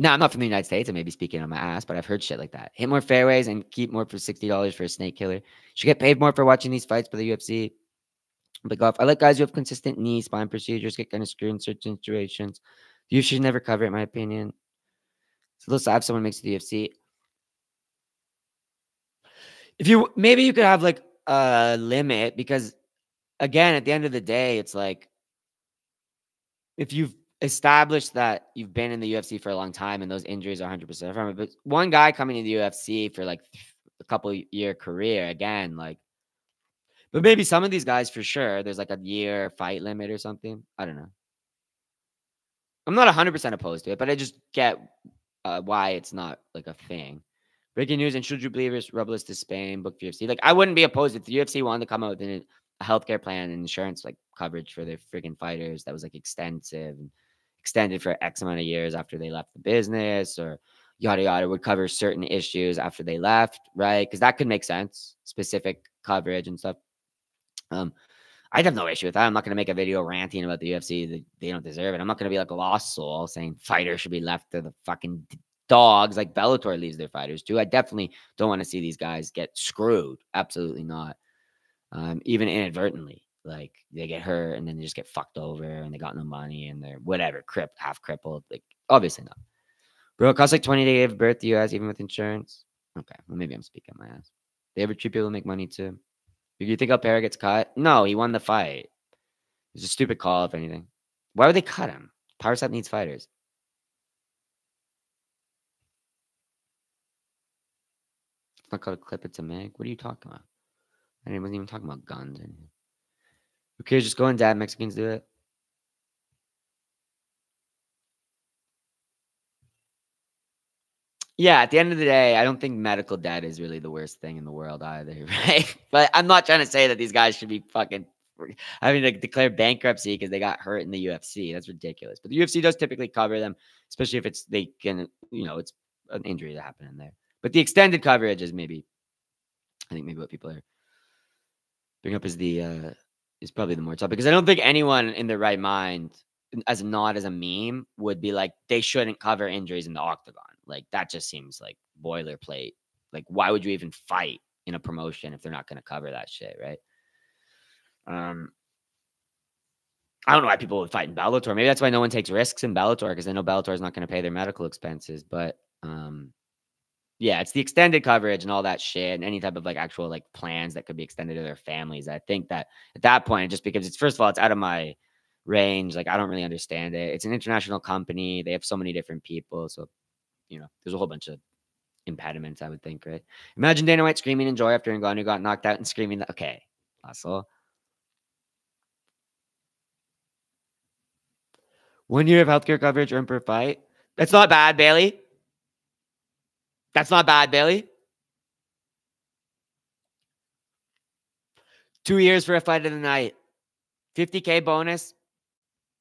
Now, I'm not from the United States. I may be speaking on my ass, but I've heard shit like that. Hit more fairways and keep more for $60 for a snake killer. Should get paid more for watching these fights for the UFC. But golf, I like guys who have consistent knee, spine procedures, get kind of screwed in certain situations. You should never cover it, in my opinion. So little have someone makes the UFC. If you maybe you could have like a limit because again, at the end of the day, it's like if you've established that you've been in the UFC for a long time and those injuries are 100% from it, but one guy coming to the UFC for like a couple year career again, like, but maybe some of these guys for sure, there's like a year fight limit or something. I don't know. I'm not 100% opposed to it, but I just get uh, why it's not like a thing. Breaking news: And should you believers Robles to Spain, book UFC. Like, I wouldn't be opposed if the UFC wanted to come out with a healthcare plan and insurance like coverage for their freaking fighters that was like extensive and extended for X amount of years after they left the business or yada yada would cover certain issues after they left, right? Because that could make sense, specific coverage and stuff. Um, I'd have no issue with that. I'm not going to make a video ranting about the UFC. They, they don't deserve it. I'm not going to be like a lost soul saying fighters should be left to the fucking dogs like Bellator leaves their fighters too. I definitely don't want to see these guys get screwed. Absolutely not. Um, even inadvertently, like they get hurt and then they just get fucked over and they got no money and they're whatever, crip, half crippled. Like obviously not. Bro, it costs like 20 to give birth to you guys, even with insurance. Okay, well maybe I'm speaking my ass. They ever treat people to make money too? You think Alpera gets cut? No, he won the fight. It's a stupid call, if anything. Why would they cut him? Power set needs fighters. It's not called a clip, it's a mag. What are you talking about? I wasn't even talking about guns. Who cares? Just go and dad. Mexicans do it. Yeah, at the end of the day, I don't think medical debt is really the worst thing in the world either, right? But I'm not trying to say that these guys should be fucking having to declare bankruptcy because they got hurt in the UFC. That's ridiculous. But the UFC does typically cover them, especially if it's they can, you know, it's an injury that happened in there. But the extended coverage is maybe, I think maybe what people are bring up is the uh is probably the more topic because I don't think anyone in their right mind, as not as a meme, would be like they shouldn't cover injuries in the octagon. Like that just seems like boilerplate. Like why would you even fight in a promotion if they're not going to cover that shit, right? Um, I don't know why people would fight in Bellator. Maybe that's why no one takes risks in Bellator because they know Bellator is not going to pay their medical expenses. But um, yeah, it's the extended coverage and all that shit, and any type of like actual like plans that could be extended to their families. I think that at that point, just because it's first of all, it's out of my range. Like I don't really understand it. It's an international company. They have so many different people. So, you know, there's a whole bunch of impediments, I would think, right? Imagine Dana White screaming in joy after Ngannou got knocked out and screaming that okay, hustle. One year of healthcare coverage earned per fight. That's not bad, Bailey. That's not bad, Bailey. Two years for a fight of the night. 50K bonus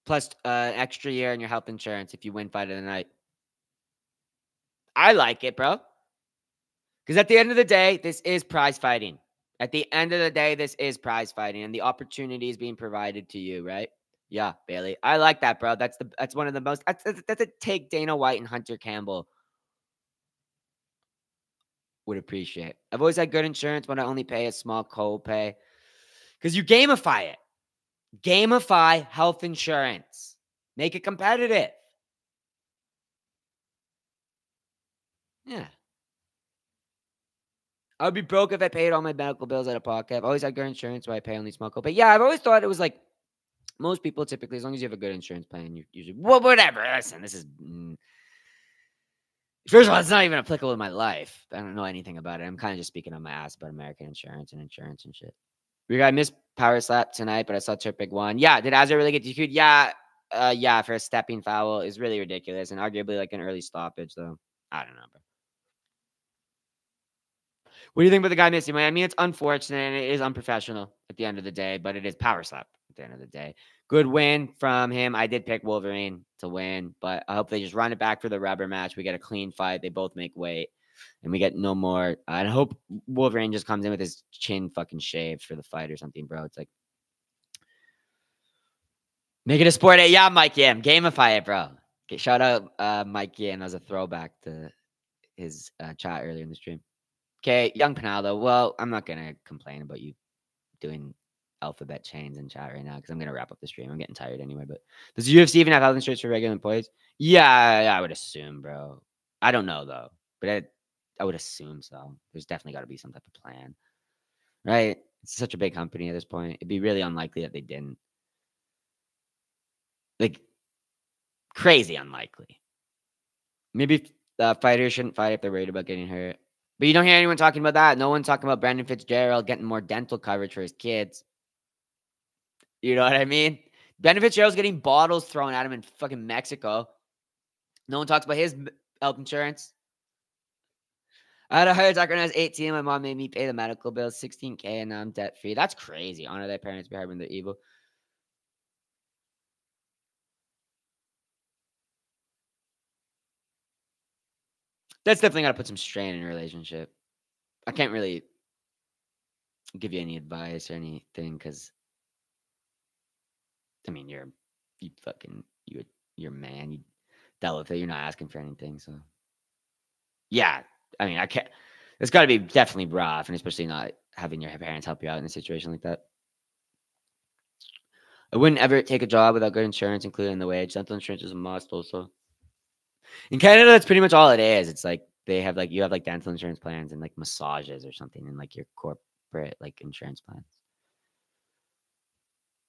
plus uh, extra year in your health insurance if you win fight of the night. I like it, bro. Because at the end of the day, this is prize fighting. At the end of the day, this is prize fighting, and the opportunity is being provided to you, right? Yeah, Bailey. I like that, bro. That's the that's one of the most that's that's, that's a take Dana White and Hunter Campbell would appreciate. I've always had good insurance, but I only pay a small copay because you gamify it. Gamify health insurance. Make it competitive. Yeah. I would be broke if I paid all my medical bills out of pocket. I've always had good insurance where I pay only small copay. Yeah, I've always thought it was like most people typically, as long as you have a good insurance plan, you usually well, whatever. Listen, this is mm, first of all, it's not even applicable in my life. I don't know anything about it. I'm kind of just speaking on my ass about American insurance and insurance and shit. We got missed power slap tonight, but I saw Turpik one. Yeah, did Azar really get DQ'd? Yeah, uh, yeah, for a stepping foul is really ridiculous and arguably like an early stoppage, though. I don't know. What do you think about the guy missing? I mean, it's unfortunate and it is unprofessional at the end of the day, but it is power slap the end of the day. Good win from him. I did pick Wolverine to win, but I hope they just run it back for the rubber match. We get a clean fight. They both make weight and we get no more. I hope Wolverine just comes in with his chin fucking shaved for the fight or something, bro. It's like make it a sport. Yeah, Mike Yam, gamify it, bro. Okay, shout out uh, Mike Yam as a throwback to his uh, chat earlier in the stream. Okay, young Pinaldo. Well, I'm not gonna complain about you doing alphabet chains in chat right now because I'm gonna wrap up the stream. I'm getting tired anyway. But does UFC even have health insurance for regular employees? Yeah, I would assume, bro. I don't know though, but I, I would assume so. There's definitely got to be some type of plan, right? It's such a big company at this point. It'd be really unlikely that they didn't. Like, crazy unlikely. Maybe uh, fighters shouldn't fight if they're worried about getting hurt. But you don't hear anyone talking about that. No one's talking about Brandon Fitzgerald getting more dental coverage for his kids. You know what I mean? Brandon Fitzgerald's getting bottles thrown at him in fucking Mexico. No one talks about his health insurance. I had a heart attack when I was 18. My mom made me pay the medical bill, 16K, and now I'm debt free. That's crazy. Honor their parents behind when they're evil. That's definitely got to put some strain in a relationship. I can't really give you any advice or anything because I mean, you're you fucking you you're man. You dealt with it. You're not asking for anything. So yeah, I mean, I can't. It's got to be definitely rough, and especially not having your parents help you out in a situation like that. I wouldn't ever take a job without good insurance, including the wage. Dental insurance is a must. Also, in Canada, that's pretty much all it is. It's like they have like you have like dental insurance plans and like massages or something, and like your corporate like insurance plans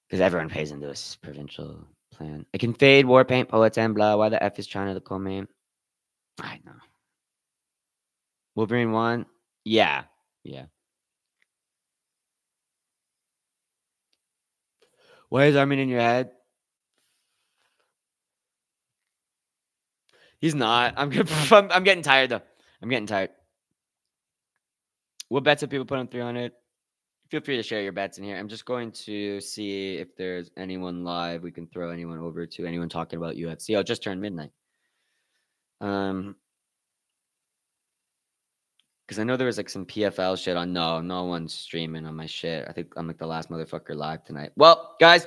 because everyone pays into this provincial plan. I can fade war paint poets and blah. Why the f is China the cool main? I know. Wolverine one, yeah, yeah. Why is Arman in your head? He's not. I'm. I'm, I'm getting tired though. I'm getting tired. What bets have people put on 300? Feel free to share your bets in here. I'm just going to see if there's anyone live. We can throw anyone over to anyone talking about UFC. I'll just turn midnight. Um, because I know there was like some PFL shit on. No, no one's streaming on my shit. I think I'm like the last motherfucker live tonight. Well, guys,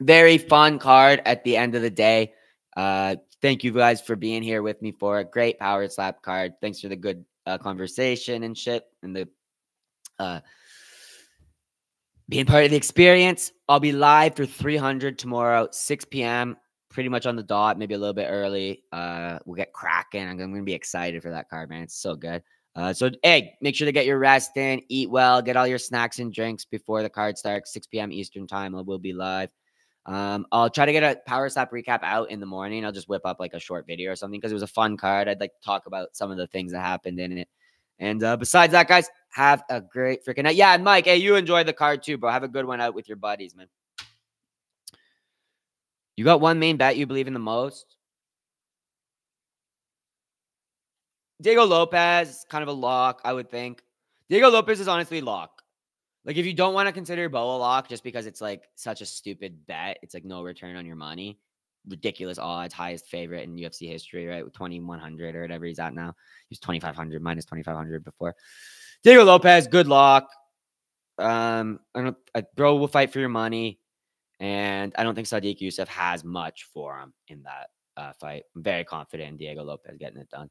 very fun card at the end of the day. Uh, thank you guys for being here with me for a great power slap card. Thanks for the good uh, conversation and shit and the uh being part of the experience. I'll be live for 300 tomorrow, 6 p.m., pretty much on the dot, maybe a little bit early. Uh, we'll get cracking. I'm going to be excited for that card, man. It's so good. Uh, so, hey, make sure to get your rest in, eat well, get all your snacks and drinks before the card starts, 6 p.m. Eastern time. We'll be live. Um, I'll try to get a power slap recap out in the morning. I'll just whip up like a short video or something because it was a fun card. I'd like to talk about some of the things that happened in it. And uh, besides that, guys, have a great freaking night. Yeah, and Mike, hey, you enjoy the card too, bro. Have a good one out with your buddies, man. You got one main bet you believe in the most? Diego Lopes, kind of a lock, I would think. Diego Lopes is honestly lock. Like, if you don't want to consider Bo a lock just because it's like such a stupid bet, it's like no return on your money. Ridiculous odds, highest favorite in UFC history, right? With 2100 or whatever he's at now. He was 2500 minus 2500 before. Diego Lopes, good luck. Um, I don't, bro will fight for your money. And I don't think Sodiq Yusuff has much for him in that uh, fight. I'm very confident in Diego Lopes getting it done.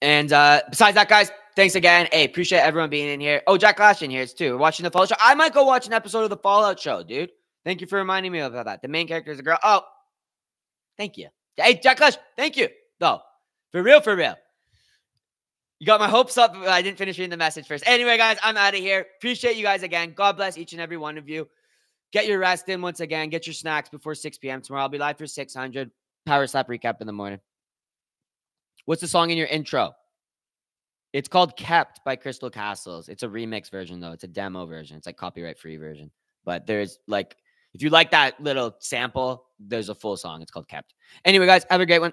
And uh, besides that, guys, thanks again. Hey, appreciate everyone being in here. Oh, Jack Lash in here too. We're watching the Fallout show. I might go watch an episode of the Fallout show, dude. Thank you for reminding me about that. The main character is a girl. Oh, thank you. Hey, Jack Lash, thank you. Though, for real, for real. You got my hopes up, but I didn't finish reading the message first. Anyway, guys, I'm out of here. Appreciate you guys again. God bless each and every one of you. Get your rest in once again. Get your snacks before 6 p.m. tomorrow. I'll be live for 600. Power slap recap in the morning. What's the song in your intro? It's called Kept by Crystal Castles. It's a remix version, though. It's a demo version. It's like copyright free version. But there's like, if you like that little sample, there's a full song. It's called Kept. Anyway, guys, have a great one.